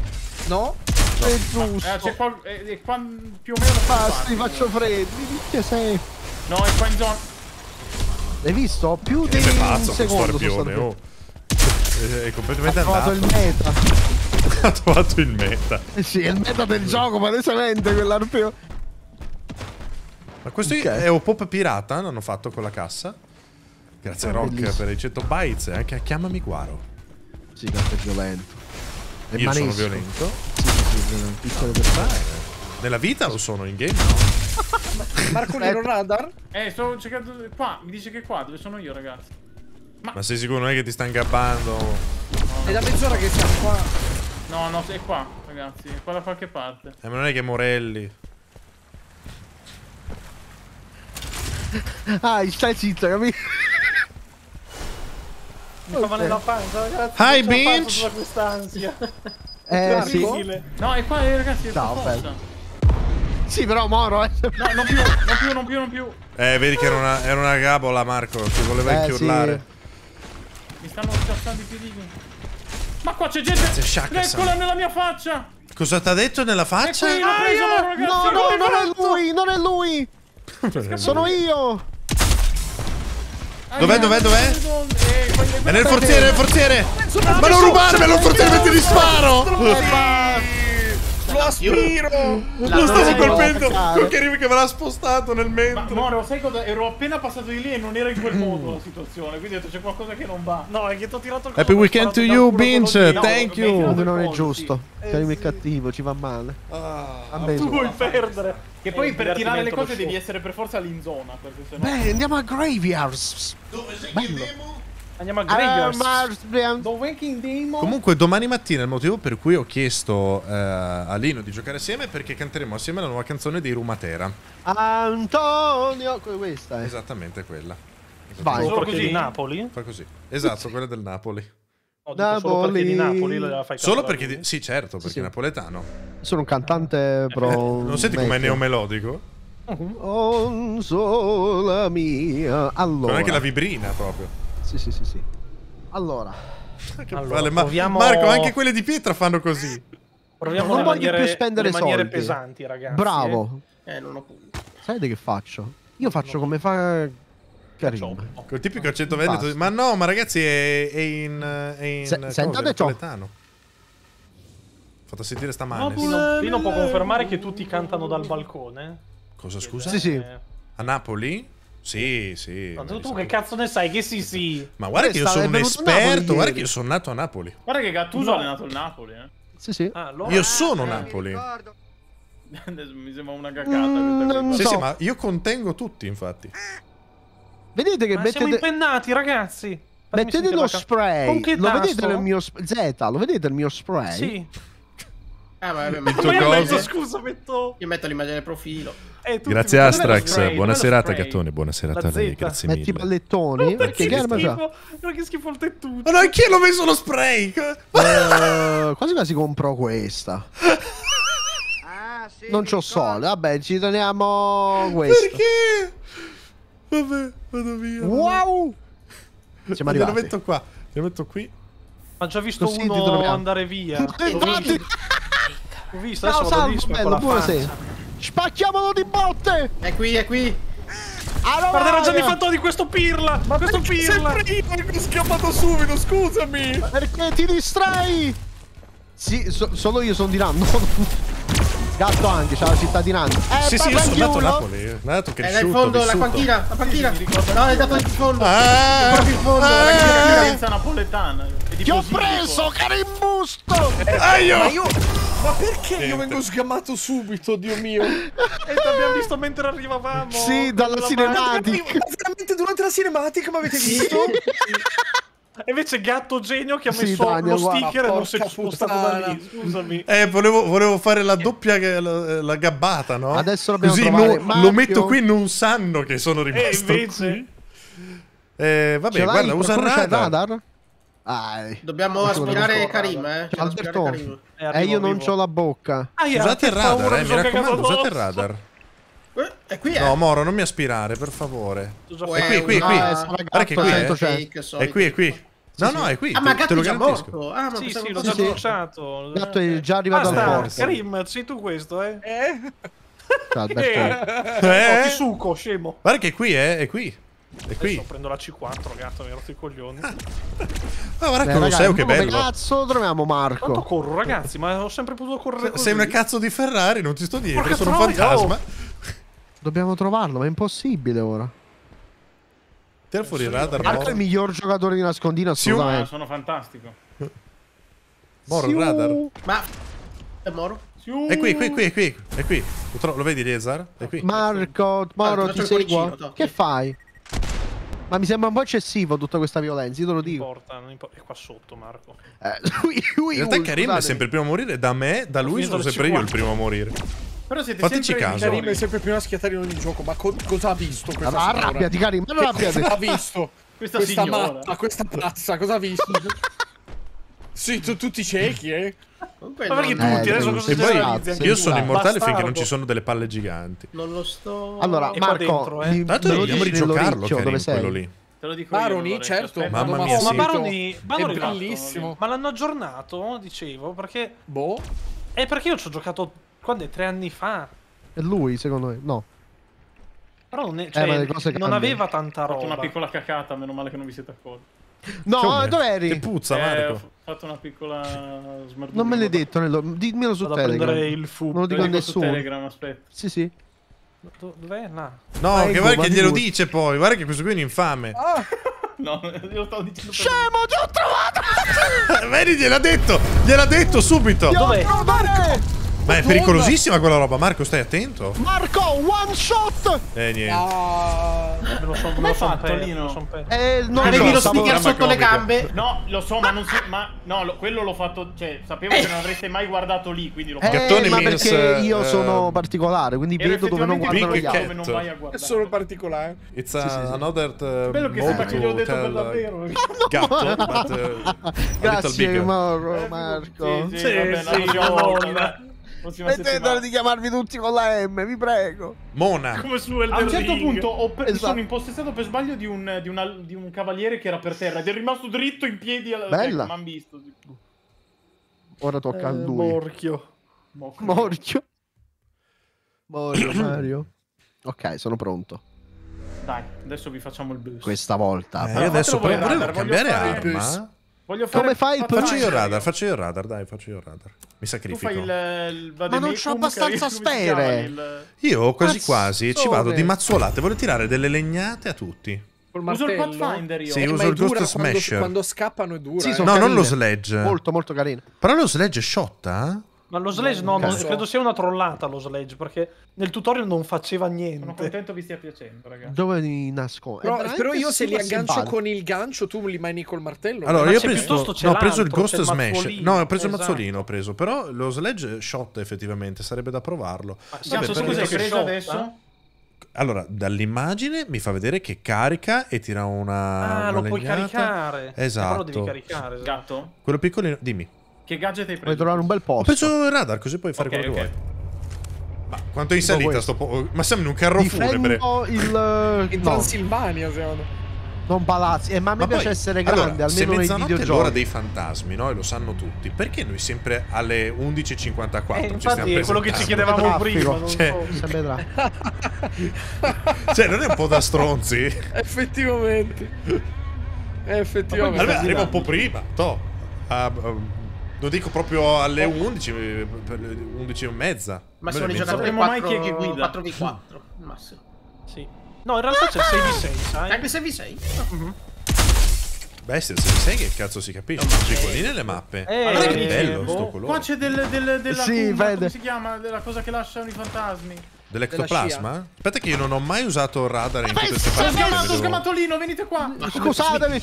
No? È Eh, giusto. c'è qua... eh, eh, qua più o meno... da Basta, quelle ti parti. faccio freddi. Che sei? No, è qua in zona... Hai visto? Più di Che un pazzo secondo sono oh. È- È completamente Ha trovato andato. il meta. Ha trovato il meta. Eh sì, è il meta del gioco, palesemente quell'arpio. Ma questo Ok. è un pop pirata, l'hanno fatto con la cassa. Grazie Ah, Rock bellissimo. per i 100 bytes e anche a chiamami Guaro. Sì, questo è violento. È Io sono manesco. violento. Sì, sì, sì, un piccolo personaggio. Nella vita lo sono, in game no. Marcolino radar? Eh, sto cercando... Qua, mi dice che è qua, dove sono io, ragazzi? Ma sei sicuro non è che ti sta ingabbando? È da mezz'ora che siamo qua. No, no, è qua, ragazzi. È qua da qualche parte. Eh, ma non è che Morelli. Ah, stai zitto, capito? Mi fa male la pancia, ragazzi. Hi, quest'ansia. Eh, sì. No, è qua, eh, ragazzi, è Ciao, bello. Sì, però Moro, eh. No, non più, non più, non più, non più. Eh, vedi che era una, era una gabola, Marco. Ti voleva Eh, anche sì. urlare. Mi stanno scassando i piedini. Ma qua c'è gente! Eccola nella mia faccia! Cosa t'ha detto nella faccia? Qui preso, Aia! ragazzi! No, no, l'ho non è lui, non è lui. Sono io! Dov'è, dov'è, dov'è? Eh, È nel forziere, nel forziere! Ma non rubarmelo, il forziere mette di sparo! Lo aspiro! Lo stavo colpendo con Kerim che me l'ha spostato nel Ma mentre. Moro, sai cosa? Ero appena passato di lì e non era in quel modo la situazione, quindi ho detto c'è qualcosa che non va. No, è che ti ho tirato il Happy colpo, weekend ho sparato to you, Binge. No, Thank you. non è giusto. sì. Karim è sì. cattivo, ci va male. Ah, Tu vuoi perdere. Che poi È per tirare le cose devi essere per forza in zona, perché sennò... Beh, andiamo a Graveyards. Bello. Andiamo a The Waking Demon... Comunque domani mattina il motivo per cui ho chiesto eh, a Lino di giocare assieme è perché canteremo assieme la nuova canzone dei Rumatera. Antonio, que- questa è. Esattamente quella. Vai. Solo così? di Napoli? Fa così. Esatto, quella del Napoli. No, dico solo perché di Napoli. Napoli la fai Solo perché... di- Sì, certo, perché sì. è napoletano. Sono un cantante pro. Non senti com'è neomelodico? Oh, sola mia. Allora. Con anche la vibrina proprio. Sì, sì, sì, sì. Allora. Allora, ma- proviamo- Marco, anche quelle di pietra fanno così. Proviamo Non voglio maniere, più spendere le maniere soldi. pesanti, ragazzi. Bravo. Eh, non ho punti. Sapete che faccio? Io faccio come fa Karim. Ciao. Col tipico accento veneto. Ma no, ma ragazzi, è, è in. È in Se- cosa, sentate ciò. Fatto sentire sta mano. Pino, Pino può confermare che tutti cantano dal balcone? Cosa scusa? Sì, sì. Eh, A Napoli? Sì, sì. ma tu, tu che cazzo ne sai? Che sì, sì. Ma guarda che io sono un esperto. Guarda che io sono nato a Napoli. Guarda che Gattuso No. ha allenato il Napoli, eh. Sì, sì. Ah, allora... Io sono Napoli. Mi sembra una cagata Mm. Sì, so. sì, ma io contengo tutti, infatti. Vedete che Ma siamo mettete, impennati, ragazzi. Fammi mettete lo spray. Con che Lo vedete nel mio sp- Z, lo vedete il mio spray? Sì. Ah, vabbè, Il tuo metto, Ma io cosa? metto, scusa, metto... io metto l'immagine del profilo. Eh, tutti Grazie Astrax, lo buona lo serata spray? Gattoni, buona serata a lei, grazie Metti i mille. pallettoni. Ma garma c'ha? schifo, ma che schifo il tettuccio. Ma no, anch'io l'ho messo lo spray! Eh, quasi quasi compro questa. non c'ho soldi. Vabbè, ci teniamo questo. Perché? Vabbè, vado via. Wow! Siamo arrivati. metto qua. Glielo metto qui. Ho già visto Così ti uno andare via. Eh, infatti- Ho visto, Ciao, adesso vado salvo, spacco bello, la buonasera. faccia. Spacchiamolo di botte! È qui, è qui. Allora, Guarda, era già di fatto di questo pirla! Ma questo pirla! io ho schiappato subito, scusami! Perché ti distrai? Sì, so- solo io sono di Nando. Gatto anche, c'ha la cittadinanza. Eh, Sì, sì, io sono nato a? Napoli. Nato, È cresciuto, nel fondo, la panchina, la panchina. No, è dato in fondo. Ah, È proprio in fondo, ah, la violenza napoletana. È Ti ho preso, Karim Busto! ah, io- Ma io... Ma perché io vengo sgamato subito, Dio mio? E ti abbiamo visto mentre arrivavamo. Sì, dalla cinematic. Ma veramente durante la cinematic mi avete visto? E invece Gatto Genio che ha Sì, messo Daniel, lo guarda, sticker e non si è spostato da lì. Scusami. Eh, volevo, volevo fare la doppia la, la gabbata, no? Adesso Così trovare lo metto qui non sanno che sono E rimasto invece... qui. Eh, vabbè, Ce guarda, usa il radar. radar? Ah, Dobbiamo Qualcuno aspirare Karim, eh. Alberto. Karim. Eh, eh, arrivo, io non c'ho la bocca. Aia, Usate il radar, eh, mi raccomando, usate il radar. Eh, È qui, eh. No, Moro, non mi aspirare, per favore. Uè, È qui, è qui, è qui. Ah, sarà Guarda che qui, eh. c'è. Fake. È qui, è qui. No, no, è qui. Ah, ma Gatto lo è già morto. Ah, ma Sì, sì, l'ho già bruciato. Gatto è già arrivato al Basta, porto. Karim, sei tu questo, eh? Eh? Ciao, Alberto. Eh, Eh? oh, ti succo, scemo. Guarda che è qui, eh, è qui. È qui. Adesso prendo la C4, gatto, mi hai rotto i coglioni. Ah, guarda Beh, che lo ragazzi, sei, che come bello. cazzo troviamo Quanto Marco? corro, ragazzi? Ma ho sempre potuto correre così. Sei una cazzo di Ferrari, non ti sto dietro, Porca sono un fantasma. Dobbiamo trovarlo, ma è impossibile ora. Tira fuori il radar, Marco è il miglior giocatore di nascondino Ah, assolutamente. sono fantastico. Moro, il radar. Ma... È Moro? È qui, qui, qui, è qui. È qui. Lo, lo vedi, Liezar? È qui. Marco, Moro, Ah, ti seguo. Che fai? Ma mi sembra un po' eccessivo tutta questa violenza, io te lo Non dico. importa, non importa. È qua sotto, Marco. Eh, ui, ui, In realtà Karim è sempre il primo a morire, da me, da lui sono sempre io il 50. primo a morire. Però siete Fateci sempre caso. Karim è sempre prima a schiattare in ogni gioco, ma co- cosa ha visto questa Ma signora? arrabbiati, Karim, ma Cosa arrabbiati. ha visto? Questa, Questa signora. matta, questa pazza, cosa ha visto? sì, tu, tutti ciechi, eh? Comunque Ma perché non, tutti? Adesso cosa E Sì, poi io sono immortale finché non Bastardo. ci sono delle palle giganti. non lo sto... Allora, E Marco, dentro, eh. Tanto di dici giocarlo, nell'orecchio Karim, dove sei? quello lì. Te lo dico Baroni, io. Certo. aspetta. Mamma Vado mia, Oh, massito. ma Baroni, Baroni È bellissimo. Ma l'hanno aggiornato, dicevo, perché... Boh. È perché io ci ho giocato... Quando è? Tre anni fa? È lui, secondo me. No. Però non, è- cioè, ma le cose non cambiano. aveva tanta Ho fatto roba. una piccola cacata, meno male che non vi siete accorti. No, Come? dov'eri? Che puzza, Eh, Marco. ho fatto una piccola smerduglio. Non me l'hai detto, Nello. dimmelo su Vado a prendere Telegram. il fu. Non lo dico a nessuno. Telegram, aspetta. Sì, sì. Do- Dov'è? Là. No, Ma che guarda che glielo dice poi. Guarda che questo qui è un infame. No, io stavo dicendo Scemo, ti ho trovato! Vedi, gliel'ha detto. Gliel'ha detto subito. Dov'è? trovato! Ma è pericolosissima quella roba. Marco, stai attento. Marco, one shot! Eh, niente. Ah, Me lo so, me Come lo hai son fatto, perso, Lino? me lo son. Eh, non Avevi lo sticker sotto le gambe? No, lo so, ma non si. Ma no, lo- quello l'ho fatto. Cioè, sapevo che non avreste mai guardato lì, quindi l'ho Eh, fatto. Gattone ma means, perché io eh, sono particolare, quindi vedo dove non guardano gli altri. non vai a è guardare. solo particolare. It's a, another uh, Bello che sembra che gliel'ho to detto per uh, davvero. Gatto, but uh, Grazie. Mauro, Marco. Sì, sì, Sì, sì, Smettetela di chiamarmi tutti con la M, vi prego. Mona. Come su Elden A un certo Ring. punto ho pre- Esatto. sono impossessato per sbaglio di un, di, una- di un cavaliere che era per terra ed è rimasto dritto in piedi. Al, Bella. Hanno visto. Ora tocca a Eh, lui. Morchio. Mo- Morchio. Morio, Mario. Ok, sono pronto. Dai, adesso vi facciamo il boost. Questa volta. Eh, Però io adesso voglio cambiare arma. Voglio fare Come fai il. Faccio io il radar, faccio io il radar, dai, faccio io il radar. Mi Tu sacrifico. fai il, il Ma non c'ho abbastanza sfere. Il- Io quasi Cazzone. quasi ci vado di mazzuolate, voglio tirare delle legnate a tutti. Uso il. Pathfinder io. Sì, Eh, uso il Ghost quando, Smasher. quando scappano è dura. Sì, eh. No, non lo carine. sledge. Molto, molto carino. Però lo sledge è shotta? Ma lo sledge no, Non credo sia una trollata lo sledge, perché nel tutorial non faceva Sono niente. contento vi stia piacendo, ragazzi. Dove li nascondo? Però, però io se li aggancio con con il gancio, tu li mani col martello. Allora, ma io ho preso, no, ho preso il Ghost il Smash. mazzolino. No, ho preso il Esatto. mazzolino, ho preso. Però lo sledge shot effettivamente sarebbe da provarlo. Ma Vabbè, Scusa, hai preso adesso? Allora, dall'immagine mi fa vedere che carica e tira una. Ah, lo una puoi legnata. caricare. Eh, Esatto. Però lo devi caricare. esatto. Gatto? Quello piccolino, dimmi. Che gadget hai Puoi preso? trovare un bel Ho posto. preso il radar, così puoi fare Ok, quello che ok. vuoi. Ma quanto è in salita sto po- Ma siamo in un carro funebre. Il... In No, Transilvania siamo. non palazzi. Eh, ma a me Ma piace poi, essere allora, grande, se almeno nei mezzanotte è l'ora videogiochi. dei fantasmi, no? E lo sanno tutti. Perché noi sempre alle 11.54 Eh, ci infatti stiamo è quello che ci chiedevamo Traffico. prima. Non Cioè, so. Se vedrà. Cioè, non è un po' da stronzi? Effettivamente. Effettivamente. Allora, arriva un po' prima. To. Ah, ah, lo dico proprio alle 11, eh, per le 11 e mezza. Ma sono i giocatori mai 4, chi è che guida. 4v4 al massimo. Sì. No, in realtà c'è il 6v6, sai? Anche se vi sei. Bestia, se sai che cazzo si capisce. Ci quelli nelle mappe. Eh, Guarda che eh, bello boh. sto Qua colore. c'è del, del, della Sì, vede. come si chiama? Della cosa che lasciano i fantasmi. Dell'ectoplasma? Aspetta che io non ho mai usato il radar in tutte queste Sono partite. sgamato, sgamatolino, venite qua. Scusatemi.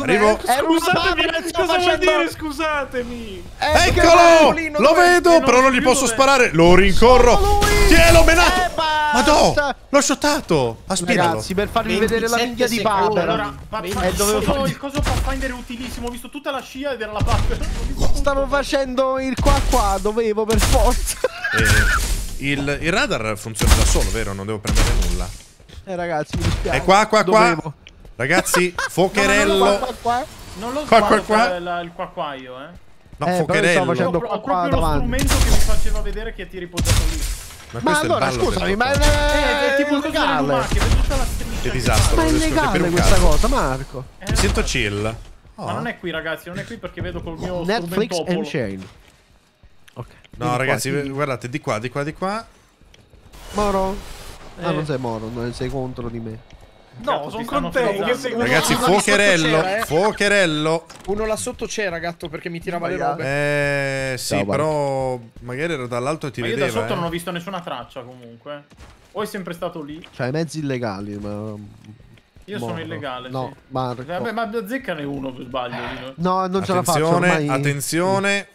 Arrivo. Scusatemi, sto cosa vuol facendo- dire scusatemi? Eccolo! Lo vedo, però non gli posso sparare. Lo rincorro. Tielo, menato! Eh! Madò! L'ho shottato! Aspiralo. Ragazzi, per farvi vedere la 27 minchia di. Paper. Allora, Eh, dovevo il coso- fargli- il coso Pathfinder è utilissimo, ho visto tutta la scia ed era la Paper. Stavo facendo il qua qua, dovevo per forza. Eh, il, il radar funziona da solo, vero? Non devo prendere nulla. Eh ragazzi, mi dispiace. È qua, qua, qua. Dovevo. Ragazzi, Qua, focherello. qua, qua. Non l'ho Qua, qua, qua. la- il qua quaio, eh. No, Eh, io focherello. facendo- Ho, ho qua, qua proprio lo davanti. strumento che mi faceva vedere che ti eri posato lì. Ma Ma questo allora, è il ballo scusami, del ma gioco. Eh, è tipo il striscia. Che disastro. Ma è illegale questa cosa, Marco. fa. Eh, Mi sento lo chill. Ma Oh. non è qui, ragazzi, non è qui perché vedo col mio Netflix and. Chain. Ok. No, Vieni ragazzi, qua, sì. guardate, di qua, di qua, di qua. Moro. Ah, Eh. non sei Moro, non sei contro di me. No, sono ti stanno con te. Che frizzando. sei Ragazzi, uno fuocherello. eh. Fuocherello. Uno là sotto c'era, gatto, perché mi tirava le robe. Eh, sì, Ciao, però magari era dall'alto e ti Ma io da vedeva. sotto eh. non ho visto nessuna traccia comunque. O è sempre stato lì. Cioè, mezzi illegali, ma... Io Moro. sono illegale. No, sì. Marco. Vabbè, ma azzeccane uno per sbaglio. Lino. No, non ce la faccio ormai. attenzione.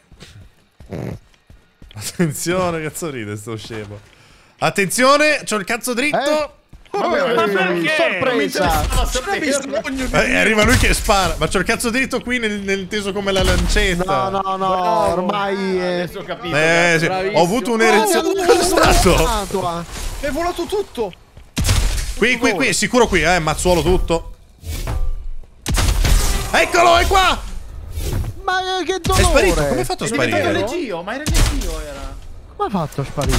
Attenzione, cazzo ride sto scemo. Attenzione, c'ho il cazzo dritto. Eh? Vabbè, ma perché? sorpresa! Eh, arriva lui che spara. Ma c'ho il cazzo dritto qui nel, nel inteso come la lancetta. No, no, no, ormai... eh, Adesso ho capito. Eh, sì. Ho avuto un'erezione. Oh, Cosa è stato? È volato tutto! Qui, qui, qui, sicuro qui, eh, mazzuolo tutto. Eccolo, è qua! Ma eh, che È dolore! sparito, come hai fatto a È sparire? Regio, ma era Regio era. Come ha fatto a sparire?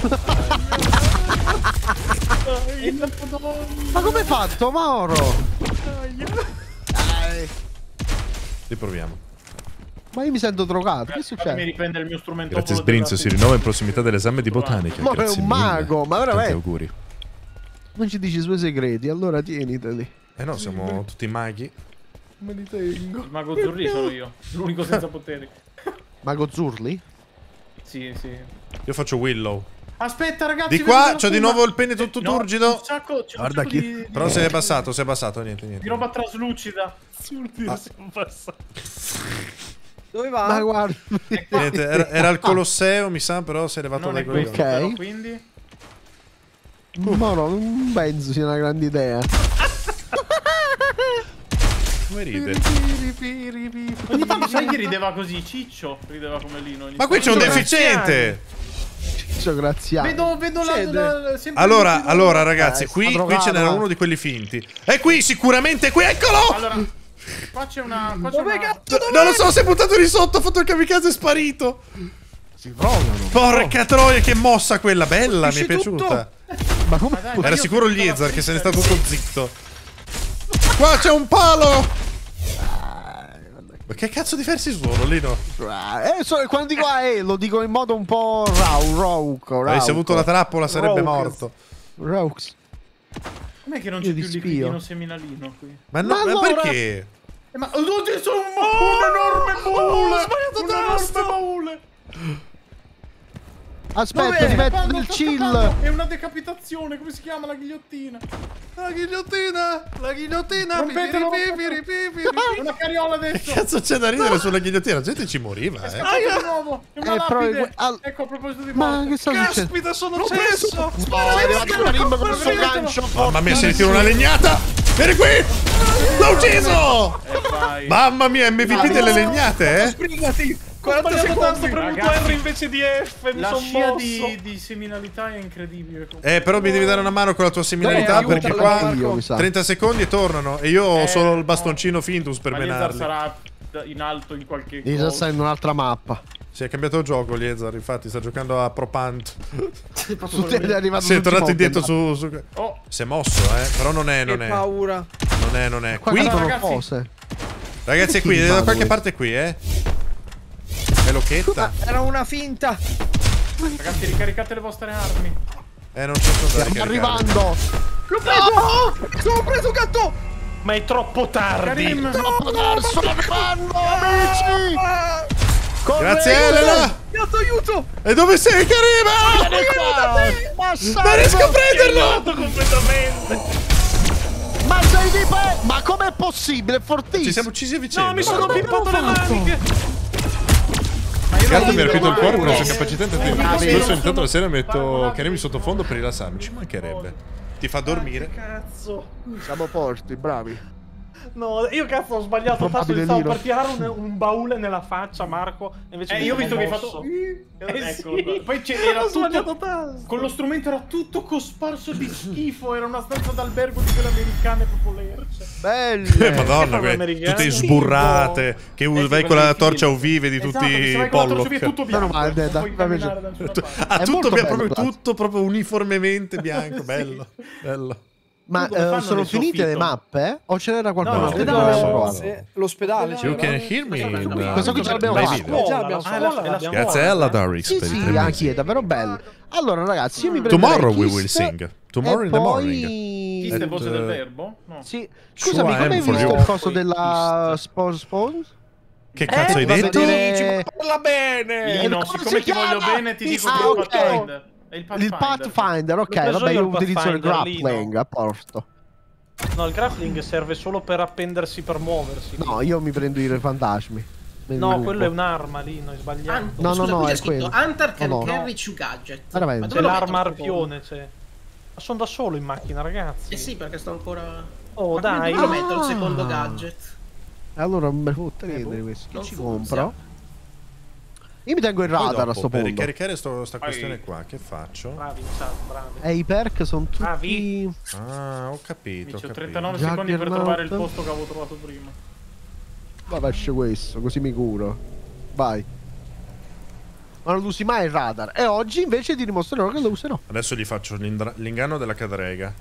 Ma come hai fatto, Mauro? Dai. Riproviamo. Ma io mi sento drogato. Che Mi succede? riprende il mio strumento. Grazie Sbrinzo, si rinnova in prossimità dell'esame di botanica. Ma è un mago, ma Tanti veramente. auguri. Non ci dici i suoi segreti, allora tieniteli. Eh no, siamo tutti maghi. Me li tengo. Il mago Zurri sono io. L'unico senza poteri. Mago Zurli? Sì, sì. Io faccio Willow. Aspetta, ragazzi. Di qua c'ho di nuovo il pene tutto No, turgido. Un sacco, c'è un Guarda sacco chi. di, Però si è abbassato, si è abbassato, niente, niente. di roba traslucida. Dove va? Ma guarda. Niente, era, era al Colosseo, mi sa, però si è levato dai coglioni. Ok. quindi... Ma no, non penso sia una grande idea. Come ride? Ogni tanto sai chi rideva così? Ciccio rideva come Lino. Ma qui c'è un deficiente! Ciao, grazie. Vedo, vedo la, Allora, allora ragazzi, Eh, qui, qui ce n'era uno di quelli finti. E qui, sicuramente qui, eccolo! Allora, qua c'è una... Qua Dove una... cazzo? Non lo so, si è buttato di sotto, ha fatto il kamikaze è sparito. Si provano. Porca troia, che mossa quella, bella, mi è tutto. piaciuta. Ma come dai, Era sicuro la Liezar che se ne sta fretta. tutto zitto. Qua c'è un palo! Ma che cazzo di versi sono, Lino? Eh, so- quando dico ah, eh, lo dico in modo un po' rau, rauco, rauco. Avessi avuto la trappola sarebbe Raucous. morto. Raux. Com'è che non c'è più liquidino seminalino qui? Ma, no, Ma ma allora- perché? Eh, ma oddio, sono un, un enorme baule! ho sbagliato un enorme baule! Aspetta, ti metto sto chill. È una decapitazione, come si chiama la ghigliottina? La ghigliottina! La ghigliottina! Rompetelo! È una carriola adesso! Cazzo c'è da ridere sulla ghigliottina? La gente ci moriva, eh. Scappato di nuovo! È una Eh, però- lapide! al- Ecco, a proposito di Ma morte. che sta? Caspita, sono cesso! No, è arrivato con il suo gancio. Mamma mia, se ne tira una legnata! Vieni qui! L'ho ucciso! Mamma mia, MVP delle legnate, eh? Sbrigati! Ho 40 sbagliato tasto, ho secondi! premuto R invece di F, mi La sono scia mosso. di, di seminalità è incredibile. Eh, però mi devi dare una mano con la tua seminalità Dai, perché qua. Io, mi sa. 30 secondi e tornano e io ho Eh, solo il no. bastoncino Findus per Ma menarli. sarà in alto in qualche cosa. stare in un'altra mappa. Si è cambiato gioco Liezar, infatti sta giocando a Propant. Si è tornato indietro su, su- Oh, Si è mosso, eh? Però non è, Che non è. paura! Non è, non è. Qua Qui, ragazzi. cose. ragazzi, è qui, da qualche parte qui, eh. È l'occhetta. Era una finta! ragazzi, ricaricate le vostre armi. Eh, non c'è da Stiamo arrivando. L'ho preso! Sono preso gatto! Ma è troppo tardi. Karim, Troppo tardi, arrivando, amici. Ah, Grazie, Elena! gatto, aiuto! E dove sei, Karima? Vieni qua. Ma sai- Non riesco a prenderlo! completamente. Ma sei di pe... Ma com'è possibile? È fortissimo. Ci siamo uccisi a vicenda. No, mi sono pippato le maniche. Gatto mi ha rapito il cuore con la sua capacità intrattenimento. Spesso ogni tanto la sera metto in sottofondo per rilassarmi. Ci mancherebbe. Ti fa dormire. Cazzo. Siamo forti, bravi. No, io cazzo ho sbagliato il tasto Probabile stavo per tirare un, un baule nella faccia, Marco. e Invece Eh, mi io ho visto che hai fatto. Eh, Ecco, sì. poi c'era Ho sbagliato tutto. tasto. Con lo strumento era tutto cosparso di schifo. Era una stanza d'albergo di quelle americane proprio lerce. Belle. Eh, Madonna, que- tutte Sì, sburrate. Che Eh, vai sì, con la torcia film. UV, vedi Esatto, tutti i Pollock. tutto bianco. camminare dai. da nessuna Tutto- parte. Ah, tutto, proprio, tutto proprio uniformemente bianco. Bello, bello. Ma eh, sono finite le mappe? O ce n'era qualcuno No, l'ospedale. No? Se- L'ospedale You can hear me Questo qui ce l'abbiamo fatto. video. Già abbiamo Ah, Grazie alla Darix Sì, sì, anche io, però bello. Allora, ragazzi, io mi prendo Tomorrow we will sing. Tomorrow in the poi... morning. Chi è Eh, voce eh, del verbo? No. Sì. Scusami, come hai visto il coso della Spawn Spawn? Che cazzo hai va a detto? parla bene! Lino, Eh, come siccome si ti voglio bene, ti dico Ah, che è il. Pathfinder. Il Pathfinder. Ok, vabbè, io io il utilizzo il grappling, a posto. No, il grappling serve solo per appendersi per muoversi. No, io mi prendo i fantasmi. No, gruppo. quello è un'arma, Lino, hai sbagliato. An- No, no, scusa, no, c'è è quello. Hunter can No, no. carry two gadget. Veramente. Ma C'è dove lo l'arma arpione, c'è. Ma sono da solo in macchina, ragazzi. Eh sì, perché sto ancora... Oh, Ma dai. Lo metto il secondo Ah. gadget? Allora non me lo fotte vedere questo. Che non ci funziona. compro? Io mi tengo il Poi radar a dopo, sto per punto. ricaricare sto, sta questione qua, che faccio? Bravi, in chat, bravi. E i perk sono tutti... Bravi. Ah, ho capito, ho Dici, ho capito. 39 Juggernaut. secondi per trovare il posto che avevo trovato prima. Vabbè, esce questo, così mi curo. Vai. ma non usi mai il radar. E oggi invece ti dimostrerò che lo userò. Adesso gli faccio l'inganno della cadrega.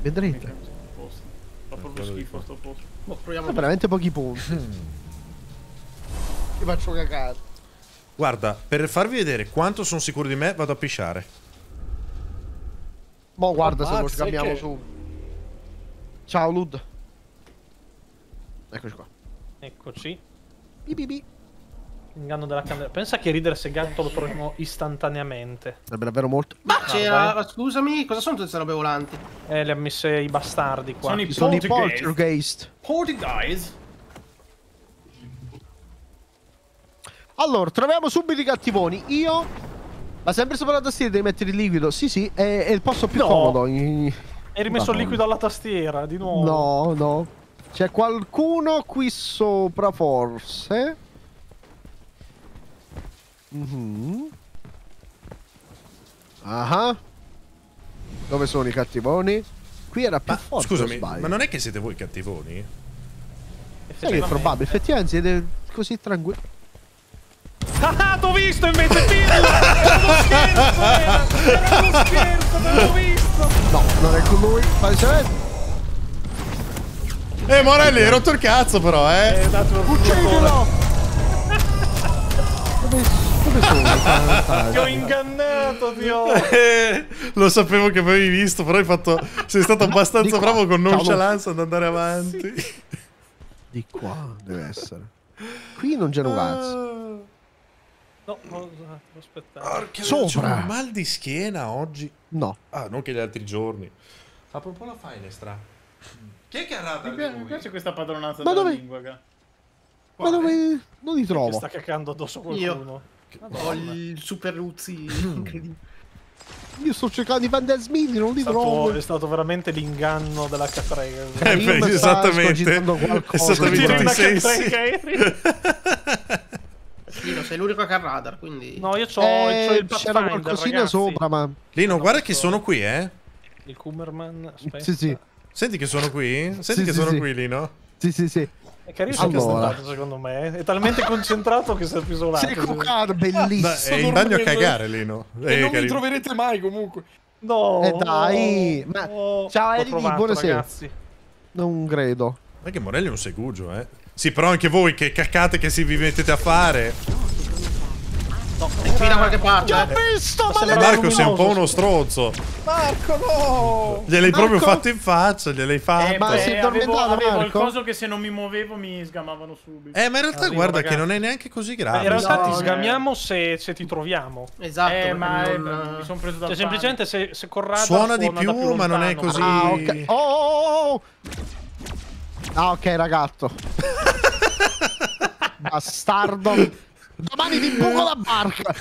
Vedrete. Posto. Fa proprio schifo sto posto. Boh, proviamo. Sono veramente pochi punti. Ti faccio cagare. Guarda, per farvi vedere quanto sono sicuro di me, vado a pisciare. Mo guarda se lo scambiamo che- su. Ciao Lud. Eccoci qua. Eccoci. Bi, bi, bi. Inganno della candela. Pensa che ridere se gatto lo troviamo istantaneamente. Sarebbe davvero molto. Ma c'era. Scusami, cosa sono tutte queste robe volanti? Eh, le ha messe i bastardi qua. Sono i sono i poltergeist. poltergeist. Allora, troviamo subito i cattivoni. Io. Ma sempre sopra la tastiera devi mettere il liquido. Sì, sì, è, è il posto più No. comodo. I- Hai rimesso il liquido alla tastiera, di nuovo. No, no. C'è qualcuno qui sopra, forse. Mhm. Ah. Dove sono i cattivoni? Qui era più Ma forte. scusami, ma non è che siete voi cattivoni? Sai che è probabile, effettivamente siete così tranquilli. Ah, t'ho visto invece, Pirlo! Era uno scherzo, era! Era uno scherzo, te l'ho visto! No, non è con lui. Palesemente. Eh, Morelli, hai rotto il cazzo però, eh. Eh, dato il Uccidilo! dove, dove sono Ti ho ingannato, Dio! Eh, Lo sapevo che avevi visto, però hai fatto. Sei stato abbastanza bravo con nonchalance ad andare avanti. Di qua deve essere. Qui non c'è un cazzo. No, no, aspetta. Porca Sopra. un mal di schiena oggi. No. Ah, non che gli altri giorni. Apro un po' la finestra. Chi è che ha radar Mi piace, mi piace questa padronanza Ma della dove- lingua. Ga. Ma dove. Non li Che trovo. sta cacando addosso qualcuno. Ho il super Uzzi incredibile. Io sto cercando i fantasmini, non li È stato, trovo. è stato veramente l'inganno della catrega. Eh, Io beh, mi sta esattamente. scogitando qualcosa. Esattamente Lino, sei l'unico che ha radar, quindi. No, io c'ho, Eh, c'ho il c'era Pathfinder, qualcosina ragazzi. sopra, ma. Lino, No, guarda che sono- qui, eh. Il Coomerman, aspetta. Sì, sì. Senti che sono qui? Senti Sì, che sì, sono sì. qui, Lino? Sì, sì, sì. È carino Allora. allora. secondo me. eh. È talmente concentrato che si è isolato. Sei cucato, bellissimo. è in bagno a cagare, Lino. E Eh, non mi carino. troverete mai comunque. No. Eh, dai, ma- no. Ciao, trovato, buonasera. ragazzi. Non credo. Ma che Morelli è un segugio, eh. Sì, però anche voi che cacate che si vi mettete a fare. È qui da qualche parte. Ho eh. visto, Ma Ma! Marco sei un po' uno stronzo. Marco, no! Gliel'hai proprio fatto in faccia, gliel'hai fatto. Eh, ma sei avevo, addormentato, avevo il Marco? coso che se non mi muovevo mi sgamavano subito. Eh, ma in realtà Arrivo, guarda ragazzi. che non è neanche così Ma grave. in realtà No, ti eh. sgamiamo se, se ti troviamo. Esatto. eh, ma non- mi sono preso dal Cioè, semplicemente se, se con radar Suona di da più, ma non è così. Ah, ok. Oh, oh, oh. Ah, ok, ragazzo. Bastardo. Domani ti buco la barca.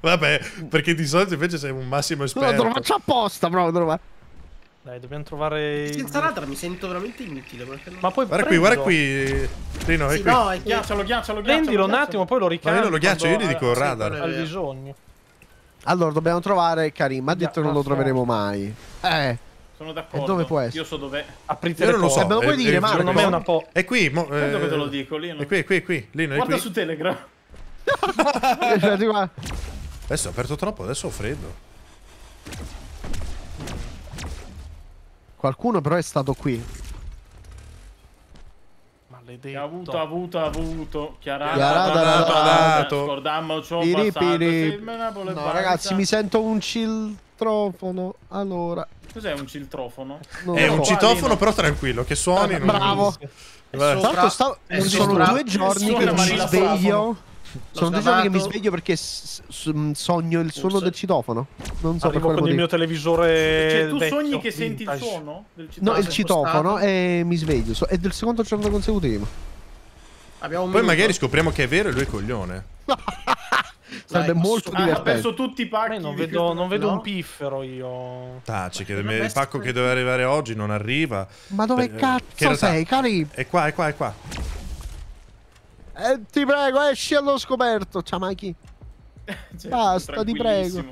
Vabbè, perché di solito invece sei un massimo No, te lo esperto. faccio apposta, proprio. te lo fa- Dai, dobbiamo trovare... Senza radar mi sento veramente inutile. Ma poi Guarda qui, guarda prendilo. qui. Lino, è Sì, qui. no, è che... Ghiaccialo, ghiaccialo, ghiaccialo. Prendilo un attimo, poi lo Ma ricarico. io non lo ghiaccio, io gli dico il radar. Al bisogno. Allora, dobbiamo trovare Karim. Ha detto che non lo troveremo mai. Eh, Sono d'accordo. E dove può essere? Io so dov'è. Aprite Io non lo so. Eh, me lo puoi è- dire, Marco? Secondo me è una po'... È qui, mo, eh, che te lo dico, Lino. È qui, è qui, è qui. Lino, è Guarda qui. su Telegram. Adesso ho aperto troppo, adesso ho freddo. Qualcuno però è stato qui. Maledetto. Ha avuto, ha avuto, ha avuto. Chiarata, Chiarata. Scordammo ciò Piri, passato. No, ragazzi, mi sento un ciltrofono. Allora, Cos'è un ciltrofono? non È un citofono, però tranquillo, che suoni. non- Bravo. Tra l'altro, sta- sono sopra- due giorni che mi sveglio. Sono due giorni che mi sveglio perché s- sogno il suono Forse. del citofono. Non so per Arrivo quale con il mio televisore Cioè, tu vecchio, sogni che senti il suono del No, citofono? il citofono e mi sveglio. È del secondo giorno consecutivo. Poi minuto. magari scopriamo che è vero e lui è coglione. Sarebbe Dai, molto Ah, ha divertente. perso tutti i pacchi. non vedo, non vedo no? un piffero io. Taci, che dovrebbe il pacco che doveva arrivare oggi non arriva. Ma dove Beh, cazzo che sei, Karim? È qua, è qua, è qua. Eh, ti prego, esci allo scoperto. Ciao, chi? Cioè, Basta, ti tranquillissimo.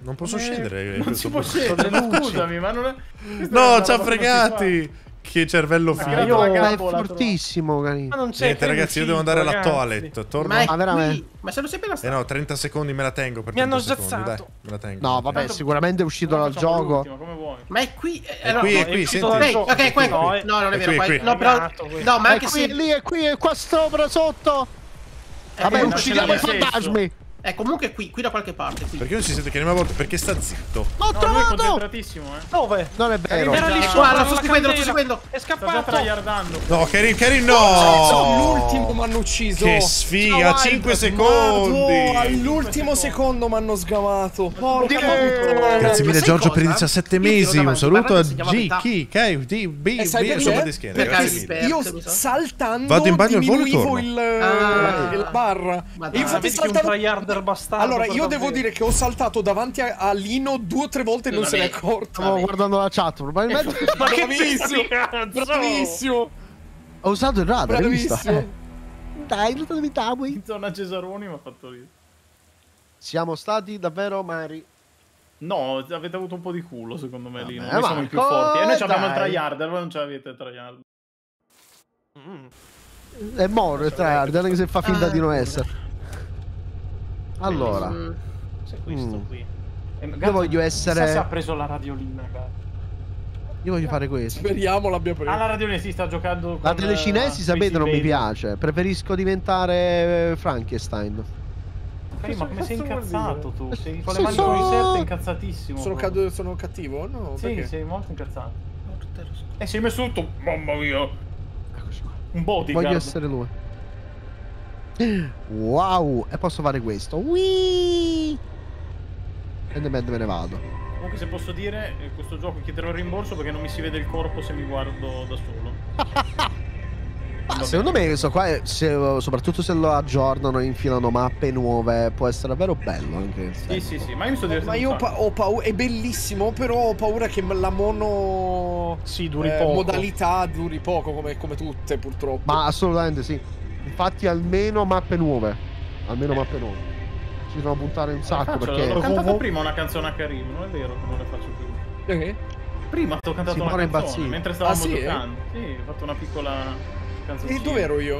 Non posso Eh, scendere. in Non si può scendere, scusami, ma non è... questa No, ci ha fregati. Che cervello figo. io- Ma è fortissimo, carino. Ma non c'è Niente, ragazzi, io devo andare alla toilet. Torno. Ma è Ah, veramente? qui. Ma se lo sempre la Eh strada. no, 30 secondi me la tengo per Mi hanno 30 secondi, giazzato. Dai, me la tengo. No, vabbè, Tanto- sicuramente è uscito dal gioco. l'ultimo, come vuoi. Ma è qui. eh, È qui, no, è qui, senti. ok, qui. No, non è è vero. qui, qui. No, però. No, ma È anche qui, se. è lì, è qui, è qua sopra, sotto. eh, Vabbè, comunque- uccidiamo i fantasmi. Eh, comunque qui, qui da qualche parte. Qui. Perché non si sente che ne volta? Perché sta zitto? L'ho No, lui è trovato! eh. Dove? Non è vero. Era lì sopra, Guarda, sto seguendo, sto seguendo. È scappato. tryhardando. No, Karin, Karin All'ultimo no! mi hanno ucciso. Che sfiga, Ciao, 5 Wild. secondi! All'ultimo secondo mi hanno sgamato. Porca puttana. Grazie mille Giorgio per i cosa? 17 Io tiro mesi, un saluto a G. K, K, D, B, E sai B, sopra di schiena. Io saltando Vado in bagno al volo e diminuivo torno. il, Ah. barra. E infatti vedi tryharder bastardo Allora, io devo dire che ho saltato davanti a, a Lino due o tre volte e non Non se ne è accorto. Stavo guardando la chat, probabilmente. Ma che Bravissimo, bravissimo, Ho usato il radar, bravissimo. Eh. Dai, non te mettiamo. In zona Cesaroni mi ha fatto ridere. Siamo stati davvero mari. No, avete avuto un po' di culo secondo me lì. Vabbè, Noi siamo i più Marco, forti. E noi abbiamo il dai. tryharder, voi non ce l'avete il tryharder. Mm. È moro il tryhard, anche se fa finta di non essere. Allora, Mm. C'è questo Mm. qui. E io voglio Chissà se ha essere... preso la radiolina, cara. Io voglio fare questo. Speriamo l'abbia preso. Ah, la radiolina si sta giocando La con, telecinesi, eh, sapete, non mi piace. Preferisco diventare eh, Frankenstein. Ma come sei incazzato tu? Sei con le mani sono- incazzatissimo. Sono, cado- sono cattivo? No, Sì, perché? sei molto incazzato. E sei messo tutto. Mamma mia. Eccoci qua. Un bodyguard. Voglio essere lui. Wow! E posso fare questo. Whee! E me ne vado. Comunque, se posso dire, eh, questo gioco chiederò il rimborso perché non mi si vede il corpo se mi guardo da solo. Ma secondo me questo qua, se- soprattutto se lo aggiornano e infilano mappe nuove, può essere davvero bello anche. Sì, sì, sì, ma io mi sto divertendo. Ma io pa- ho paura, è bellissimo, però ho paura che la mono Sì, duri eh, poco. modalità duri poco, come, come tutte purtroppo. Ma assolutamente sì. Infatti almeno mappe nuove. Almeno mappe nuove. Ci devono puntare un sacco Faccio, perché... L'ho cantata prima una canzone a Karim, non è vero che non le faccio più. Perché? Prima ti ho cantato Si una canzone impazzito. mentre stavamo Ah, sì, eh? giocando. Sì, ho fatto una piccola canzone. E dove ero io?